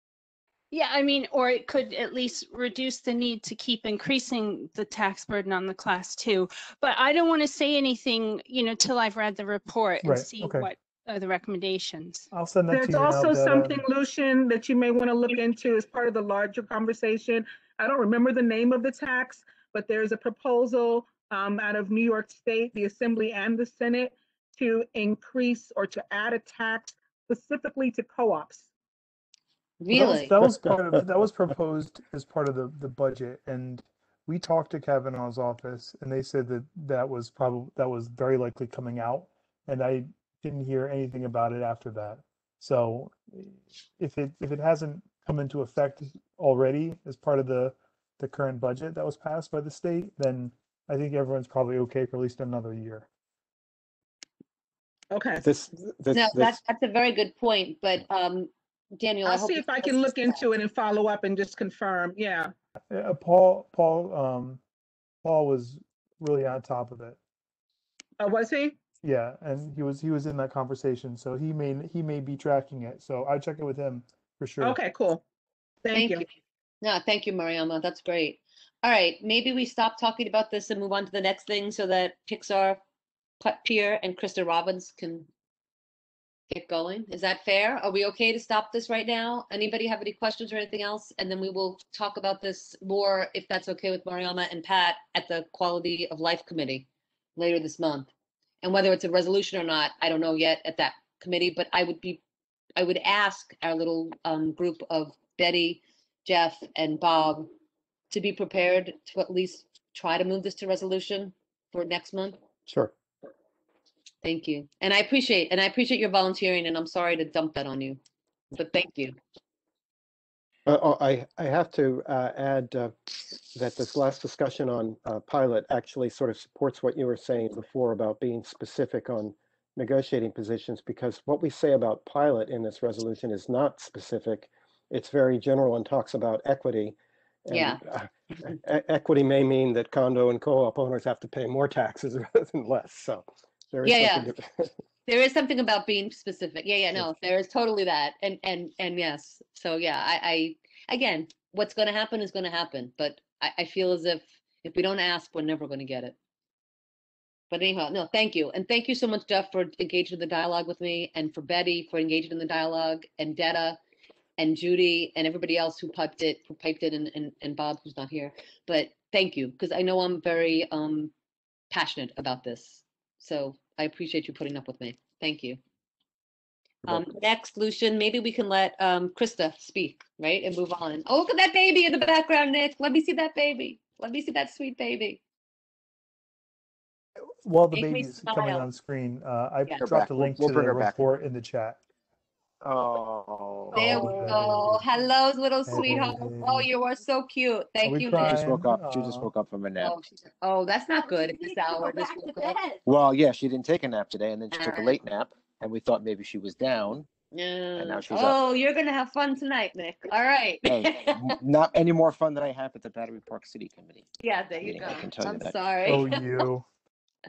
Yeah, I mean, or it could at least reduce the need to keep increasing the tax burden on the class two. But I don't want to say anything, you know, till I've read the report and Right, see okay. what are the recommendations. I'll send that to There's you now, also Detta. something, Lucian, that you may want to look into as part of the larger conversation. I don't remember the name of the tax, but there's a proposal um, out of New York State, the Assembly and the Senate, to increase or to add a tax specifically to co-ops. Well, that was- Really? That was part of, that was proposed as part of the, the budget and we talked to Kavanagh's office and they said that that was probably, that was very likely coming out. And I didn't hear anything about it after that. So if it, if it hasn't come into effect already as part of the, the current budget that was passed by the state, then I think everyone's probably okay for at least another year. Okay. This, this, No, this, that's, that's a very good point, but, um, Daniel, I I'll hope. see you if I can us look that. into it and follow up and just confirm. Yeah. Uh, Paul, Paul, um, Paul was really on top of it. Oh, was he? Yeah, and he was he was in that conversation, so he may he may be tracking it. So I check it with him for sure. Okay, cool. Thank you. No, thank you, Mariama. That's great. All right, maybe we stop talking about this and move on to the next thing so that Pixar, Put Pier, and Krista Robbins can get going. Is that fair? Are we okay to stop this right now? Anybody have any questions or anything else? And then we will talk about this more, if that's okay with Mariama and Pat, at the Quality of Life Committee later this month. And whether it's a resolution or not, I don't know yet at that committee, but I would be, I would ask our little um, group of Betty, Jeff, and Bob to be prepared to at least try to move this to resolution for next month. sure. Thank you. And I appreciate, and I appreciate your volunteering, and I'm sorry to dump that on you, but thank you. Uh, oh, I, I have to uh, add uh, that this last discussion on uh, pilot actually sort of supports what you were saying before about being specific on negotiating positions because what we say about pilot in this resolution is not specific. It's very general and talks about equity. And, Yeah. uh, Equity may mean that condo and co-op owners have to pay more taxes rather than less, so there is Yeah, yeah. something to. There is something about being specific. Yeah, yeah, no, there is totally that. And, and, and yes. So yeah, I, I, again, what's gonna happen is gonna happen, but I, I feel as if if we don't ask, we're never gonna get it. But anyhow, no, thank you. And thank you so much, Jeff, for engaging in the dialogue with me and for Betty for engaging in the dialogue and Detta and Judy and everybody else who piped it, who piped it and, and, and Bob who's not here. But thank you, because I know I'm very um passionate about this. So I appreciate you putting up with me. Thank you. Um, next, Lucian, maybe we can let um Krista speak, right, and move on. Oh, look at that baby in the background, Nick. Let me see that baby. Let me see that sweet baby. While the Make me baby's coming on screen, uh, I Yeah. dropped back. a We'll- link we'll to bring the her back. report in the chat. Oh. There we go. Hello, little sweetheart. Oh, you are so cute. Thank we you, She just woke up. She just woke up from a nap. Oh, she's- oh, that's not good at this hour. Just woke up. Well, yeah, she didn't take a nap today, and then she took a Alright. late nap, and we thought maybe she was down. Yeah. And now she's up. Oh, you're gonna have fun tonight, Nick. All right. Hey, n- not any more fun than I have at the Battery Park City Committee. Yeah, there you meeting, go. I can tell you I'm that. sorry. Oh, you.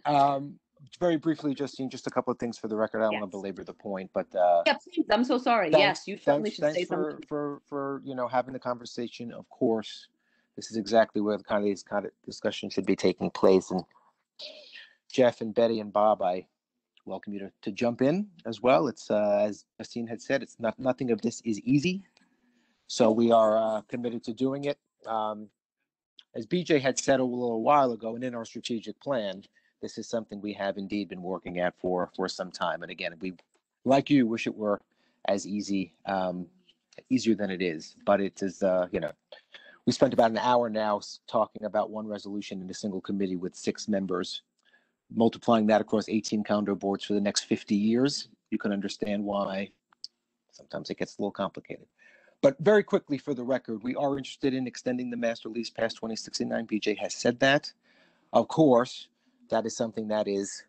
Um, very briefly, Justine, just a couple of things for the record. I don't want to belabor the point, but uh, Yeah, please. I'm so sorry. thanks- Yes, you certainly thanks, should thanks say for, something. for for you know having the conversation. Of course, this is exactly where the kind of these kind of discussions should be taking place. And Jeff and Betty and Bob, I welcome you to, to jump in as well. It's uh, as Justine had said, it's not nothing of this is easy, so we are uh, committed to doing it. Um, as BJ had said a little while ago, and in our strategic plan, this is something we have indeed been working at for for some time. And again, we, like you, wish it were as easy, um, easier than it is. But it is, uh, you know, we spent about an hour now talking about one resolution in a single committee with six members, multiplying that across 18 condo boards for the next 50 years. You can understand why sometimes it gets a little complicated. But very quickly, for the record, we are interested in extending the master lease past 2069. BJ has said that. Of course, that is something that is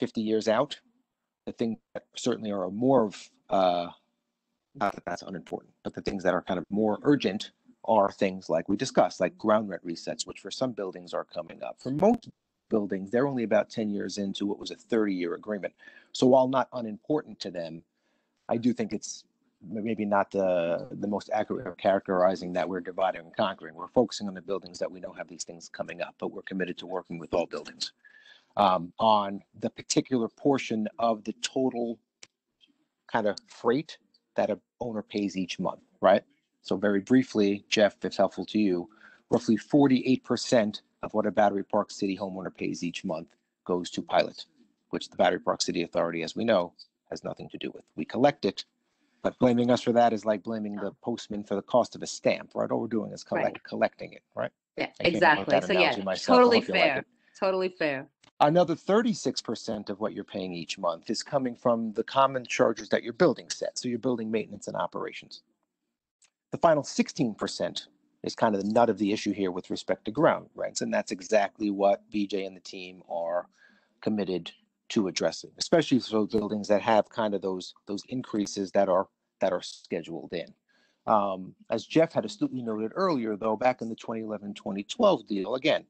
50 years out. The things that certainly are more of, uh, not that that's unimportant, but the things that are kind of more urgent are things like we discussed, like ground rent resets, which for some buildings are coming up. For most buildings, they're only about 10 years into what was a 30 year agreement. So while not unimportant to them, I do think it's maybe not the the most accurate of characterizing that we're dividing and conquering. We're focusing on the buildings that we know have these things coming up, but we're committed to working with all buildings um, on the particular portion of the total kind of freight that a owner pays each month, right? So very briefly, Jeff, if helpful to you, roughly 48% of what a Battery Park City homeowner pays each month goes to Pilot, which the Battery Park City Authority, as we know, has nothing to do with. We collect it, but blaming us for that is like blaming the postman for the cost of a stamp, right? All we're doing is collect, Right. collecting it, right? Yeah, I came up with exactly. that So yeah, analogy myself. I totally hope you like fair. it. Totally fair. Another thirty-six percent of what you're paying each month is coming from the common charges that your building set, so your building maintenance and operations. The final sixteen percent is kind of the nut of the issue here with respect to ground rents, and that's exactly what BJ and the team are committed to address it, especially for those buildings that have kind of those those increases that are that are scheduled in. Um, as Jeff had astutely noted earlier, though, back in the 2011-2012 deal, again,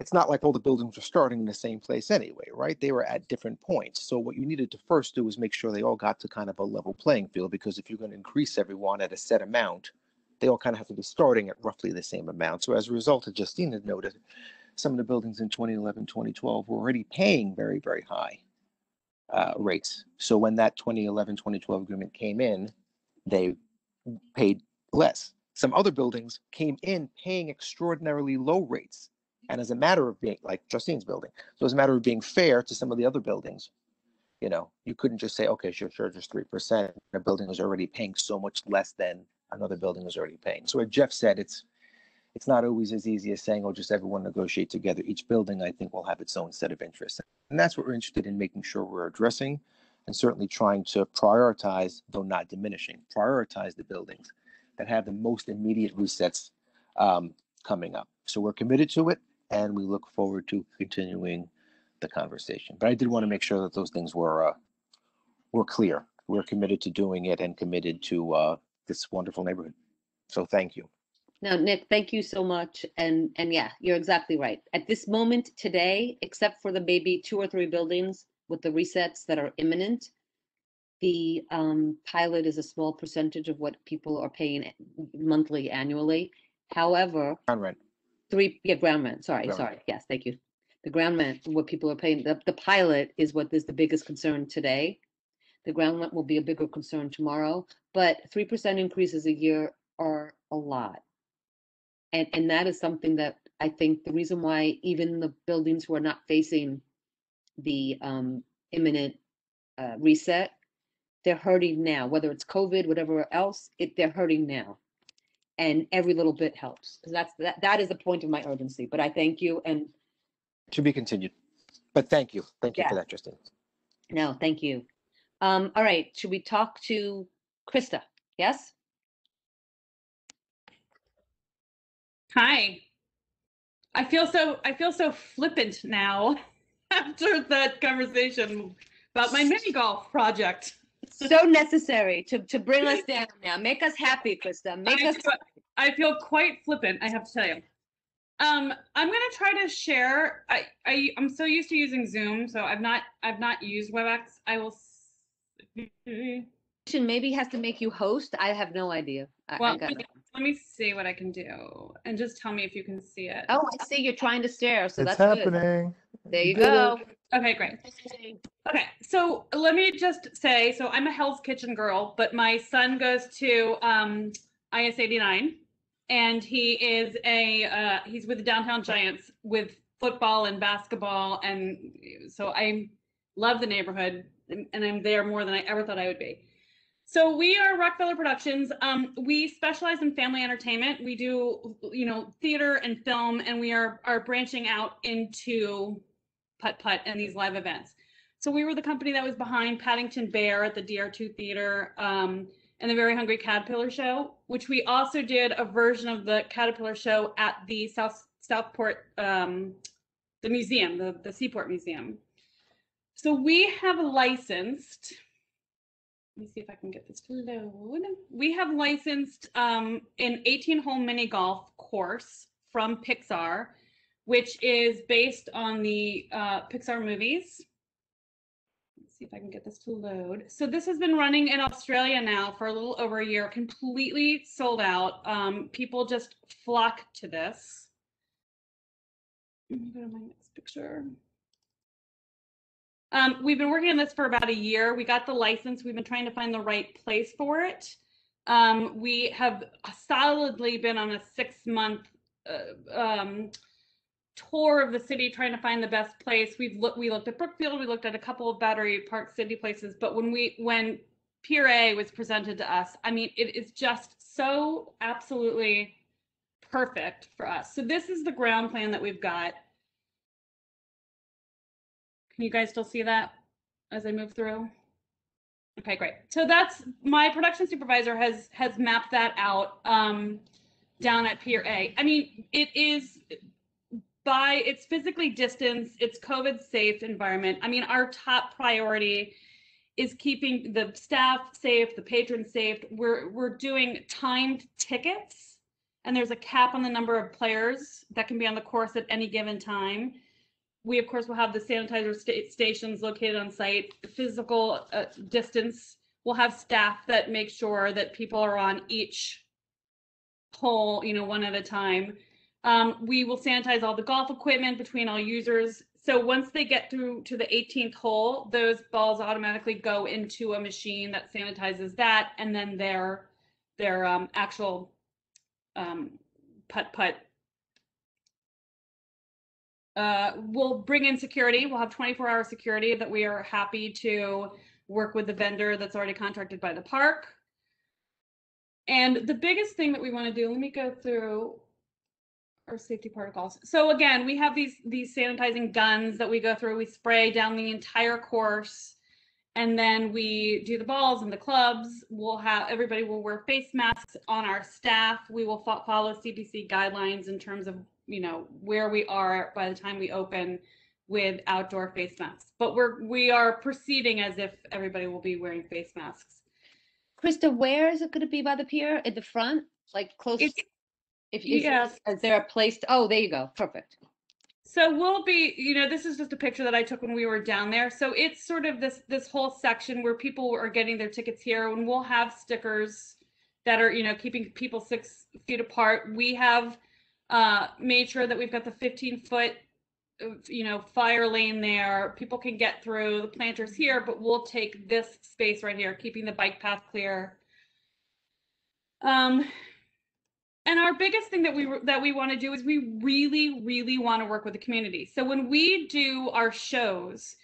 it's not like all the buildings were starting in the same place anyway, right? They were at different points. So what you needed to first do was make sure they all got to kind of a level playing field because if you're going to increase everyone at a set amount, they all kind of have to be starting at roughly the same amount. So as a result, as Justine had noted, some of the buildings in 2011, 2012 were already paying very, very high uh, rates. So when that 2011, 2012 agreement came in, they paid less. Some other buildings came in paying extraordinarily low rates. And as a matter of being like Justine's building, so as a matter of being fair to some of the other buildings, you know, you couldn't just say, okay, sure, sure, just three percent. A building was already paying so much less than another building was already paying. So as Jeff said, it's it's not always as easy as saying, oh, just everyone negotiate together. Each building, I think, will have its own set of interests. And that's what we're interested in making sure we're addressing and certainly trying to prioritize, though not diminishing, prioritize the buildings that have the most immediate resets um, coming up. So we're committed to it and we look forward to continuing the conversation. But I did want to make sure that those things were uh, were clear. We're committed to doing it and committed to uh, this wonderful neighborhood. So thank you. No, Nick, thank you so much. And, and yeah, you're exactly right. At this moment today, except for the maybe two or three buildings with the resets that are imminent, the um, pilot is a small percentage of what people are paying monthly, annually. However, Ground rent. three, yeah, ground rent, sorry, Ground sorry, yes, thank you. The ground rent, what people are paying, the, the pilot is what is the biggest concern today. The ground rent will be a bigger concern tomorrow, but three percent increases a year are a lot. And, and that is something that I think the reason why even the buildings who are not facing the um, imminent uh, reset, they're hurting now, whether it's COVID, whatever else, it, they're hurting now. And every little bit helps, because that's, that, that is the point of my urgency, but I thank you and To be continued. But thank you. Thank you for that, Justine. no, thank you. Um, all right, should we talk to Krista? Yes? Hi. I feel so I feel so flippant now after that conversation about my mini golf project. So necessary to, to bring us down now. Make us happy, Krista. Make I us. feel, I feel quite flippant, I have to tell you. Um, I'm gonna try to share. I, I I'm so used to using Zoom, so I've not I've not used WebEx. I will. S- Maybe has to make you host. I have no idea. I, I Well, got let me- let me see what I can do, and just tell me if you can see it. Oh, I see you're trying to stare, so It's that's good. happening. There you go. Okay, great. Okay, so let me just say, so I'm a Hell's Kitchen girl, but my son goes to um, IS 89, and he is a uh, he's with the Downtown Giants with football and basketball, and so I love the neighborhood, and and I'm there more than I ever thought I would be. So we are Rockefeller Productions. Um, we specialize in family entertainment. We do, you know, theater and film, and we are are branching out into putt putt and these live events. So we were the company that was behind Paddington Bear at the DR2 Theater um, and the Very Hungry Caterpillar Show, which we also did a version of the Caterpillar Show at the South Southport, um, the museum, the, the Seaport Museum. So we have licensed. Let me see if I can get this to load. We have licensed um, an 18 hole mini golf course from Pixar, which is based on the uh, Pixar movies. Let's see if I can get this to load. So this has been running in Australia now for a little over a year, completely sold out. Um, people just flock to this. Let me go to my next picture. Um, we've been working on this for about a year. We got the license. We've been trying to find the right place for it. Um, we have solidly been on a six month uh, um, tour of the city trying to find the best place. We've looked we looked at Brookfield, we looked at a couple of Battery Park City places, but when we when Pier A was presented to us, I mean it is just so absolutely perfect for us. So this is the ground plan that we've got. Can you guys still see that as I move through? Okay, great. So that's my production supervisor has has mapped that out um, down at Pier A. I mean, it is by it's physically distanced, it's COVID safe environment. I mean, our top priority is keeping the staff safe, the patrons safe. We're we're doing timed tickets, and there's a cap on the number of players that can be on the course at any given time. We of course will have the sanitizer sta- stations located on site, physical uh, distance. We'll have staff that make sure that people are on each hole, you know, one at a time. Um, we will sanitize all the golf equipment between all users. So once they get through to the 18th hole, those balls automatically go into a machine that sanitizes that, and then their their um, actual um, putt putt. Uh, we'll bring in security. We'll have 24 hour security that we are happy to work with the vendor that's already contracted by the park. And the biggest thing that we want to do, let me go through our safety protocols. So again, we have these these sanitizing guns that we go through. We spray down the entire course, and then we do the balls and the clubs. We'll have everybody will wear face masks on our staff. We will fo- follow CDC guidelines in terms of you know where we are by the time we open. with outdoor face masks. But we're we are proceeding as if everybody will be wearing face masks. Krista, where is it going to be by the pier? At the front, like close? It's- If you, yes. is there a place? to- Oh, there you go. Perfect. So we'll be, you know, this is just a picture that I took when we were down there. So it's sort of this this whole section where people are getting their tickets here, and we'll have stickers that are, you know, keeping people six feet apart. We have uh, made sure that we've got the 15 foot, you know, fire lane there. People can get through. The planters here, but we'll take this space right here, keeping the bike path clear. Um, and our biggest thing that we that we want to do is we really really want to work with the community so when we do our shows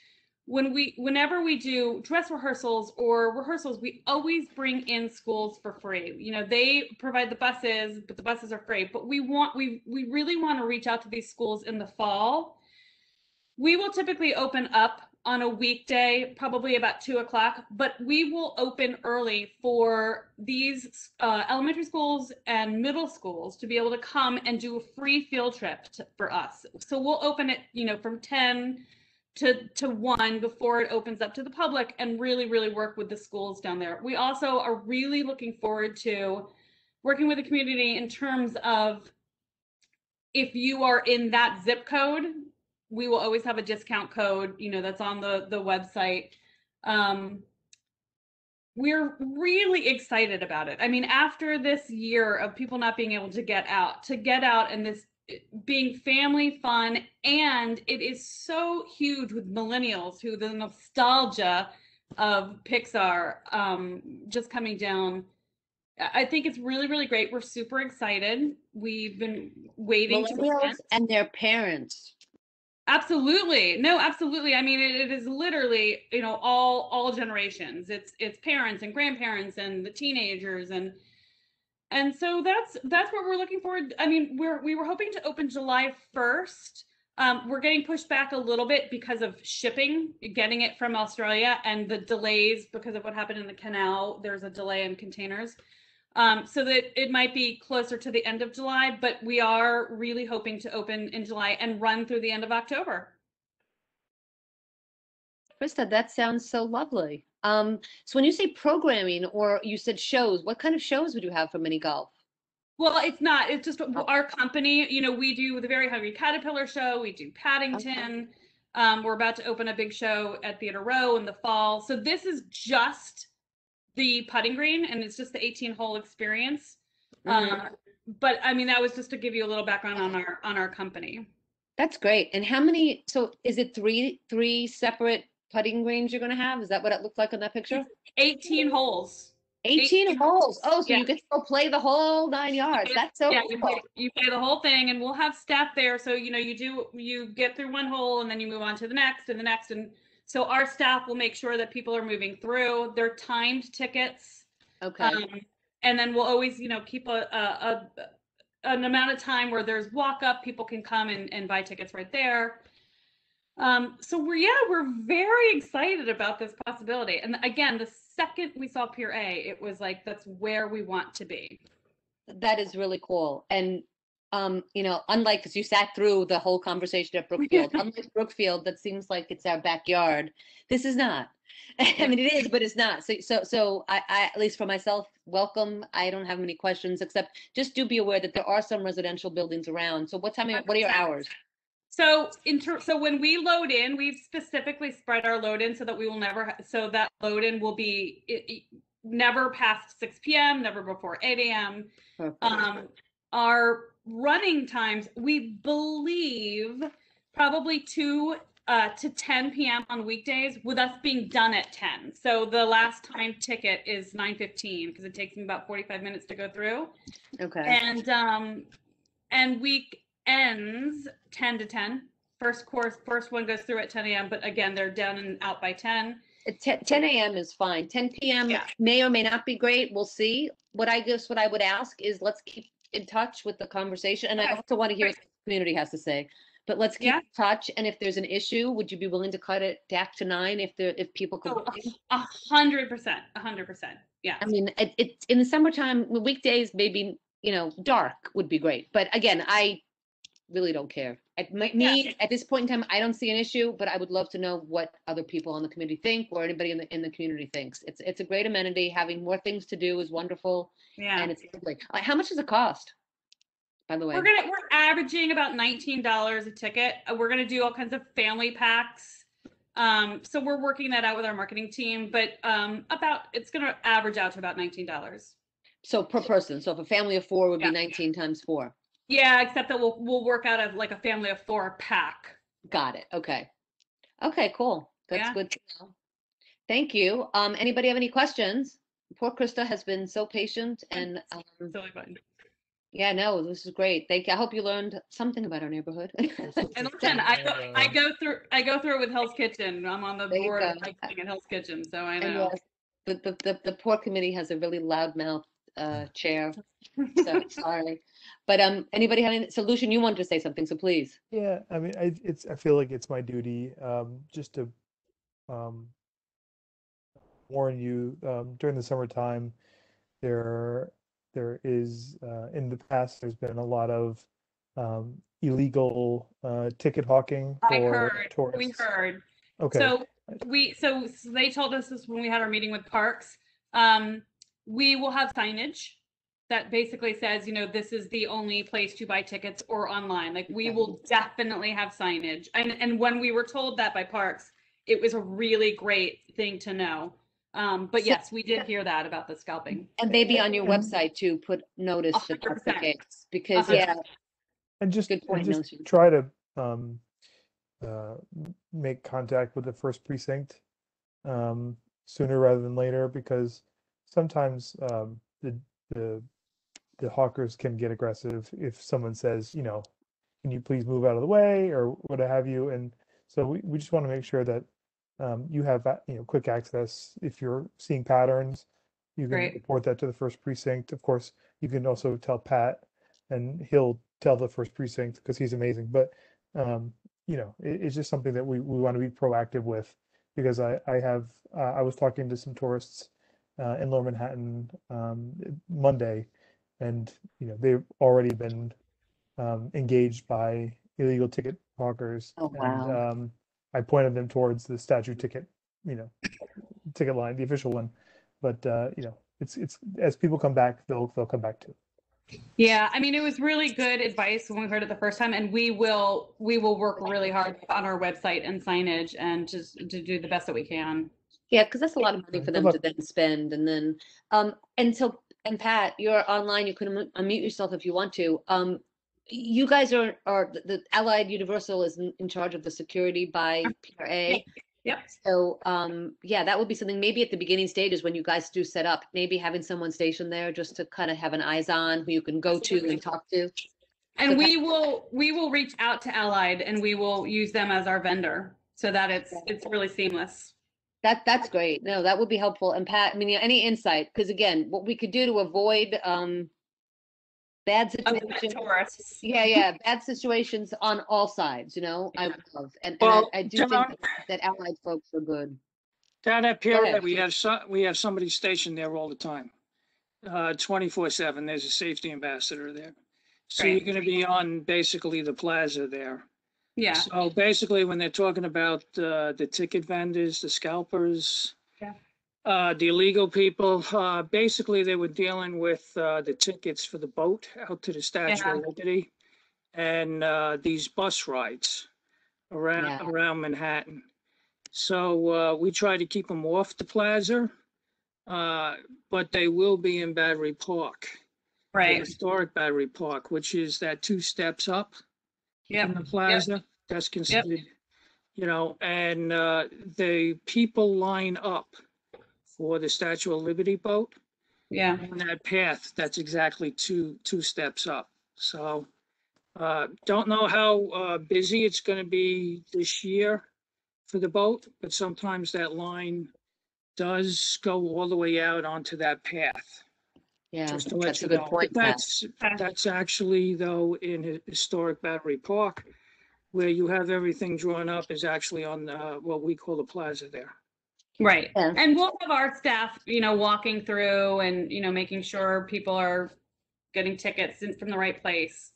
when we whenever we do dress rehearsals or rehearsals we always bring in schools for free. You know they provide the buses but the buses are free. But we want we we really want to reach out to these schools in the fall. We will typically open up on a weekday, probably about two o'clock, but we will open early for these uh, elementary schools and middle schools to be able to come and do a free field trip to, for us. So we'll open it, you know, from 10 to, to 1 before it opens up to the public and really, really work with the schools down there. We also are really looking forward to working with the community in terms of if you are in that zip code we will always have a discount code, you know, that's on the the website. Um, we're really excited about it. I mean, after this year of people not being able to get out, to get out and this being family fun, and it is so huge with millennials who the nostalgia of Pixar um, just coming down. I think it's really, really great. We're super excited. We've been waiting to Millennials and their parents. Absolutely. No, absolutely. I mean, it, it is literally, you know, all all generations. It's it's parents and grandparents and the teenagers and and so that's that's what we're looking forward. I mean, we're we were hoping to open July 1st. Um, we're getting pushed back a little bit because of shipping, getting it from Australia and the delays because of what happened in the canal. There's a delay in containers. Um, so that it might be closer to the end of July, but we are really hoping to open in July and run through the end of October. Krista, that sounds so lovely. Um, so when you say programming or you said shows, what kind of shows would you have for mini golf? Well, it's not. It's just our company. You know, we do the Very Hungry Caterpillar show. We do Paddington. Um, we're about to open a big show at Theater Row in the fall. So this is just the putting green, and it's just the 18 hole experience. Mhm. Um, but I mean, that was just to give you a little background on our on our company. That's great. And how many, so is it three, three separate putting greens you're gonna have? Is that what it looked like in that picture? 18 holes. 18 holes. Oh, so Yeah. you get to go play the whole nine yards. That's so yeah, you play, you play the whole thing, and we'll have staff there. So you know, you do you get through one hole, and then you move on to the next and the next, and so our staff will make sure that people are moving through. They're timed tickets. Okay. Um, and then we'll always, you know, keep a, a, a an amount of time where there's walk up. People can come and, and buy tickets right there. Um, so we're yeah, we're very excited about this possibility. And again, the second we saw Pier A, it was like that's where we want to be. That is really cool. And um, you know, unlike because you sat through the whole conversation at Brookfield, unlike Brookfield, that seems like it's our backyard. This is not. I mean, it is, but it's not. So, so, so I, I, at least for myself, welcome. I don't have many questions except just do be aware that there are some residential buildings around. So, what time? What are your hours? So in ter- so when we load in, we've specifically spread our load in so that we will never ha- so that load in will be it, it- never past 6 p.m., never before 8 a.m. Um, our running times, we believe, probably 2 uh, to 10 p.m. on weekdays, with us being done at 10. So the last time ticket is 9:15 because it takes me about 45 minutes to go through. Okay. And um, and week ends 10 to 10. First course, first one goes through at 10 a.m. But again, they're down and out by 10. At 10, 10 a.m. is fine. 10 p.m. may or may not be great. We'll see. What I guess what I would ask is let's keep in touch with the conversation. And I also want to hear what the community has to say. But let's keep Yeah. in touch. And if there's an issue, would you be willing to cut it back to nine if there if people could? Oh, a hundred percent, a hundred percent. Yeah. I mean, it, it in the summertime, weekdays maybe you know dark would be great. But again, I really don't care. At my- me, at this point in time, I don't see an issue, but I would love to know what other people on the community think or anybody in the, in the community thinks. It's, it's a great amenity. Having more things to do is wonderful. Yeah. And it's lovely. Like, how much does it cost? By the way. We're gonna we're averaging about nineteen dollars a ticket. Uh, We're gonna do all kinds of family packs. Um, so we're working that out with our marketing team, but um, about it's gonna average out to about nineteen dollars. So per person. So if a family of four would be Yeah. nineteen times four. Yeah, except that we'll we'll work out of like a family of four pack. Got it. Okay. Okay, cool. That's Yeah. good to know. Thank you. Um, anybody have any questions? Poor Krista has been so patient and, um, Silly button. yeah, no, this is great. Thank you. I hope you learned something about our neighborhood. And listen, I go, I go through I go through it with Hell's Kitchen. I'm on the There board of at Hell's Kitchen, so I And know. yes, the, the, the, the poor committee has a really loud mouth, uh, chair. So sorry. But, um, anybody have any solution? You wanted to say something, so please. Yeah, I mean, I, it's, I feel like it's my duty, um, just to, um, warn you, um, during the summertime, there, there is, uh, in the past, there's been a lot of, um, illegal, uh, ticket hawking I for heard, we heard. Okay. So we, so s- they told us this when we had our meeting with Parks. Um, we will have signage that basically says, you know, this is the only place to buy tickets or online. Like we will definitely have signage. And, and when we were told that by Parks, it was a really great thing to know. Um, but So- yes, we did hear that about the scalping. And maybe on your website too, put notice that that's the 100%. case, because yeah, And just, Good and point, just Nelson. try to, um, uh, make contact with the first precinct, um, sooner rather than later, because sometimes, um, the, the, the hawkers can get aggressive if someone says, you know, can you please move out of the way or what have you, and so we, we just want to make sure that, um, you have, a- you know, quick access if you're seeing patterns. You can report that to the first precinct. Of course, you can also tell Pat and he'll tell the first precinct because he's amazing. But um, you know, it, it's just something that we, we want to be proactive with because I I have uh, I was talking to some tourists uh, in Lower Manhattan um, Monday, and you know they've already been um, engaged by illegal ticket hawkers. Oh, And, wow. um, I pointed them towards the statue ticket, you know, ticket line, the official one. But uh, you know, it's it's as people come back, they'll they'll come back too. Yeah, I mean, it was really good advice when we heard it the first time, and we will, we will work really hard on our website and signage and just to do the best that we can. Yeah, because that's a lot of money for them to then spend and then, um, and so, and Pat, you're online, you can unmute- unmute yourself if you want to. Um, you guys are, are, the- the Allied Universal is in, in charge of the security by Pier A. Yep. So, um, yeah, that would be something, maybe at the beginning stages when you guys do set up, maybe having someone stationed there just to kind of have an eyes on who you can go to and talk to. And So we will, we will reach out to Allied and we will use them as our vendor so that it's, it's really seamless. That, that's great. No, that would be helpful. And Pat, I mean, any insight? Because again, what we could do to avoid, um, bad situations. Tourists. Yeah, yeah, bad situations on all sides, you know, I would love. And, and Well, I, I do John- think that- that allied folks are good. Down at Go ahead, Pier, we Chief. have so, we have somebody stationed there all the time. Uh, twenty-four seven, there's a safety ambassador there. So you're Great. gonna be on basically the plaza there. Yeah. So basically, when they're talking about, uh, the ticket vendors, the scalpers, Yeah. uh, the illegal people, uh, basically they were dealing with, uh, the tickets for the boat out to the Statue of Liberty. And, uh, these bus rides around, Yeah. around Manhattan. So, uh, we try to keep them off the plaza. Uh, but they will be in Battery Park. the Right. Historic Battery Park, which is that two steps up Yep. from the plaza. That's considered, you know, and uh, the people line up for the Statue of Liberty boat. Yeah. On that path, that's exactly two, two steps up. So uh, don't know how uh, busy it's going to be this year for the boat, but sometimes that line does go all the way out onto that path. Yeah, Just to let that's you a good know. But point, Pat. That's, that's actually though in hi- historic Battery Park, where you have everything drawn up is actually on uh, what we call the plaza there. Right. Yeah. And we'll have our staff, you know, walking through and, you know, making sure people are getting tickets in from the right place.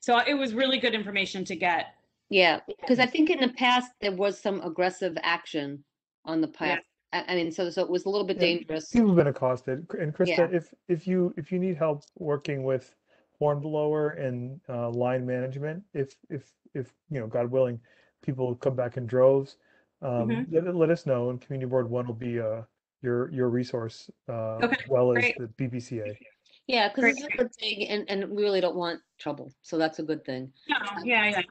So it was really good information to get. Yeah, because I think in the past there was some aggressive action on the Yeah. Path. I, I mean, so so it was a little bit Yeah, dangerous. People have been accosted. And Krista, Yeah. if if you if you need help working with Hornblower and uh, line management, if if if you know, God willing, people come back in droves, um, Mhm. let, let us know, and Community Board One will be uh, your your resource, uh, Okay, as well as the BPCA. Yeah, because Great. it's a good thing, and and we really don't want trouble, so that's a good thing. No, yeah, yeah.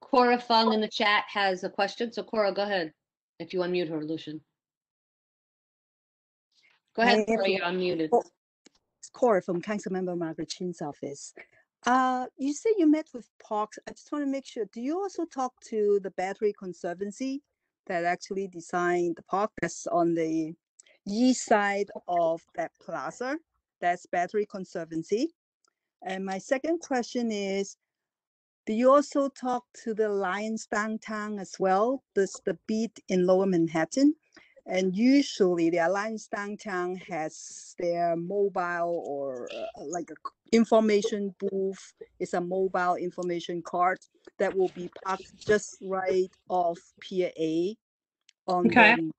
Cora Fung in the chat has a question, so Cora, go ahead. If you unmute her, Lucian. Go ahead, Cora, you're unmuted. Oh, It's Cora from Councilmember Margaret Chin's office. Uh, you said you met with Parks. I just want to make sure, do you also talk to the Battery Conservancy that actually designed the park that's on the east side of that plaza? That's Battery Conservancy. And my second question is, do you also talk to the Alliance downtown as well? This the beat in Lower Manhattan. And usually the Alliance Downtown has their mobile or uh, like a information booth. It's a mobile information card that will be parked just right off Pier A on Okay. the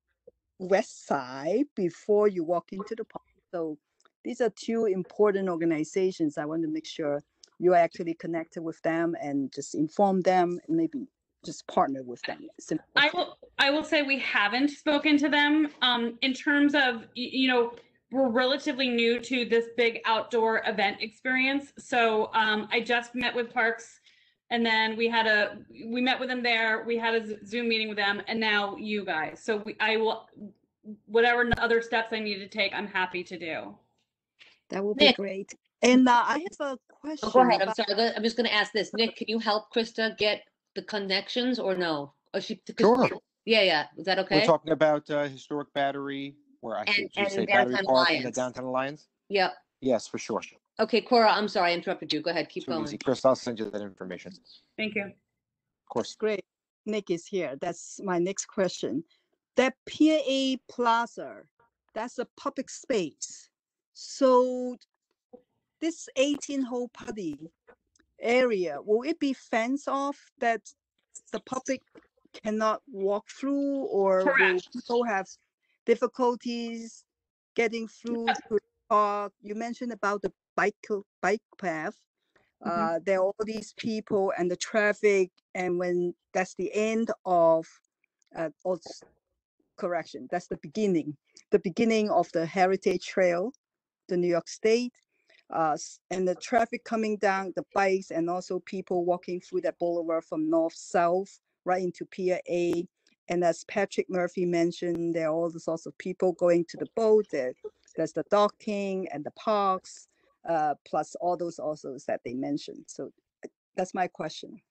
west side before you walk into the park. So these are two important organizations. I want to make sure you're actually connected with them and just inform them maybe just partner with them. I will I will say we haven't spoken to them um in terms of you know we're relatively new to this big outdoor event experience. So um I just met with Parks and then we had a we met with them there, we had a Zoom meeting with them and now you guys. So we I will whatever other steps I need to take, I'm happy to do. That will be Nick. great. And uh, I have a question. Oh, go ahead, I'm sorry, I'm just gonna ask this. Nick, can you help Krista get the connections or no? Or she? 'cause- Sure. Yeah, yeah, is that okay? We're talking about uh, historic battery, where I And- should, should and say Battery Downtown Park and the Alliance. Downtown Alliance. Yep. Yes, for sure. Okay, Cora, I'm sorry, I interrupted you. Go ahead, keep Too going. easy, Chris. I'll send you that information. Of Thank you. Of course. Great. Nick is here. That's my next question. That Pier A Plaza, that's a public space. So this 18 hole party area, will it be fenced off that the public cannot walk through or will Correct. people have difficulties getting through to park? You mentioned about the bike, bike path. Mhm. Uh, there are all these people and the traffic, and when that's the end of, uh, or correction, that's the beginning, the beginning of the Heritage Trail, the New York State, uh, and the traffic coming down, the bikes, and also people walking through that boulevard from north south right into Pier A. And as Patrick Murphy mentioned, there are all the sorts of people going to the boat. There, there's the docking and the parks, uh, plus all those also that they mentioned. So that's my question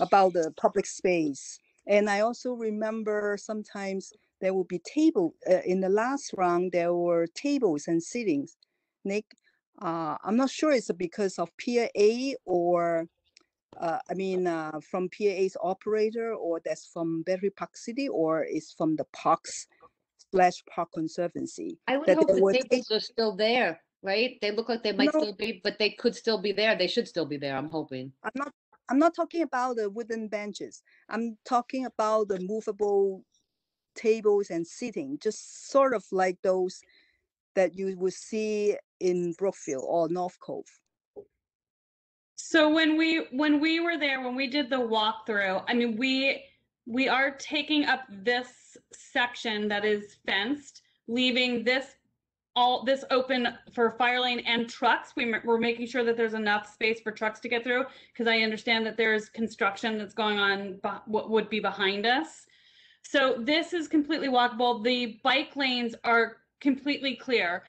about the public space. And I also remember sometimes there will be table uh, in the last round. There were tables and sittings. Nick, uh, I'm not sure it's because of Pier A or uh, I mean uh, from Pier A's operator or that's from Battery Park City or is from the parks slash park conservancy. I would that hope the tables are still there, right? They look like they might No. still be, but they could still be there. They should still be there, I'm hoping. I'm not I'm not talking about the wooden benches. I'm talking about the movable tables and seating, just sort of like those that you would see in Brookfield or North Cove. So when we when we were there, when we did the walkthrough, I mean, we we are taking up this section that is fenced, leaving this all this open for fire lane and trucks. We we're making sure that there's enough space for trucks to get through because I understand that there's construction that's going on what would be behind us. So this is completely walkable. The bike lanes are completely clear.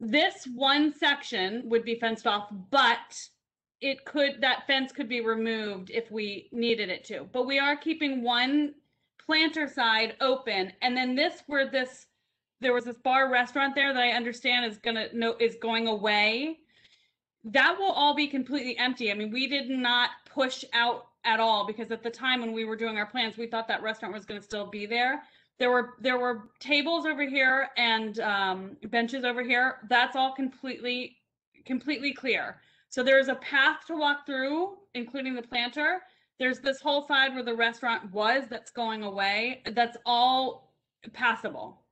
This one section would be fenced off, but it could, that fence could be removed if we needed it to. But we are keeping one planter side open. And then this, where this, there was this bar restaurant there that I understand is gonna, no, is going away. That will all be completely empty. I mean, we did not push out at all because at the time when we were doing our plans, we thought that restaurant was gonna still be there. There were, there were tables over here and um, benches over here. That's all completely, completely clear. So there's a path to walk through, including the planter. There's this whole side where the restaurant was that's going away. That's all passable.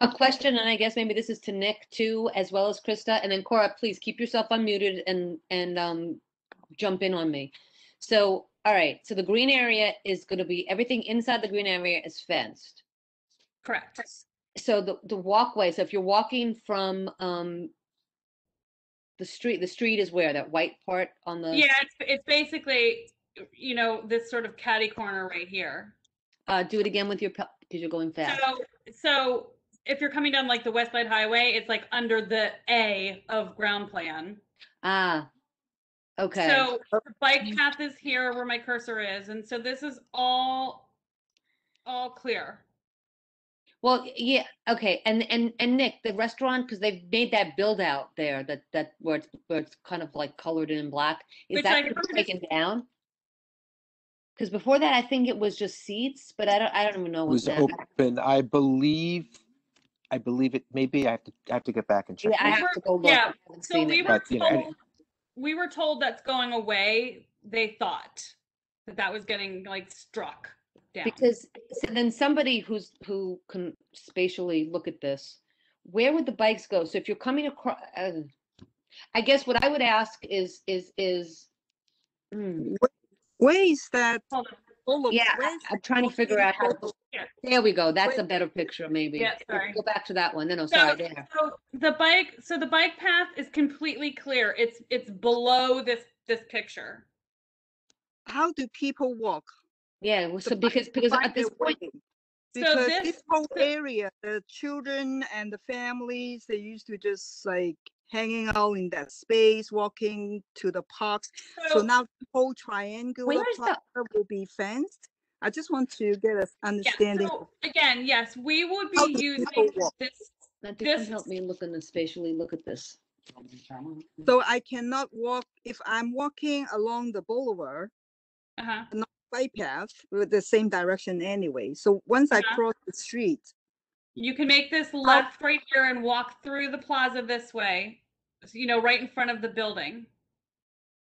A question, and I guess maybe this is to Nick too, as well as Krista, and then Cora, please keep yourself unmuted and, and, um, jump in on me. So, all right, so the green area is gonna be, everything inside the green area is fenced. Correct. So the, the walkway, so if you're walking from, um, the street, the street is where, that white part on the? Yeah, it's, it's basically, you know, this sort of catty corner right here. Uh, do it again with your, because you're going fast. So, so if you're coming down like the West Side Highway, it's like under the A of ground plan. Ah, okay. So the bike path is here where my cursor is, and so this is all, all clear. Well, yeah, okay, and and and Nick, the restaurant, because they've made that build out there, that that where it's where it's kind of like colored in black. Is Which that I gonna be heard is- taken down? Because before that, I think it was just seats, but I don't I don't even know It was that. open, I believe, I believe it, maybe I have to, I have to get back and check. Yeah, I have to go look. Yeah, I so we it. were But, you know, any- we were told that's going away. They thought that that was getting like struck down. Because so then somebody who's who can spatially look at this, where would the bikes go? So if you're coming across, uh, I guess what I would ask is is is. Where is that? all of- Yeah, I- where's I'm trying to figure out how. to- There we go. That's a better picture, maybe. Yeah, Go- sorry. Go back to that one. No, no, So, sorry, there. so the bike, so the bike path is completely clear. It's it's below this this picture. How do people walk? Yeah, well, so because because at this point, way? So Because this- this whole so- area, the children and the families, they used to just like hanging out in that space, walking to the parks. So So- now the whole triangular Where's the- will be fenced. I just want to get an Yeah. understanding. So again, yes, we would be do using people this. now can This help me look in the spatially look at this. So I cannot walk, if I'm walking along the boulevard, Uh-huh. Bike path with the same direction anyway. So once I Uh-huh. cross the street, You can make this left right here and walk through the plaza this way, you know, right in front of the building.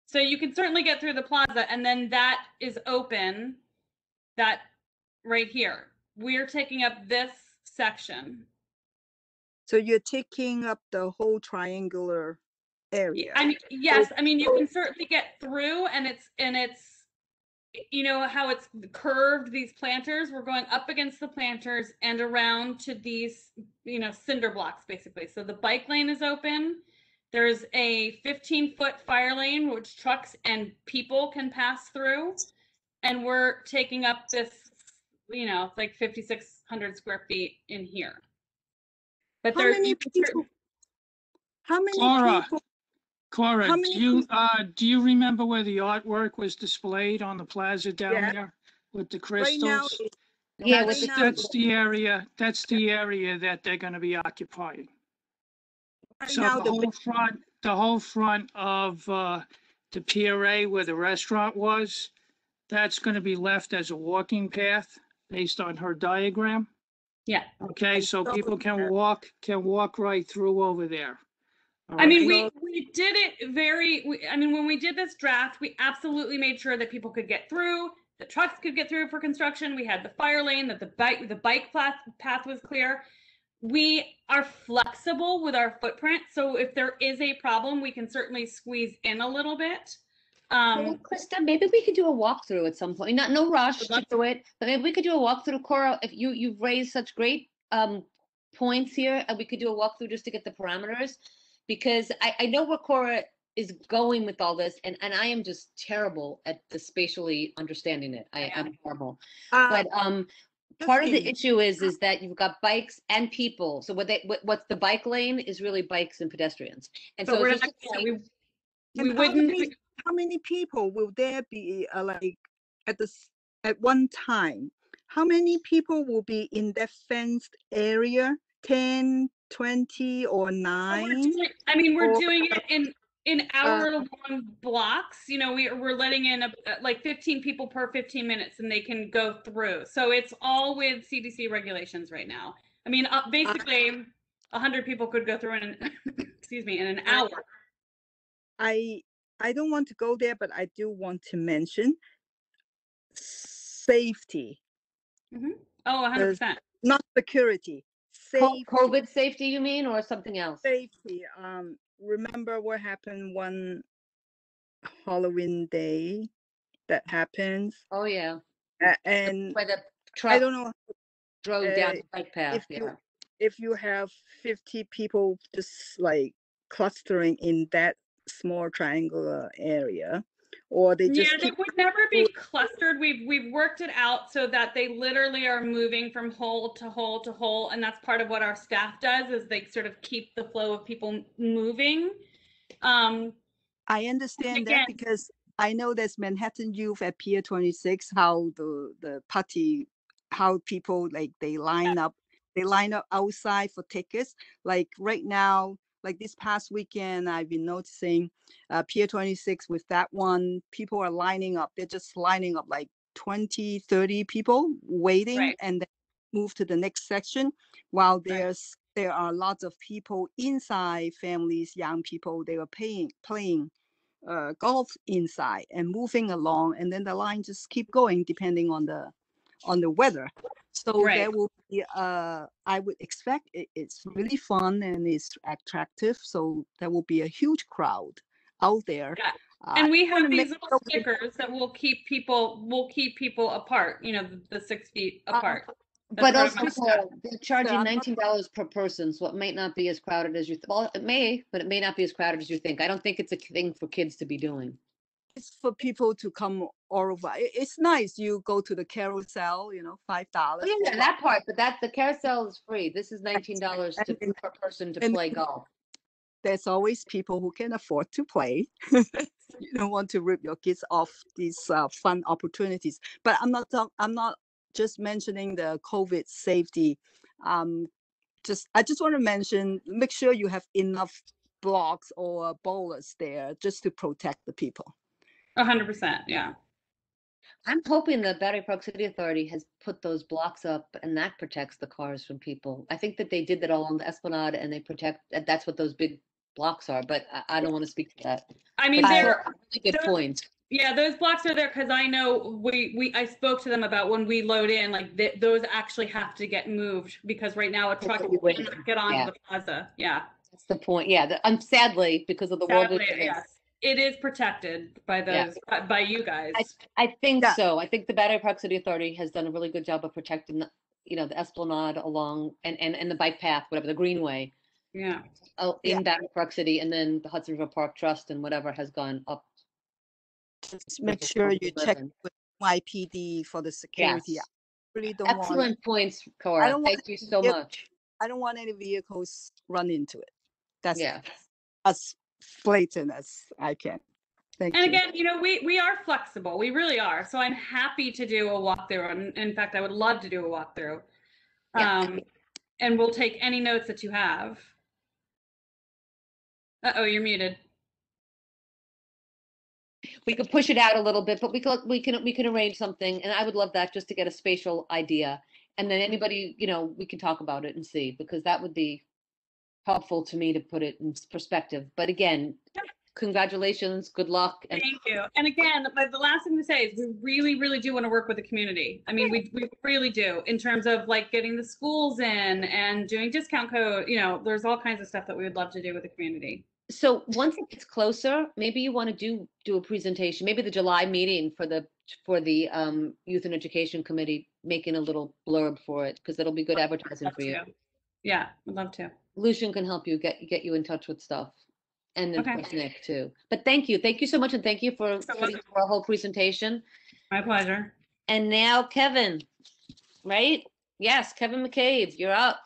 So you can certainly get through the plaza and then that is open, that right here. We're taking up this section. so you're taking up the whole triangular area. I mean, yes, I mean, you can certainly get through and it's, and it's, you know, how it's curved, these planters, we're going up against the planters and around to these, you know, cinder blocks, basically. So the bike lane is open. There's a fifteen foot fire lane, which trucks and people can pass through. And we're taking up this, you know, it's like fifty-six hundred square feet in here. But How there's, many you can cer- people? How many Cora, people? Cora, How do many you, uh, do you remember where the artwork was displayed on the plaza down Yeah. there with the Right now, crystals? it- Yeah, with the That's, now, that's the area, that's the area that they're gonna be occupying. right So now the the whole front, the whole front of, uh, the Pier A where the restaurant was, that's gonna be left as a walking path based on her diagram. yeah. Okay, so people can walk, can walk right through over there. I mean, we, we did it very, we, I mean, when we did this draft, we absolutely made sure that people could get through, the trucks could get through for construction. We had the fire lane, that the bike, the bike path, path was clear. We are flexible with our footprint, so if there is a problem, we can certainly squeeze in a little bit. Well, Um, Krista, maybe we could do a walkthrough at some point. Not no rush to do it, but maybe we could do a walkthrough. Cora, if you you've raised such great um points here, and we could do a walkthrough just to get the parameters, because I I know where Cora is going with all this, and and I am just terrible at the spatially understanding it. I am horrible. Uh, But um, part of the issue is is that you've got bikes and people. So what they what, what's the bike lane is really bikes and pedestrians, and so we're not, just yeah, we, we how wouldn't, many, how many people will there be uh, like at this at one time? How many people will be in that fenced area? 10, 20 or nine? doing- I mean, we're Or- doing it in, in Uh, hour-long blocks, you know, we, we're letting in a- uh, like fifteen people per fifteen minutes and they can go through. So it's all with CDC regulations right now. I mean, uh, basically, a hundred people could go through in, an excuse me, in an hour. I I don't want to go there, but I do want to mention safety, Mhm. Oh, hundred There's- percent. not security. Co- Safety. COVID safety, you mean, or something else? Safety. Um, remember what happened one Halloween day that happens, Oh, yeah. A- and Where the I truck don't know drove down uh, the bike path, if yeah. you if you have 50 people just like clustering in that small triangular area or they just Yeah, they would never be clustered. We've we've worked it out so that they literally are moving from hole to hole to hole, and that's part of what our staff does is they sort of keep the flow of people moving. Um, I understand again- that because I know there's Manhattan Youth at Pier 26, how the the party, how people like they line up, they line up outside for tickets. Like right now, like this past weekend, I've been noticing uh, Pier 26 with that one, people are lining up. They're just lining up like 20, 30 people waiting Right. and then move to the next section while there's there are lots of people inside families young people they were paying playing uh, golf inside and moving along and then the line just keep going depending on the on the weather so Right. there will be uh i would expect it, it's really fun and it's attractive so there will be a huge crowd out there Yeah. Uh, and we have these little sure stickers that will keep people will keep people apart. You know, the, the six feet apart. That's But also, our uh, they're charging nineteen dollars per person, so it might not be as crowded as you, th- well, it may, but it may not be as crowded as you think. I don't think it's a thing for kids to be doing. It's for people to come all over It- it's nice you go to the carousel you know five dollars Oh, yeah, that part, but that, the carousel is free. This is nineteen dollars to, per person to and- play golf. there's always people who can afford to play. you don't want to rip your kids off these uh, fun opportunities. But I'm not talk- I'm not just mentioning the COVID safety. Um, just I just want to mention make sure you have enough blocks or bollards there just to protect the people. A hundred percent. Yeah. I'm hoping the Battery Park City Authority has put those blocks up and that protects the cars from people. I think that they did that all on the Esplanade and they protect, that- that's what those big blocks are, but I, I don't want to speak to that. I mean, But they're really good point. Yeah, those blocks are there because I know we we I spoke to them about when we load in, like th- those actually have to get moved because right now a truck wait. cannot get onto Yeah. the plaza. Yeah. That's the point. Yeah, the- um, sadly, because of the world. we Sadly, live in. yes. It is protected by Yeah. those by, by you guys. I, I think Yeah. so. I think the Battery Park City Authority has done a really good job of protecting, the, you know, the Esplanade along and, and, and the bike path, whatever, the greenway. Yeah. Oh, Yeah. in Battery Park City and then the Hudson River Park Trust and whatever has gone up. Just make sure you check living. with YPD for the security. Yes. I really don't want Excellent points, Cora. don't Thank you so vehi- much. I don't want any vehicles run into it. That's Yeah. as blatant as I can. Thank you. And you. again, you know, we we are flexible. We really are. So I'm happy to do a walkthrough. And in fact, I would love to do a walkthrough. Yeah. Um, and we'll take any notes that you have. Uh oh, you're muted. We could push it out a little bit, but we could, we can, we can arrange something and I would love that just to get a spatial idea. And then anybody, you know, we can talk about it and see, because that would be helpful to me to put it in perspective. But again, congratulations, good luck. And Thank you. And again, the last thing to say is we really, really do want to work with the community. I mean, we, we really do in terms of like getting the schools in and doing discount code. You know, there's all kinds of stuff that we would love to do with the community. so once it gets closer, maybe you want to do, do a presentation, maybe the July meeting for the, for the um, Youth and Education Committee, making a little blurb for it, because it'll be good advertising for you. Yeah, I'd love to. Lucian can help you get, get you in touch with stuff. And then Okay. Nick too. But thank you. Thank you so much. And thank you for, So for our whole presentation. My pleasure. And now Kevin, right? Yes, Kevin McCabe, you're up.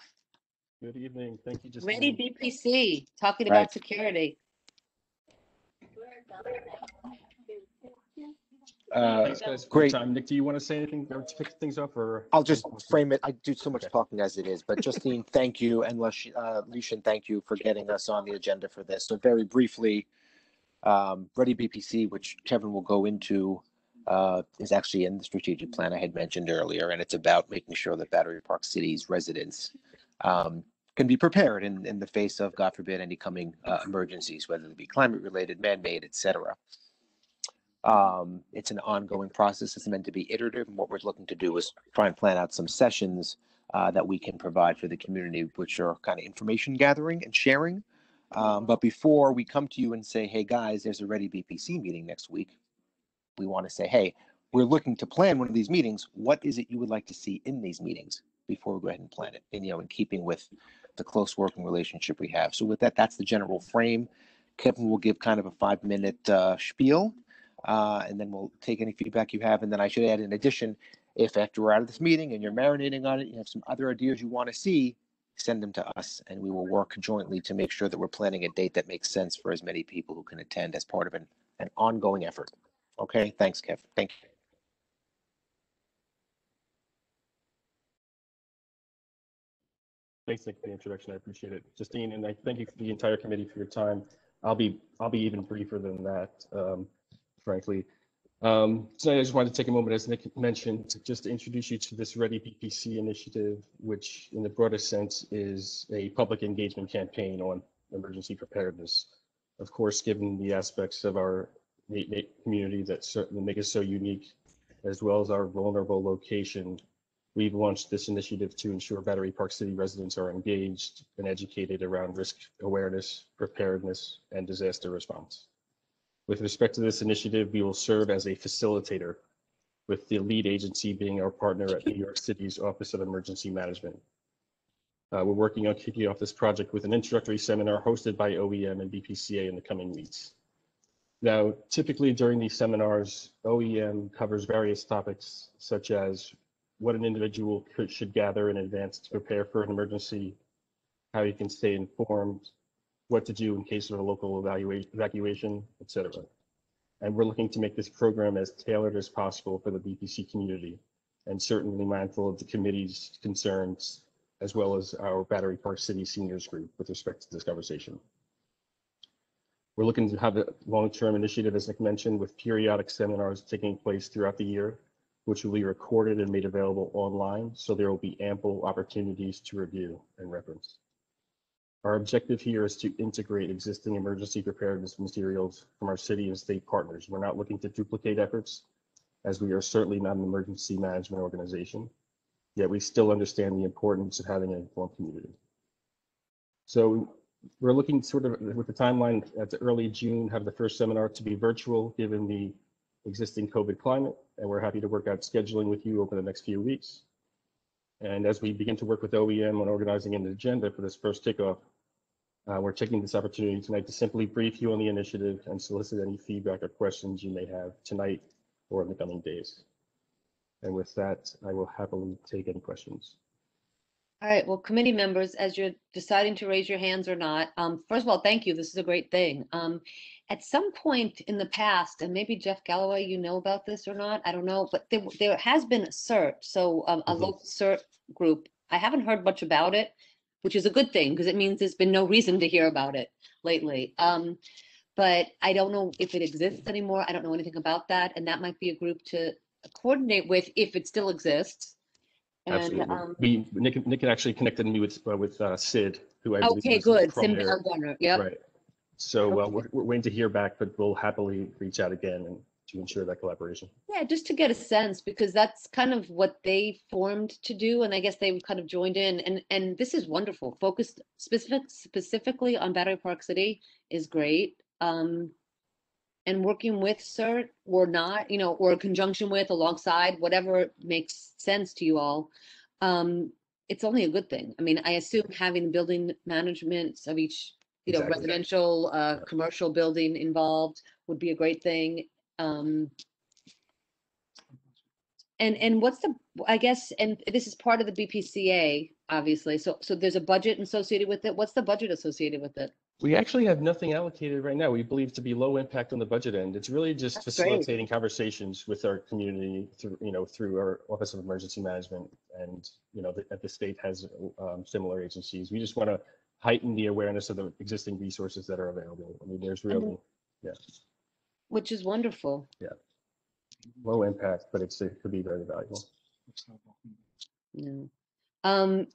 Good evening. Thank you, Ready BPC, talking Right. about security. Uh, Thanks, guys, great. time. Nick, do you want to say anything or to pick things up or? I'll just frame it. I do so much talking as it is, but Justine, thank you, and Lush- uh, Lucian, thank you for getting us on the agenda for this. So very briefly, um, Ready BPC, which Kevin will go into, uh, is actually in the strategic plan I had mentioned earlier, and it's about making sure that Battery Park City's residents um, can be prepared in, in the face of, God forbid, any coming uh, emergencies, whether they be climate related, man made, etc. Um, it's an ongoing process. It's meant to be iterative. And what we're looking to do is try and plan out some sessions uh, that we can provide for the community, which are kind of information gathering and sharing. Um, but before we come to you and say, hey guys, there's a Ready BPC meeting next week, we want to say, hey, we're looking to plan one of these meetings. What is it you would like to see in these meetings before we go ahead and plan it? And, you know, in keeping with the close working relationship we have. So with that, that's the general frame. Kevin will give kind of a five minute uh, spiel, uh, and then we'll take any feedback you have. And then I should add, in addition, if after we're out of this meeting and you're marinating on it, you have some other ideas you want to see, send them to us, and we will work jointly to make sure that we're planning a date that makes sense for as many people who can attend as part of an, an ongoing effort. Okay, thanks, Kev. Thank you. Thanks, Nick, for the introduction. I appreciate it. Justine, and I thank you for the entire committee for your time. I'll be, I'll be even briefer than that, um, frankly. Um, tonight, I just wanted to take a moment, as Nick mentioned, just to introduce you to this Ready BPC initiative, which in the broadest sense is a public engagement campaign on emergency preparedness. Of course, given the aspects of our community that certainly make us so unique, as well as our vulnerable location, we've launched this initiative to ensure Battery Park City residents are engaged and educated around risk awareness, preparedness, and disaster response. With respect to this initiative, we will serve as a facilitator, with the lead agency being our partner at New York City's Office of Emergency Management. Uh, we're working on kicking off this project with an introductory seminar hosted by OEM and BPCA in the coming weeks. Now, typically during these seminars, OEM covers various topics such as what an individual could, should gather in advance to prepare for an emergency, how you can stay informed, what to do in case of a local evacuation, et cetera. And we're looking to make this program as tailored as possible for the BPC community and certainly mindful of the committee's concerns as well as our Battery Park City Seniors Group with respect to this conversation. We're looking to have a long-term initiative, as Nick mentioned, with periodic seminars taking place throughout the year, which will be recorded and made available online, so there will be ample opportunities to review and reference. Our objective here is to integrate existing emergency preparedness materials from our city and state partners. We're not looking to duplicate efforts, as we are certainly not an emergency management organization, yet we still understand the importance of having an informed community. So we're looking sort of with the timeline at the early June, have the first seminar to be virtual, given the existing COVID climate, and we're happy to work out scheduling with you over the next few weeks. And as we begin to work with OEM on organizing an agenda for this first kickoff, uh, we're taking this opportunity tonight to simply brief you on the initiative and solicit any feedback or questions you may have tonight or in the coming days. And with that, I will happily take any questions. All right, well, committee members, as you're deciding to raise your hands or not, um, first of all, thank you. This is a great thing. Um, at some point in the past, and maybe Jeff Galloway, you know about this or not, I don't know, but there, there has been a CERT, so um, a Mhm. local CERT group. I haven't heard much about it, which is a good thing because it means there's been no reason to hear about it lately. Um, but I don't know if it exists anymore. I don't know anything about that, and that might be a group to coordinate with if it still exists. And Absolutely. um, We, Nick, Nick had actually connected me with, uh, with uh, Sid, who I believe okay, is good. from Sim there. Yep. Right. So uh, we're, we're waiting to hear back, but we'll happily reach out again and to ensure that collaboration. Yeah, just to get a sense, because that's kind of what they formed to do, and I guess they kind of joined in, and, and this is wonderful. Focused specific, specifically on Battery Park City is great. Um, and working with CERT or not, you know, or conjunction with, alongside, whatever makes sense to you all, um, it's only a good thing. I mean, I assume having building management of each, you know, Exactly. residential, uh, commercial building involved would be a great thing. Um, and, and what's the, I guess, and this is part of the BPCA, obviously, so, so there's a budget associated with it. What's the budget associated with it? We actually have nothing allocated right now. We believe to be low impact on the budget end. It's really just That's great. facilitating conversations with our community through, you know, through our Office of Emergency Management. And, you know, the, the state has um, similar agencies. We just want to heighten the awareness of the existing resources that are available. I mean, there's really, yeah, Which is wonderful. yeah. Low impact, but it's, it could be very valuable. Yeah. Um,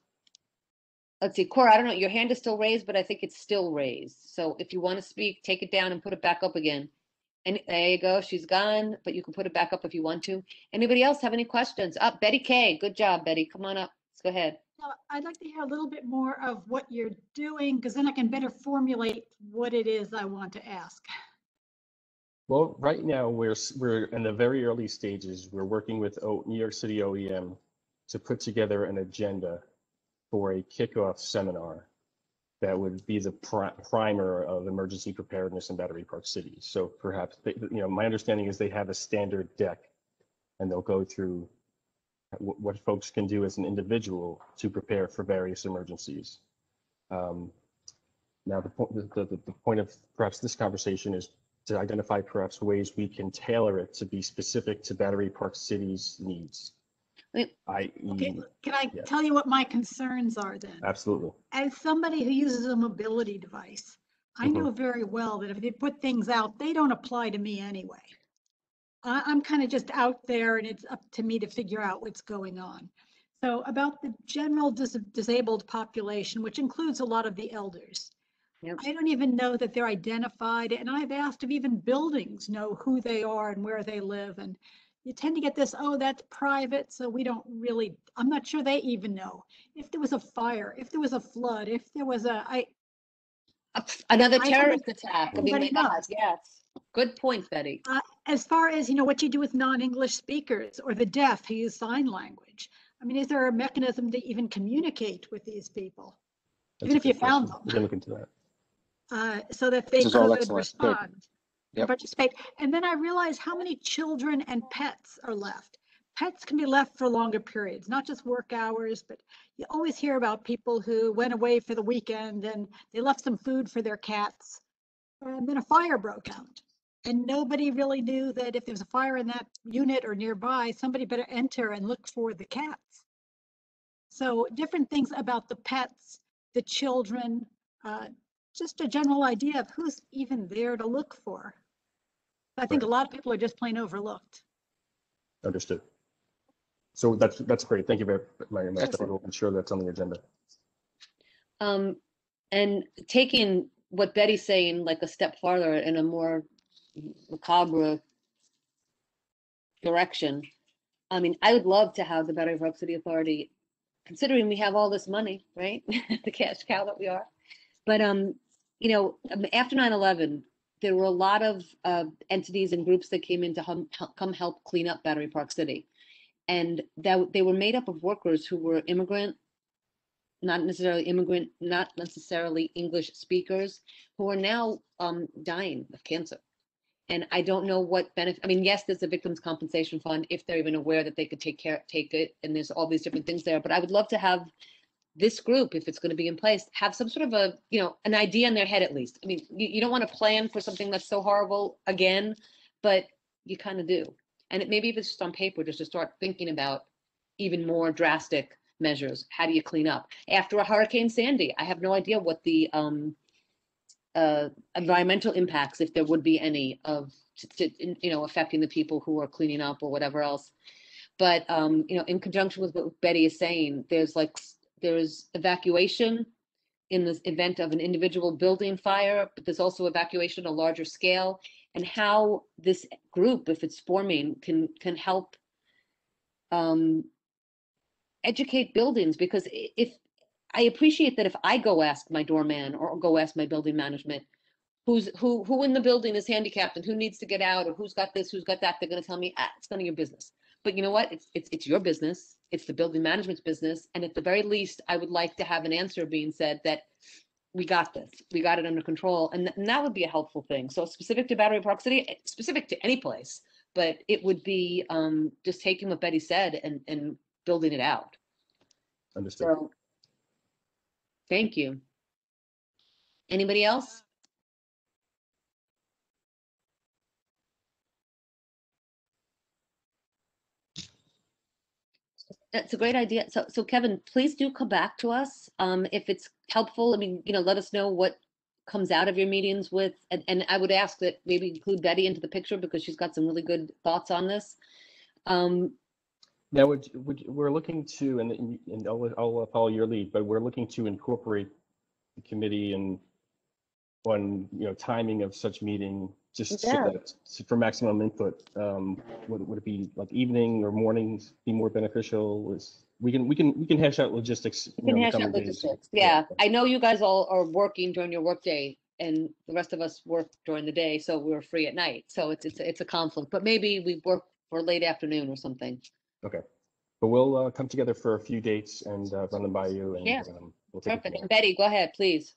let's see, Cora, I don't know, your hand is still raised, but I think it's still raised. So if you want to speak, take it down and put it back up again. And there you go, she's gone, but you can put it back up if you want to. Anybody else have any questions? Up, Betty Kay, good job, Betty, come on up, let's go ahead. Now, I'd like to hear a little bit more of what you're doing, because then I can better formulate what it is I want to ask. Well, right now, we're, we're in the very early stages. We're working with O- New York City OEM to put together an agenda for a kickoff seminar that would be the pri- primer of emergency preparedness in Battery Park City. So perhaps, they- you know, my understanding is they have a standard deck and they'll go through wh- what folks can do as an individual to prepare for various emergencies. Um, Now, the point, the, the, the point of perhaps this conversation is to identify perhaps ways we can tailor it to be specific to Battery Park City's needs. Okay, Can I Yeah. tell you what my concerns are then? absolutely. As somebody who uses a mobility device, I mm-hmm. know very well that if they put things out, they don't apply to me anyway. I, I'm kind of just out there and it's up to me to figure out what's going on. So about the general dis- disabled population, which includes a lot of the elders. I don't even know that they're identified and I've asked if even buildings know who they are and where they live and you tend to get this, oh, that's private, so we don't really, I'm not sure they even know. If there was a fire, if there was a flood, if there was a, I, Another I- terrorist attack, I mean, Everybody my God, knows. yes, good point, Betty. Uh, as far as, you know, what you do with non-English speakers or the deaf who use sign language. I mean, is there a mechanism to even communicate with these people? That's Even if you good found them, We can look into that. uh, so that they This is all could respond. Good. Yep. participate. And then I realize how many children and pets are left. Pets can be left for longer periods, not just work hours, but you always hear about people who went away for the weekend and they left some food for their cats. And then a fire broke out. And nobody really knew that if there was a fire in that unit or nearby, somebody better enter and look for the cats. So different things about the pets, the children, uh, just a general idea of who's even there to look for. I think a lot of people are just plain overlooked. Understood. So that's, that's great. Thank you very, very much. Excellent. We'll ensure that's on the agenda. Um, and taking what Betty's saying like a step farther in a more macabre direction. I mean, I would love to have the Battery Park City Authority, considering we have all this money, right? The cash cow that we are. But, um, you know, um, after 9/11, there were a lot of, uh, entities and groups that came in to hum, help, come help clean up Battery Park City. And that, they were made up of workers who were immigrant, not necessarily immigrant, not necessarily English speakers, who are now um, dying of cancer. And I don't know what benefit, I mean, yes, there's a victims compensation fund if they're even aware that they could take care, take it, and there's all these different things there, but I would love to have this group, if it's going to be in place, have some sort of a, you know, an idea in their head at least. I mean, you, you don't want to plan for something that's so horrible again, but you kind of do. And it maybe if it's just on paper, just to start thinking about even more drastic measures. How do you clean up? After a Hurricane Sandy, I have no idea what the um, uh, environmental impacts, if there would be any, of t- t- in- you know affecting the people who are cleaning up or whatever else. But um, you know, in conjunction with what Betty is saying, there's like there's evacuation in the event of an individual building fire, but there's also evacuation on a larger scale, and how this group, if it's forming, can can help um, educate buildings because if I appreciate that if I go ask my doorman or go ask my building management, who's who who in the building is handicapped and who needs to get out or who's got this, who's got that, they're gonna tell me, ah, it's none of your business. But you know what? It's it's it's your business. It's the building management's business. And at the very least, I would like to have an answer being said that we got this, we got it under control, and, th- and that would be a helpful thing. So specific to Battery Park City, eh, specific to any place, but it would be um just taking what Betty said and and building it out. Understood. So, thank you. Anybody else? That's a great idea. So, so Kevin, please do come back to us. Um, if it's helpful, I mean, you know, let us know what comes out of your meetings with, and, and I would ask that maybe include Betty into the picture because she's got some really good thoughts on this. Um, Now, would, would, we're looking to, and, and- I'll, I'll uh, follow your lead, but we're looking to incorporate the committee and on, you know, timing of such meeting, just so that, so for maximum input, um, would, would it be like evening or mornings be more beneficial? Was, we can, we can, we can hash out logistics. We know, can in hash out logistics. Yeah, I know you guys all are working during your workday and the rest of us work during the day, so we're free at night. So it's, it's, it's a conflict, but maybe we work for late afternoon or something. Okay, but we'll, uh, come together for a few dates and, uh, run them by you and, Yeah. um, we'll take it from Perfect. Betty, go ahead, please.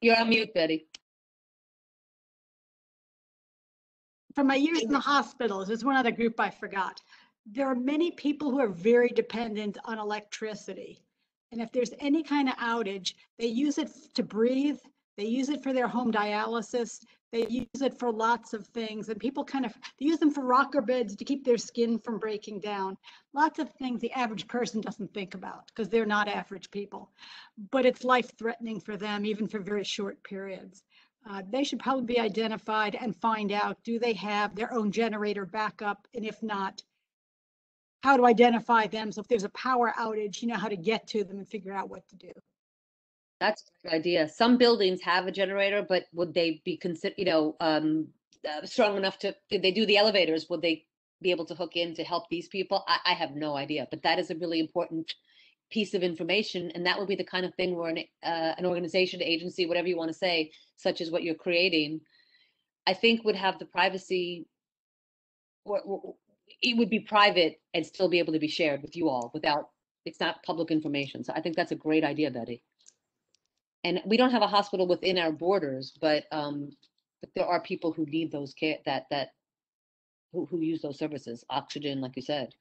You're on mute, Betty. From my years in the hospitals, there's one other group I forgot. There are many people who are very dependent on electricity. And if there's any kind of outage, they use it to breathe, they use it for their home dialysis, they use it for lots of things. And people kind of, they use them for rocker beds to keep their skin from breaking down. Lots of things the average person doesn't think about because they're not average people. But it's life threatening for them, even for very short periods. Uh, they should probably be identified and find out, do they have their own generator backup? And if not, how to identify them. So if there's a power outage, you know how to get to them and figure out what to do. That's a good idea. Some buildings have a generator, but would they be consider, you know, um, uh, strong enough to, did they do the elevators? Would they be able to hook in to help these people? I, I have no idea, but that is a really important piece of information. And that would be the kind of thing where an, uh, an organization, agency, whatever you want to say, such as what you're creating, I think would have the privacy it would be private and still be able to be shared with you all without, it's not public information. So I think that's a great idea, Betty. And we don't have a hospital within our borders, but, um, but there are people who need those care, that, that, who, who use those services, oxygen, like you said,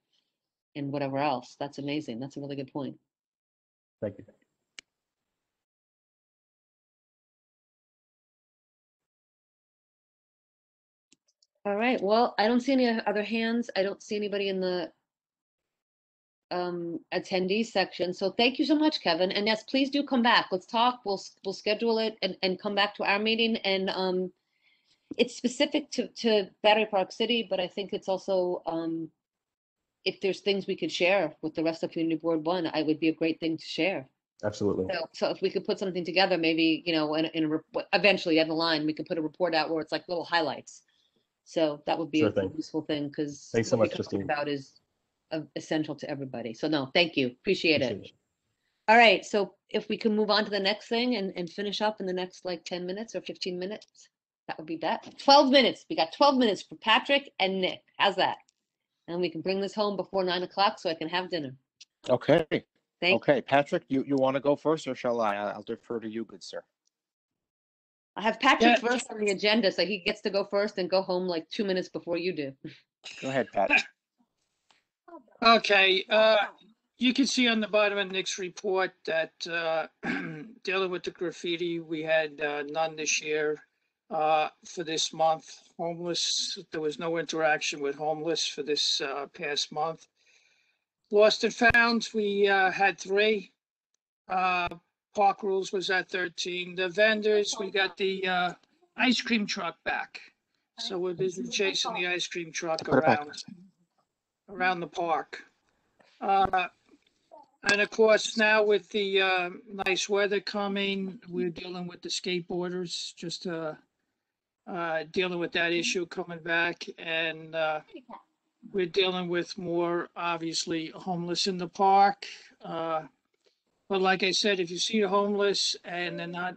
and whatever else. That's amazing. That's a really good point. Thank you. All right, well, I don't see any other hands. I don't see anybody in the um attendees section. So thank you so much, Kevin. And yes, please do come back. Let's talk. We'll we'll schedule it and and come back to our meeting and um it's specific to to Battery Park City, but I think it's also um if there's things we could share with the rest of Community Board One, I would be a great thing to share. Absolutely. So, so if we could put something together, maybe, you know, in, in a, rep- eventually down the line, we could put a report out where it's like little highlights. So that would be Sure a thing. useful thing, because Thanks so much, Christine. about is uh, essential to everybody. So no, thank you. Appreciate it. Appreciate All right, so if we can move on to the next thing and, and finish up in the next like ten minutes or fifteen minutes, that would be that. Twelve minutes. We got twelve minutes for Patrick and Nick. How's that? And we can bring this home before nine o'clock so I can have dinner. Okay. Thank Okay, Patrick, you, you want to go first or shall I? I'll defer to you, good sir. I have Patrick first on the agenda, so he gets to go first and go home like two minutes before you do. Go ahead, Pat. Okay, uh, you can see on the bottom of Nick's report that, uh, dealing with the graffiti, we had, uh, none this year. Uh, for this month, homeless, there was no interaction with homeless for this, uh, past month. Lost and found, we, uh, had three. Uh, Park Rules was at thirteen. The vendors, we got the, uh, ice cream truck back. So we're busy chasing the ice cream truck Put it back. around around the park. Uh, And of course, now with the uh, nice weather coming, we're dealing with the skateboarders, just uh, uh, dealing with that issue coming back. And uh, we're dealing with more, obviously, homeless in the park. Uh, But like I said, if you see a homeless and they're not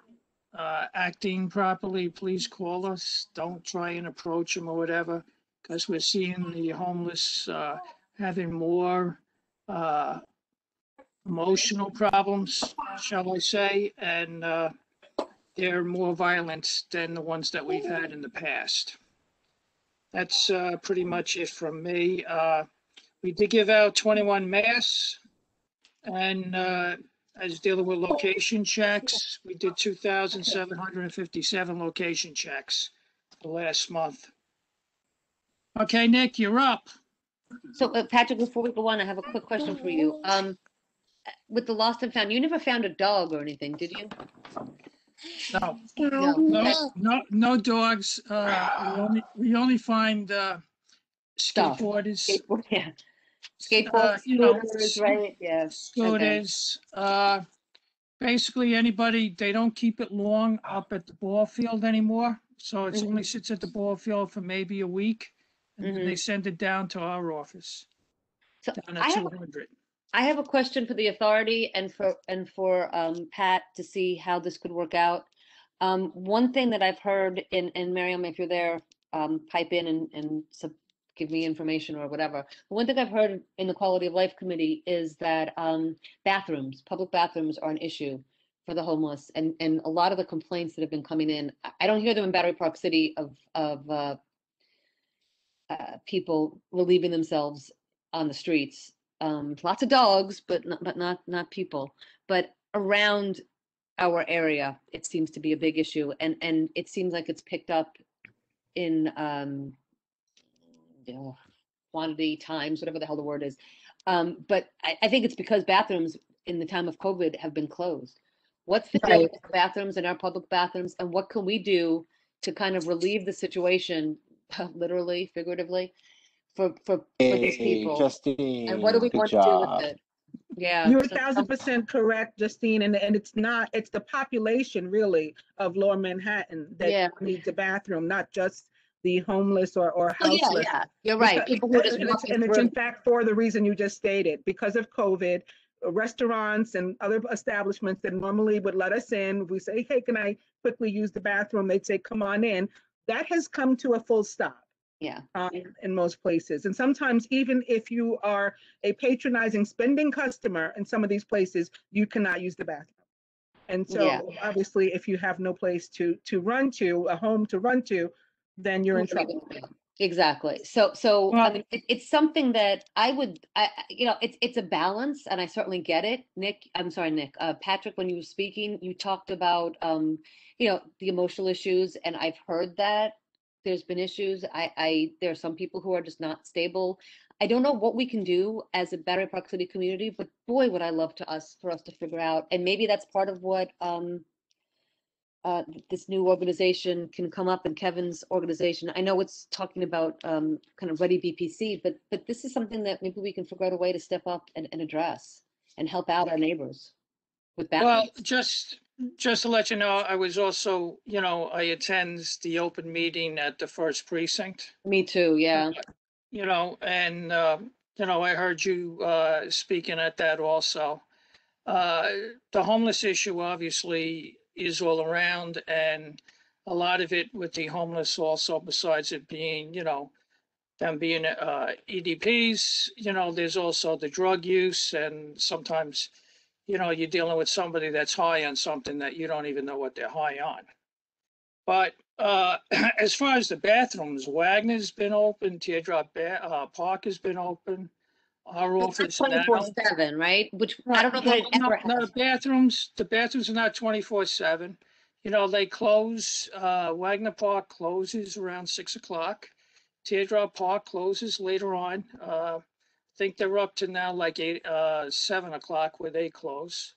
uh, acting properly, please call us. Don't try and approach them or whatever, because we're seeing the homeless uh, having more uh, emotional problems, shall I say, and uh, they're more violent than the ones that we've had in the past. That's uh, pretty much it from me. Uh, We did give out 21 masks, and uh, I was dealing with location checks. We did 2,757 location checks the last month. Okay, Nick, you're up. So uh, Patrick, before we go on, I have a quick question for you. Um, with the lost and found, you never found a dog or anything, did you? No. No. No, no, no dogs. Uh, we only, we only find, uh, stuff. skateboarders. Skateboard, yeah. uh, Skateboards, you know, scooters, sc- right? Yeah. okay. Scooters, uh, basically anybody, they don't keep it long up at the ball field anymore. So it's only sits at the ball field for maybe a week. And then they send it down to our office. So Down I at have two a- hundred. I have a question for the authority and for, and for um, Pat to see how this could work out. Um, One thing that I've heard, and, and Miriam, if you're there, um, pipe in and, and sub- give me information or whatever. But One thing I've heard in the Quality of Life Committee is that um, bathrooms, public bathrooms are an issue for the homeless. And, and a lot of the complaints that have been coming in, I- I don't hear them in Battery Park City of, of uh, uh, people relieving themselves on the streets. Um, lots of dogs, but not, but not, not people. But around our area, it seems to be a big issue and, and it seems like it's picked up in, um, you know, quantity, times, whatever the hell the word is. Um, but I, I think it's because bathrooms in the time of COVID have been closed. What's the the bathrooms in our public bathrooms and what can we do to kind of relieve the situation, literally, figuratively, for, for, for these people? Justine, And what do we good want to do with it? Yeah. You're a thousand percent correct, Justine, and, and it's not, it's the population really of lower Manhattan Yeah. that needs a bathroom, not just the homeless or, or Oh, yeah, yeah, you're right. Because- People who are just and it's- And it's in fact for the reason you just stated, because of COVID, uh, restaurants and other establishments that normally would let us in, we say, hey, can I quickly use the bathroom? They'd say, come on in. That has come to a full stop Yeah. um, in most places. And sometimes even if you are a patronizing spending customer in some of these places, you cannot use the bathroom. And Yeah. so obviously, if you have no place to, to run to, a home to run to, then you're in What are we trouble. Exactly. So, so, I mean, it, it's something that I would, I, I- you know, it's, it's a balance and I certainly get it. Nick, I'm sorry, Nick, uh, Patrick, when you were speaking, you talked about, um, you know, the emotional issues and I've heard that there's been issues. I, I, there are some people who are just not stable. I don't know what we can do as a Battery Park City community, but boy, would I love to us, for us to figure out. And maybe that's part of what, um, uh, this new organization can come up in Kevin's organization. I know it's talking about um, kind of ready BPC, but but this is something that maybe we can figure out a way to step up and, and address and help out our neighbors with that. Well, just, just to let you know, I was also, you know, I attend the open meeting at the first precinct. Me too, yeah. You know, and, uh, you know, I heard you, uh, speaking at that also. Uh, the homeless issue obviously is all around and a lot of it with the homeless also, besides it being, you know, them being, uh, EDPs, you know, there's also the drug use and sometimes, you know, you're dealing with somebody that's high on something that you don't even know what they're high on. But uh, as far as the bathrooms, Wagner's been open, Teardrop Ba- uh, Park has been open. Our It's not office now. twenty-four seven, right? Which I don't know that it No, ever no, has. the bathrooms, the bathrooms are not twenty-four seven. You know, they close, uh, Wagner Park closes around six o'clock. Teardrop Park closes later on. Uh, think they're up to now like eight, uh, seven o'clock where they close.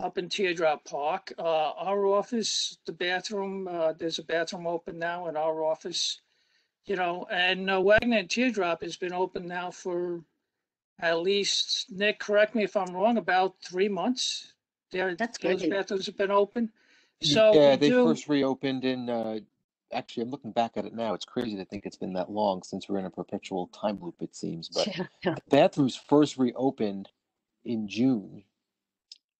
Up in Teardrop Park, uh, our office, the bathroom, uh, there's a bathroom open now in our office. You know, and uh, Wagner and Teardrop has been open now for at least, Nick, correct me if I'm wrong, about three months. There, those great. bathrooms have been open. So yeah, we they do, first reopened in. Uh, actually, I'm looking back at it now. It's crazy to think it's been that long since we're in a perpetual time loop. It seems, but Yeah, yeah. the bathrooms first reopened in June.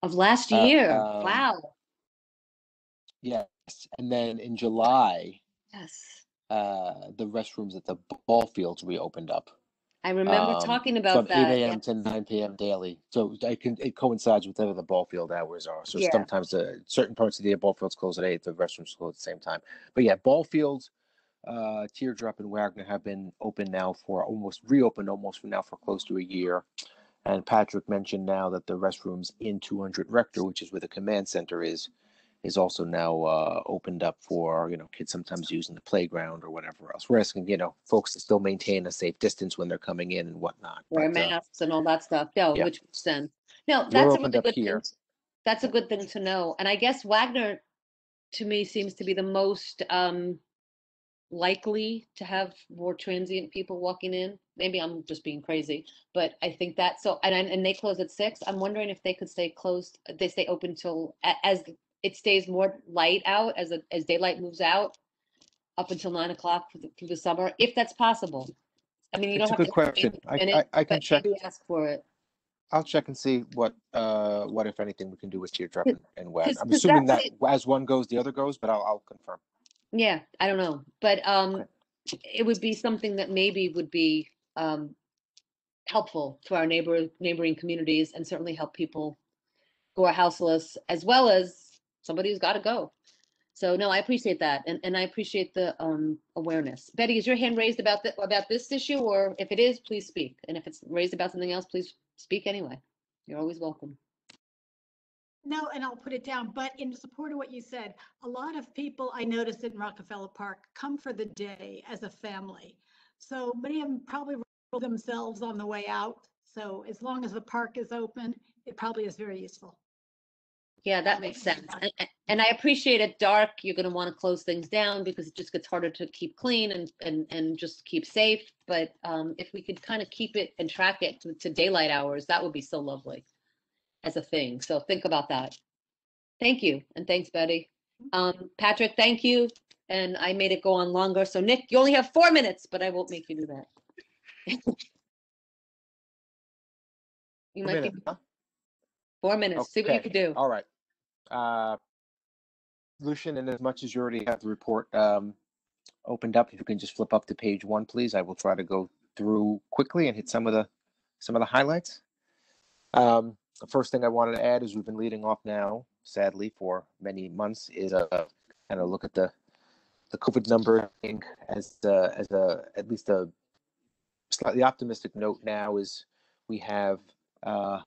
Of last Uh, year. um, Wow. Yes, and then in July, Yes. uh, the restrooms at the ball fields reopened up. I remember um, talking from about that. 8 yeah. a.m. to 9 p.m. daily. So I can it coincides with whatever the ball field hours are. So Yeah. sometimes the certain parts of the ball fields close at eight, the restrooms close at the same time. But yeah, ball fields, uh, Teardrop and Wagner have been open now for almost reopened almost for now for close to a year. And Patrick mentioned now that the restrooms in 200 Rector, which is where the command center is, is also now uh, opened up for you know kids sometimes using the playground or whatever else. We're asking you know folks to still maintain a safe distance when they're coming in and whatnot. Wear but, uh, masks and all that stuff. No, yeah. which makes sense. No, that's a really good thing. here. t- That's a good thing to know. And I guess Wagner, to me, seems to be the most um likely to have more transient people walking in. Maybe I'm just being crazy, but I think that so and and they close at six. I'm wondering if they could stay closed. They stay open till as it stays more light out as a, as daylight moves out, up until nine o'clock for the, through the summer, if that's possible. I mean, you It's don't a have good to question. I, in I, it, I can but check. maybe ask for it. I'll check and see what, uh, what if anything we can do with teardrop and, and WAG. 'cause- I'm 'cause assuming that that's as one goes, the other goes, but I'll, I'll confirm. Yeah, I don't know, but um, it would be something that maybe would be um helpful to our neighbor, neighboring communities and certainly help people who are houseless as well as somebody who's got to go. So no, I appreciate that and and I appreciate the um awareness. Betty, is your hand raised about the about this issue or if it is, please speak. And if it's raised about something else, please speak anyway. You're always welcome. No, and I'll put it down, but in support of what you said, a lot of people I noticed in Rockefeller Park come for the day as a family. So many of them probably roll themselves on the way out. So as long as the park is open, it probably is very useful. Yeah, that makes sense. And, and- I appreciate at dark, you're gonna want to close things down because it just gets harder to keep clean and, and, and just keep safe. But, um, if we could kind of keep it and track it to, to daylight hours, that would be so lovely as a thing. So think about that. Thank you. And thanks, Betty. Um, Patrick, thank you. And I made it go on longer. So Nick, you only have four minutes, but I won't make you do that. You might minute, be, huh? four minutes. See what you Okay, can do. All right. Uh, Lucian, and as much as you already have the report um, opened up, if you can just flip up to page one, please. I will try to go through quickly and hit some of the some of the highlights. Um, the first thing I wanted to add is we've been leading off now, sadly, for many months, is a kind of look at the the COVID number as the, as a at least a slightly optimistic note now is we have uh,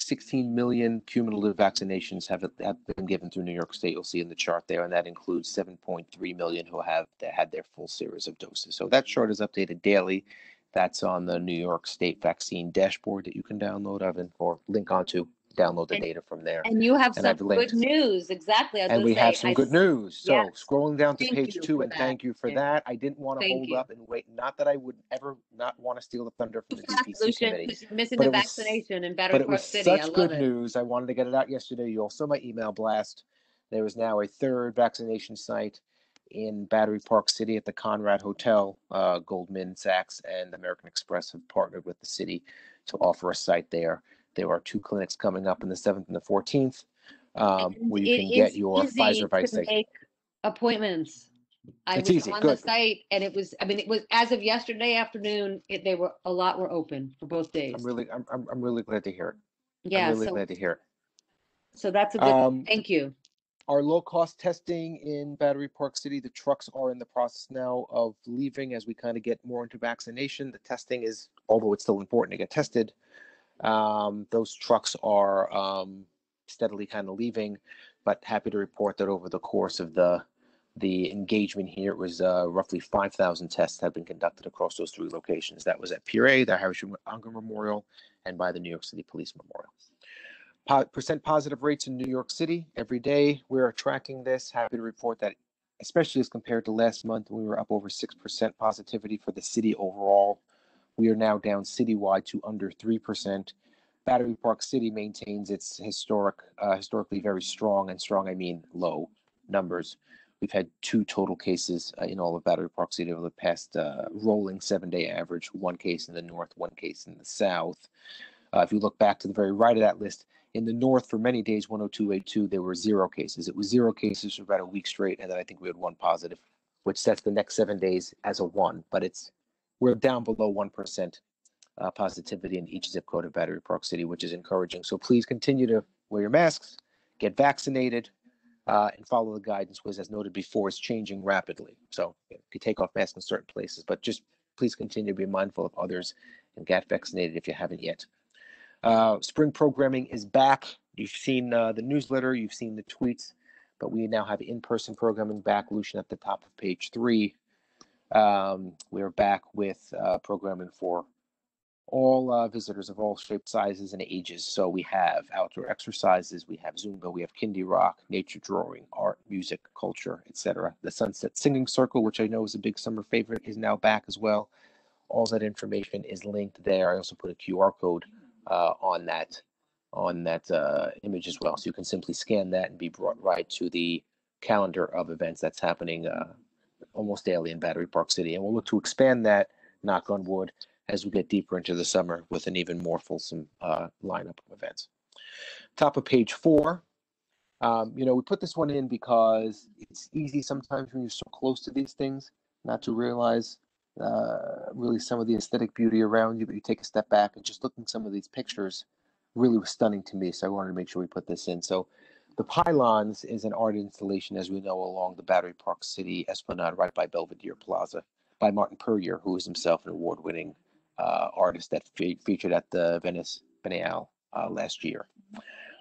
16 million cumulative vaccinations have, have been given through New York State. You'll see in the chart there, and that includes 7.3 million who have had their full series of doses. So that chart is updated daily. That's on the New York State vaccine dashboard that you can download of and or link onto. Download the And- data from there. And you have And some good news, exactly. I was And we have some I good news. So yes. scrolling down to Thank page two, and that. thank you for Yeah. that. I didn't want to Thank hold you. up and wait. Not that I would ever not want to steal the thunder from the BPC committee. missing but the it was- vaccination in But Battery it Park was City. Such good it. news. I wanted to get it out yesterday. You also my email blast. There is now a third vaccination site in Battery Park City at the Conrad Hotel. Uh, Goldman Sachs and American Express have partnered with the city to offer a site there. There are two clinics coming up in the 7th and the 14th um, where you it can get your easy Pfizer to vaccination. make appointments. I It's was easy, on the good. site and it was, I mean, it was, as of yesterday afternoon, it, they were, a lot were open for both days. I'm really, I'm, I'm, I'm really glad to hear it. Yeah, I'm really so, glad to hear it. so that's a good, Um, thank you. Our low-cost testing in Battery Park City, the trucks are in the process now of leaving as we kind of get more into vaccination. The testing is, although it's still important to get tested, um, those trucks are um, steadily kind of leaving. But happy to report that over the course of the the engagement here, it was uh, roughly 5,000 tests have been conducted across those three locations. That was at A, the Irish Hunger Memorial, and by the New York City Police Memorial po- percent positive rates in New York City every day. We're tracking this. Happy to report that, especially as compared to last month, we were up over 6% positivity for the city overall. We are now down citywide to under 3%. Battery Park City maintains its historic, uh, historically very strong, and strong I mean low numbers. We've had two total cases uh, in all of Battery Park City over the past uh, rolling seven-day average. One case in the north, one case in the south. Uh, if you look back to the very right of that list, in the north for many days, 10282, there were zero cases. It was zero cases for about a week straight, and then I think we had one positive, which sets the next seven days as a one. But it's we're down below one percent uh, positivity in each zip code of Battery Park City, which is encouraging. So please continue to wear your masks, get vaccinated, uh, and follow the guidance. which, as noted before, is changing rapidly. So you can take off masks in certain places, but just please continue to be mindful of others and get vaccinated if you haven't yet. Uh, spring programming is back. You've seen uh, the newsletter, you've seen the tweets, but we now have in-person programming back. Lucian at the top of page three. Um, we're back with uh, programming for all uh, visitors of all shapes, sizes, and ages. So we have outdoor exercises, we have Zumba, we have Kindie Rock, nature drawing, art, music, culture, etc. The Sunset Singing Circle, which I know is a big summer favorite, is now back as well. All that information is linked there. I also put a QR code uh, on that on that uh, image as well, so you can simply scan that and be brought right to the calendar of events that's happening uh, almost daily in Battery Park City. And we'll look to expand that, knock on wood, as we get deeper into the summer with an even more fulsome uh, lineup of events. Top of page four, um, you know, we put this one in because it's easy sometimes when you're so close to these things not to realize uh, really some of the aesthetic beauty around you, but you take a step back and just looking some of these pictures really was stunning to me. So I wanted to make sure we put this in. So the Pylons is an art installation, as we know, along the Battery Park City Esplanade, right by Belvedere Plaza, by Martin Puryear, who is himself an award-winning uh, artist that fe- featured at the Venice Biennale uh, last year.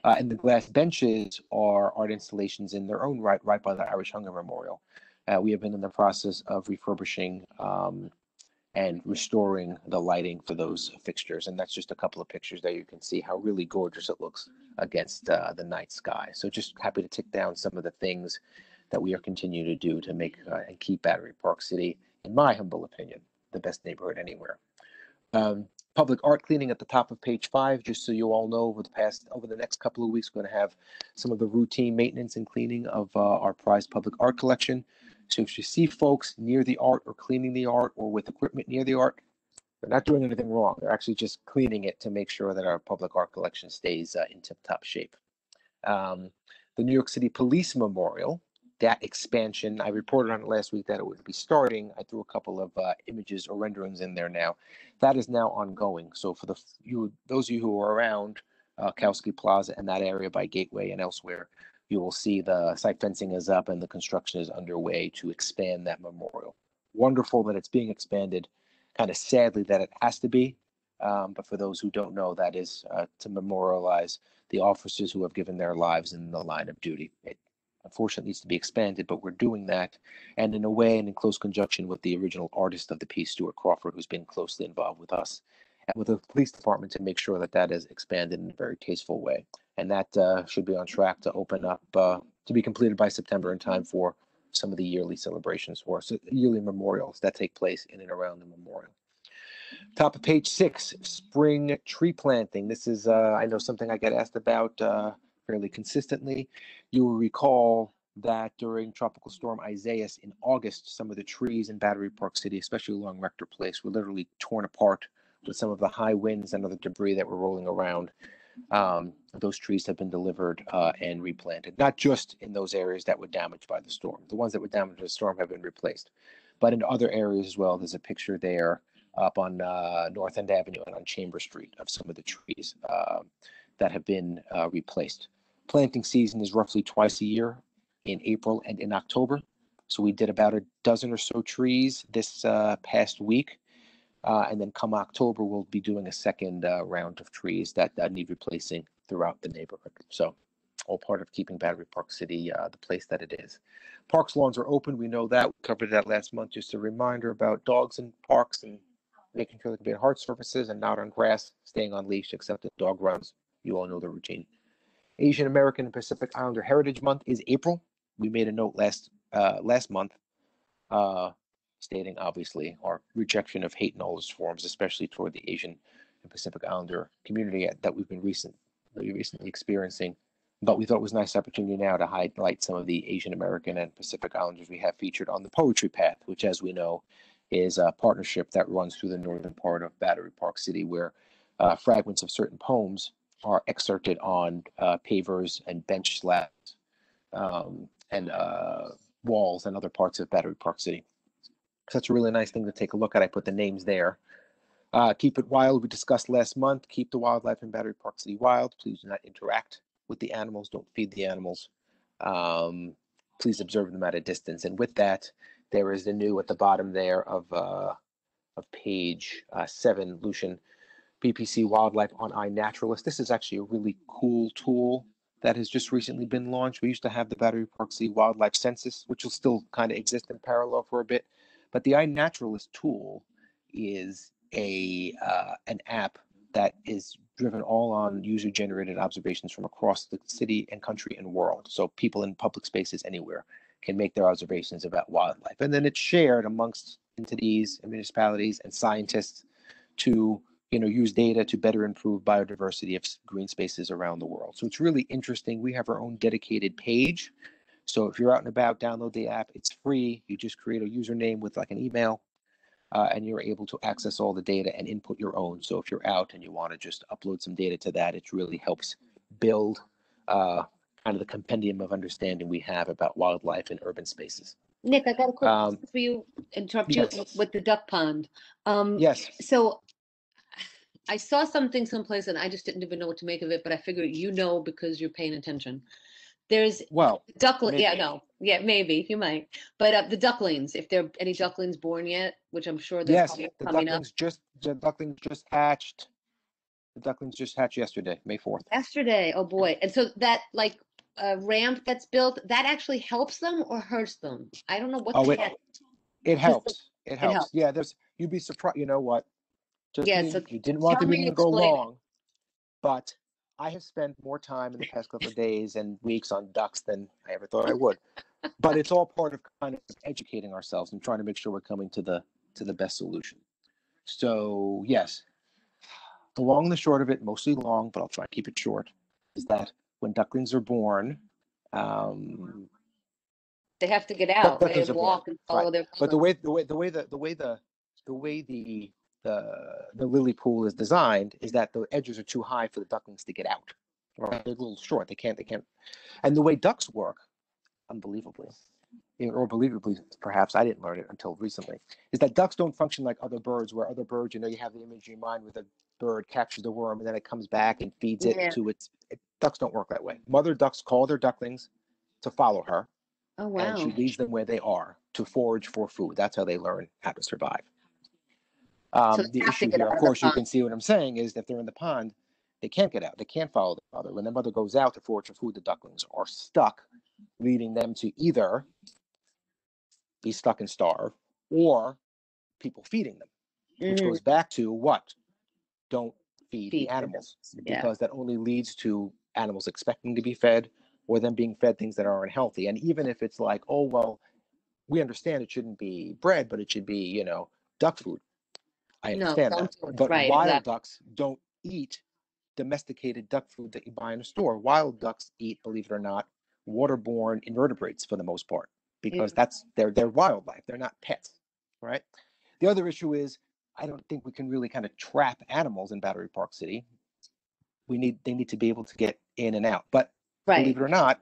Uh, and the glass benches are art installations in their own right, right by the Irish Hunger Memorial. Uh, we have been in the process of refurbishing um, and restoring the lighting for those fixtures. And that's just a couple of pictures there. You can see how really gorgeous it looks against uh, the night sky. So just happy to tick down some of the things that we are continuing to do to make uh, and keep Battery Park City, in my humble opinion, the best neighborhood anywhere. Um, public art cleaning at the top of page five, just so you all know, over the past, over the next couple of weeks, we're going to have some of the routine maintenance and cleaning of uh, our prized public art collection. So if you see folks near the art or cleaning the art or with equipment near the art, they're not doing anything wrong. They're actually just cleaning it to make sure that our public art collection stays uh, in tip-top shape. Um, the New York City Police Memorial, that expansion, I reported on it last week that it would be starting. I threw a couple of uh, images or renderings in there now. That is now ongoing. So for the you, those of you who are around uh, Kowsky Plaza and that area by Gateway and elsewhere, you will see the site fencing is up and the construction is underway to expand that memorial. Wonderful that it's being expanded. Kind of sadly that it has to be, um, but for those who don't know, that is uh, to memorialize the officers who have given their lives in the line of duty. It unfortunately needs to be expanded, but we're doing that, and in a way, and in close conjunction with the original artist of the piece, Stuart Crawford, who's been closely involved with us and with the police department to make sure that that is expanded in a very tasteful way and that uh, should be on track to open up uh, to be completed by September in time for some of the yearly celebrations or so yearly memorials that take place in and around the memorial. Top of page six, spring tree planting. This is, uh, I know, something I get asked about uh, fairly consistently. You will recall that during Tropical Storm Isaias in August, some of the trees in Battery Park City, especially along Rector Place, were literally torn apart with some of the high winds and other debris that were rolling around um, those trees have been delivered uh, and replanted, not just in those areas that were damaged by the storm. The ones that were damaged by the storm have been replaced, but in other areas as well. There's a picture there up on uh, North End Avenue and on Chamber Street of some of the trees uh, that have been uh, replaced. Planting season is roughly twice a year in April and in October. So we did about a dozen or so trees this uh, past week. Uh, and then come October, we'll be doing a second uh, round of trees that, that need replacing throughout the neighborhood. So all part of keeping Battery Park City uh, the place that it is. Parks lawns are open. We know that. We covered that last month. Just a reminder about dogs in parks and making sure they can be on hard surfaces and not on grass, staying on leash, except if dog runs. You all know the routine. Asian American and Pacific Islander Heritage Month is April. We made a note last uh, last month uh, stating obviously our rejection of hate in all its forms, especially toward the Asian and Pacific Islander community that we've been recent, recently experiencing. But we thought it was a nice opportunity now to highlight some of the Asian American and Pacific Islanders we have featured on the Poetry Path, which, as we know, is a partnership that runs through the northern part of Battery Park City, where uh, fragments of certain poems are excerpted on uh, pavers and bench slabs um, and uh, walls and other parts of Battery Park City. So that's a really nice thing to take a look at. I put the names there. Uh, keep it wild. We discussed last month. Keep the wildlife in Battery Park City wild. Please do not interact with the animals. Don't feed the animals. Um, please observe them at a distance. And with that, there is the new at the bottom there of uh, of page uh, seven, Lucian BPC Wildlife on iNaturalist. This is actually a really cool tool that has just recently been launched. We used to have the Battery Park City Wildlife Census, which will still kind of exist in parallel for a bit. But the iNaturalist tool is a uh, an app that is driven all on user generated observations from across the city and country and world. So people in public spaces anywhere can make their observations about wildlife. And then it's shared amongst entities and municipalities and scientists to you know use data to better improve biodiversity of green spaces around the world. So it's really interesting. We have our own dedicated page. So if you're out and about, download the app. It's free. You just create a username with like an email uh, and you're able to access all the data and input your own. So if you're out and you want to just upload some data to that, it really helps build uh, kind of the compendium of understanding we have about wildlife in urban spaces. Nick, I got a quick Um, question for you, interrupt you yes. with the duck pond. Um, Yes. so I saw something someplace and I just didn't even know what to make of it, but I figured you know because you're paying attention. There's Well, duckling, yeah, no, yeah, maybe, you might. But uh, the ducklings, if there are any ducklings born yet, which I'm sure there's Yes, the coming up. ducklings just the ducklings just hatched. The ducklings just hatched yesterday, May fourth. Yesterday, oh boy. And so that like uh, ramp that's built, that actually helps them or hurts them? I don't know what Oh, it it helps. It helps. Yeah, there's you'd be surprised. You know what? Just Yeah, so you didn't want the meeting to go long, but I have spent more time in the past couple of days and weeks on ducks than I ever thought I would. But it's all part of kind of educating ourselves and trying to make sure we're coming to the to the best solution. So yes, the long and the short of it, mostly long, but I'll try to keep it short, is that when ducklings are born, um, They have to get out, they are born, walk and follow right. their. But the way the way the way the the way the the way the the the lily pool is designed is that the edges are too high for the ducklings to get out. Right? They're a little short. They can't. They can't. And the way ducks work, unbelievably, or believably, perhaps I didn't learn it until recently, is that ducks don't function like other birds, where other birds, you know, you have the image in your mind where the bird captures the worm and then it comes back and feeds it Yeah. to its. It, ducks don't work that way. Mother ducks call their ducklings to follow her, Oh, wow. and she leaves them where they are to forage for food. That's how they learn how to survive. Um, they the issue here, of of course, you can see what I'm saying is that they're in the pond, they can't get out. They can't follow the mother. When the mother goes out to forage for food, the ducklings are stuck, leading them to either be stuck and starve or people feeding them, which Mhm. goes back to what? Don't feed, Feed the the animals yeah. because that only leads to animals expecting to be fed or them being fed things that aren't healthy. And even if it's like, oh, well, we understand it shouldn't be bread, but it should be, you know, duck food. I No, understand don't that. do it. But Right, wild exactly. ducks don't eat domesticated duck food that you buy in a store. Wild ducks eat, believe it or not, waterborne invertebrates for the most part because that's they're they're wildlife. They're not pets, right? The other issue is I don't think we can really kind of trap animals in Battery Park City. We need they need to be able to get in and out. But Right. believe it or not,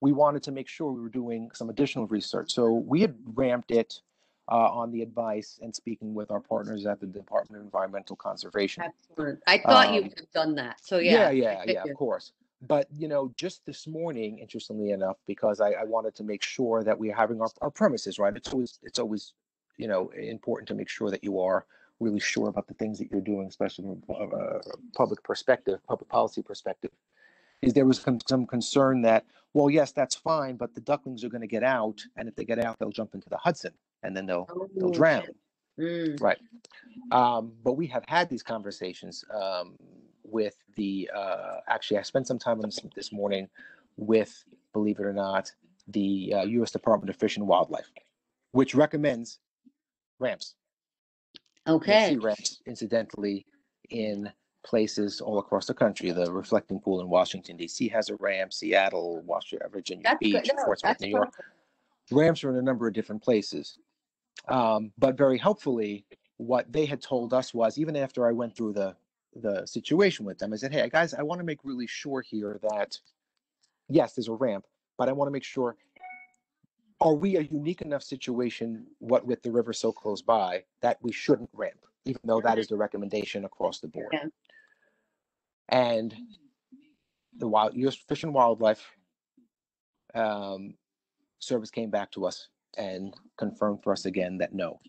we wanted to make sure we were doing some additional research. So we had ramped it uh, on the advice and speaking with our partners at the Department of Environmental Conservation. Excellent. I thought you Um, would have done that, so yeah. yeah, yeah, yeah, of course. But you know, just this morning, interestingly enough, because I, I wanted to make sure that we're having our, our premises right. It's always it's always you know important to make sure that you are really sure about the things that you're doing, especially from a a public perspective, public policy perspective. Is there was some concern that well, yes, that's fine, but the ducklings are going to get out, and if they get out, they'll jump into the Hudson, and then they'll they'll Oh, drown. Mm. Right. Um, but we have had these conversations um, with the, uh, actually, I spent some time on this this morning with, believe it or not, the uh, U.S. Department of Fish and Wildlife, which recommends ramps. Okay. see ramps, incidentally, in places all across the country. The Reflecting Pool in Washington, D.C. has a ramp, Seattle, Washington, Virginia That's. Beach, No, Fort Smith, New York. perfect. Ramps are in a number of different places. Um, but very helpfully, what they had told us was even after I went through the the situation with them, I said, "Hey guys, I want to make really sure here that yes, there's a ramp, but I want to make sure are we a unique enough situation, what with the river so close by, that we shouldn't ramp, even though that is the recommendation across the board." Yeah. And the wild U.S. Fish and Wildlife um, Service came back to us and confirmed for us again that no,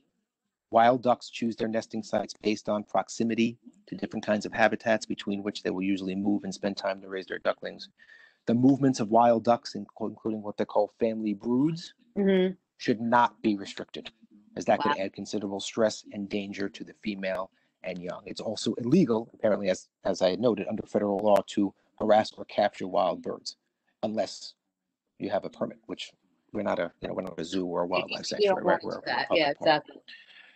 wild ducks choose their nesting sites based on proximity to different kinds of habitats between which they will usually move and spend time to raise their ducklings. The movements of wild ducks, including what they call family broods, Mhm. should not be restricted, as that could add considerable stress and danger to the female and young. It's also illegal, apparently, as as I noted, under federal law to harass or capture wild birds, unless you have a permit, which we're not a you know we're not a zoo or a wildlife sanctuary. Right? We're, that. Yeah, park exactly.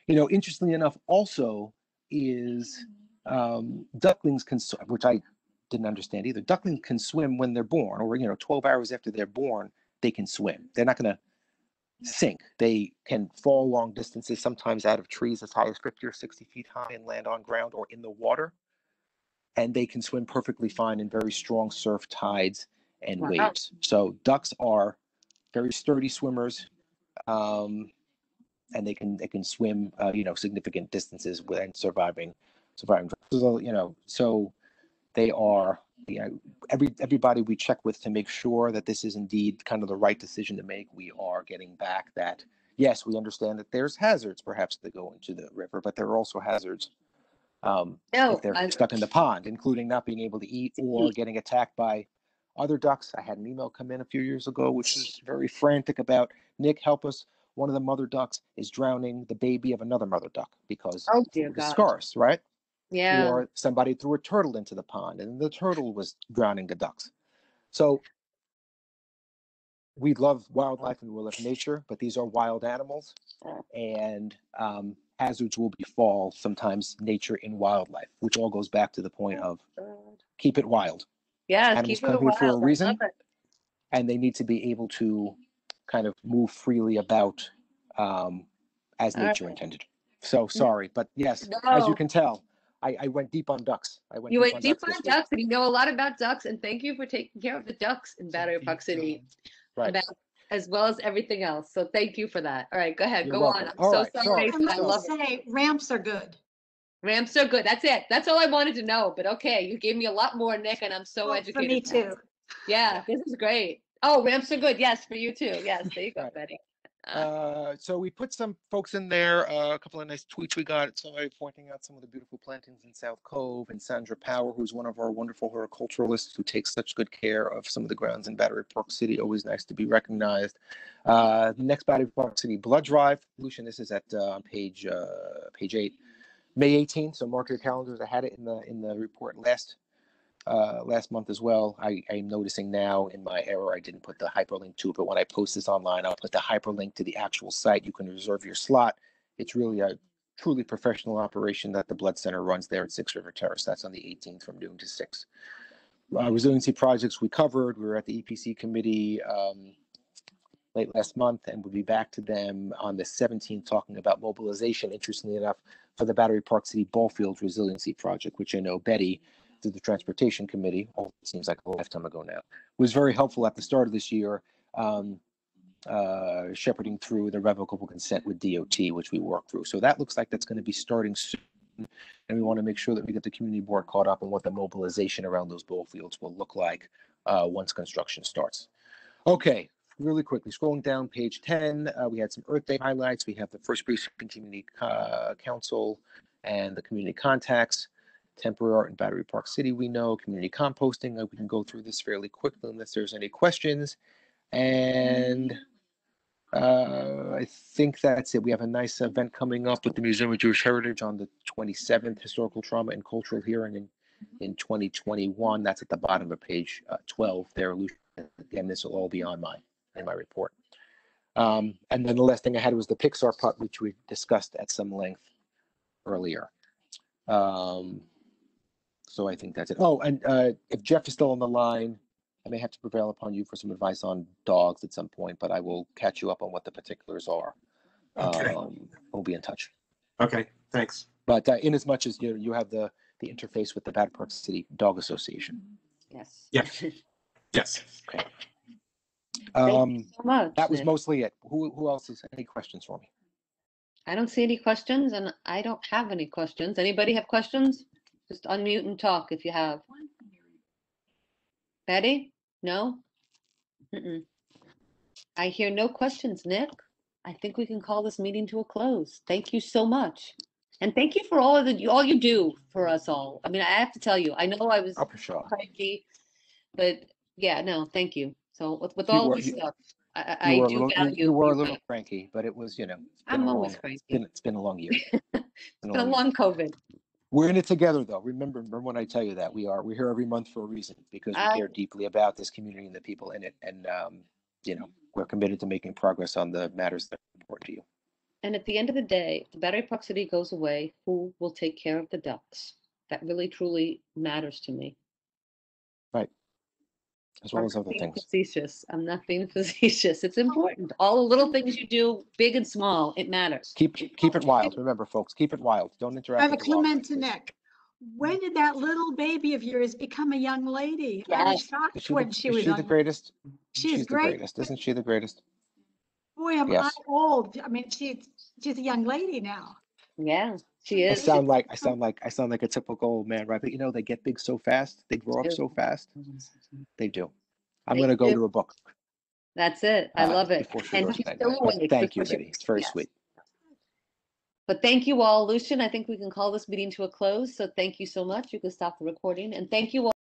you know, interestingly enough, also is um, ducklings can, which I didn't understand either. Ducklings can swim when they're born, or you know, 12 hours after they're born, they can swim. They're not going to sink. They can fall long distances, sometimes out of trees as high as 50 or 60 feet high, and land on ground or in the water. And they can swim perfectly fine in very strong surf tides and Wow. waves. So ducks are very sturdy swimmers. Um, and they can they can swim uh, you know significant distances when surviving surviving so you know so they are you know, every everybody we check with to make sure that this is indeed kind of the right decision to make we are getting back that yes we understand that there's hazards perhaps that go into the river but there are also hazards um, No, if they're I- stuck in the pond including not being able to eat or getting attacked by other ducks i had an email come in a few years ago which is very frantic about nick help us one of the mother ducks is drowning the baby of another mother duck because Oh, dear is God. scarce, right? Yeah. Or somebody threw a turtle into the pond and the turtle was drowning the ducks. So we love wildlife and we love nature, but these are wild animals and um, hazards will befall sometimes nature and wildlife, which all goes back to the point of keep it wild. Yeah, Animals keep come here for a reason. and they need to be able to kind of move freely about um, as All nature right. intended. So sorry, but yes, as you can tell, I, I went deep on ducks. I went You deep went on deep ducks on ducks and you know a lot about ducks and thank you for taking care of the ducks in Battery Park City. Right. About, as well as everything else. So thank you for that. All right, go ahead, You're go on. I'm All so right, sorry, And I let me love it. say, ramps are good. Ramps are good. That's it. That's all I wanted to know. But okay, you gave me a lot more, Nick, and I'm so Well, educated. For me now. too. Yeah, this is great. Oh, ramps are good. Yes, for you too. Yes, there you go, Betty. Uh, so we put some folks in there, uh, a couple of nice tweets we got. Somebody pointing out some of the beautiful plantings in South Cove, and Sandra Power, who's one of our wonderful horticulturalists who takes such good care of some of the grounds in Battery Park City. Always nice to be recognized. Uh, next Battery Park City blood drive, Lucian. This is at uh, page uh, page eight, May 18th. So mark your calendars. I had it in the in the report last uh, last month as well. I, I'm noticing now in my error, I didn't put the hyperlink to it, but when I post this online, I'll put the hyperlink to the actual site. You can reserve your slot. It's really a truly professional operation that the Blood Center runs there at Six River Terrace. That's on the 18th from noon to six. Uh, resiliency projects we covered. We were at the EPC committee um, late last month, and we'll be back to them on the 17th talking about mobilization. Interestingly enough, for the Battery Park City Ball Fields Resiliency Project, which I know Betty through the Transportation Committee, oh, it seems like a lifetime ago now, was very helpful at the start of this year, um, uh, shepherding through the revocable consent with DOT, which we worked through. So that looks like that's going to be starting soon. And we want to make sure that we get the community board caught up on what the mobilization around those ball fields will look like uh, once construction starts. Okay, really quickly, scrolling down page 10, uh, we had some Earth Day highlights. We have the First Precinct Community uh, Council and the community contacts. Temporary art in Battery Park City, we know. Community composting, uh, we can go through this fairly quickly unless there's any questions. And uh, I think that's it. We have a nice event coming up with the Museum of Jewish Heritage on the 27th, Historical Trauma and Cultural Hearing in, in 2021. That's at the bottom of page uh, 12 there. Again, this will all be on my in my report. Um, and then the last thing I had was the Pixar putt, which we discussed at some length earlier. Um, so I think that's it. Oh, and uh, if Jeff is still on the line, I may have to prevail upon you for some advice on dogs at some point, but I will catch you up on what the particulars are. Okay. Um, we'll be in touch. Okay, thanks. But uh, in as much as you you have the the interface with the Bad Park City Dog Association. Yes. Yeah. Yes. Okay. Thank you Um, so much, that was Nick. mostly it. Who who else has any questions for me? I don't see any questions and I don't have any questions. Anybody have questions? Just unmute and talk if you have. Betty? No? Mm-mm. I hear no questions, Nick. I think we can call this meeting to a close. Thank you so much. And thank you for all of the, all you do for us all. I mean, I have to tell you, I know I was Oh, for sure. cranky, but yeah, no, thank you. So with, with You all were- this you- stuff, I, I- You I were a do little, you- value. you were a little cranky, but it was, you know, it's been I'm a always long- cranky. It's been, it's been a long year. It's been a year. long COVID. We're in it together, though. Remember, remember when I tell you that we are. We're here every month for a reason because we I- care deeply about this community and the people in it, and um, you know, we're committed to making progress on the matters that are important to you. And at the end of the day, if the Battery City goes away, who will take care of the ducks? That really truly matters to me. Right. As well as not other things. Facetious. I'm not being facetious. It's important. All the little things you do, big and small, it matters. Keep keep it wild. Remember, folks, keep it wild. Don't I interact have a with the wildlife. Clementa neck. When did that little baby of yours become a young lady? I was shocked she, when the, she was she the greatest? She's She's the greatest. Isn't she the greatest? Boy, am I Yes. old. I mean, she's, she's a young lady now. Yeah, she I sound like I sound like I sound like a typical old man, right? But you know, they get big so fast. They grow up so fast. They do. I'm They gonna go do. to a book. That's it. I uh, love it. And she's still awake Thank you, Betty. It's very yes. sweet. But thank you all, Lucian. I think we can call this meeting to a close. So thank you so much. You can stop the recording. And thank you all.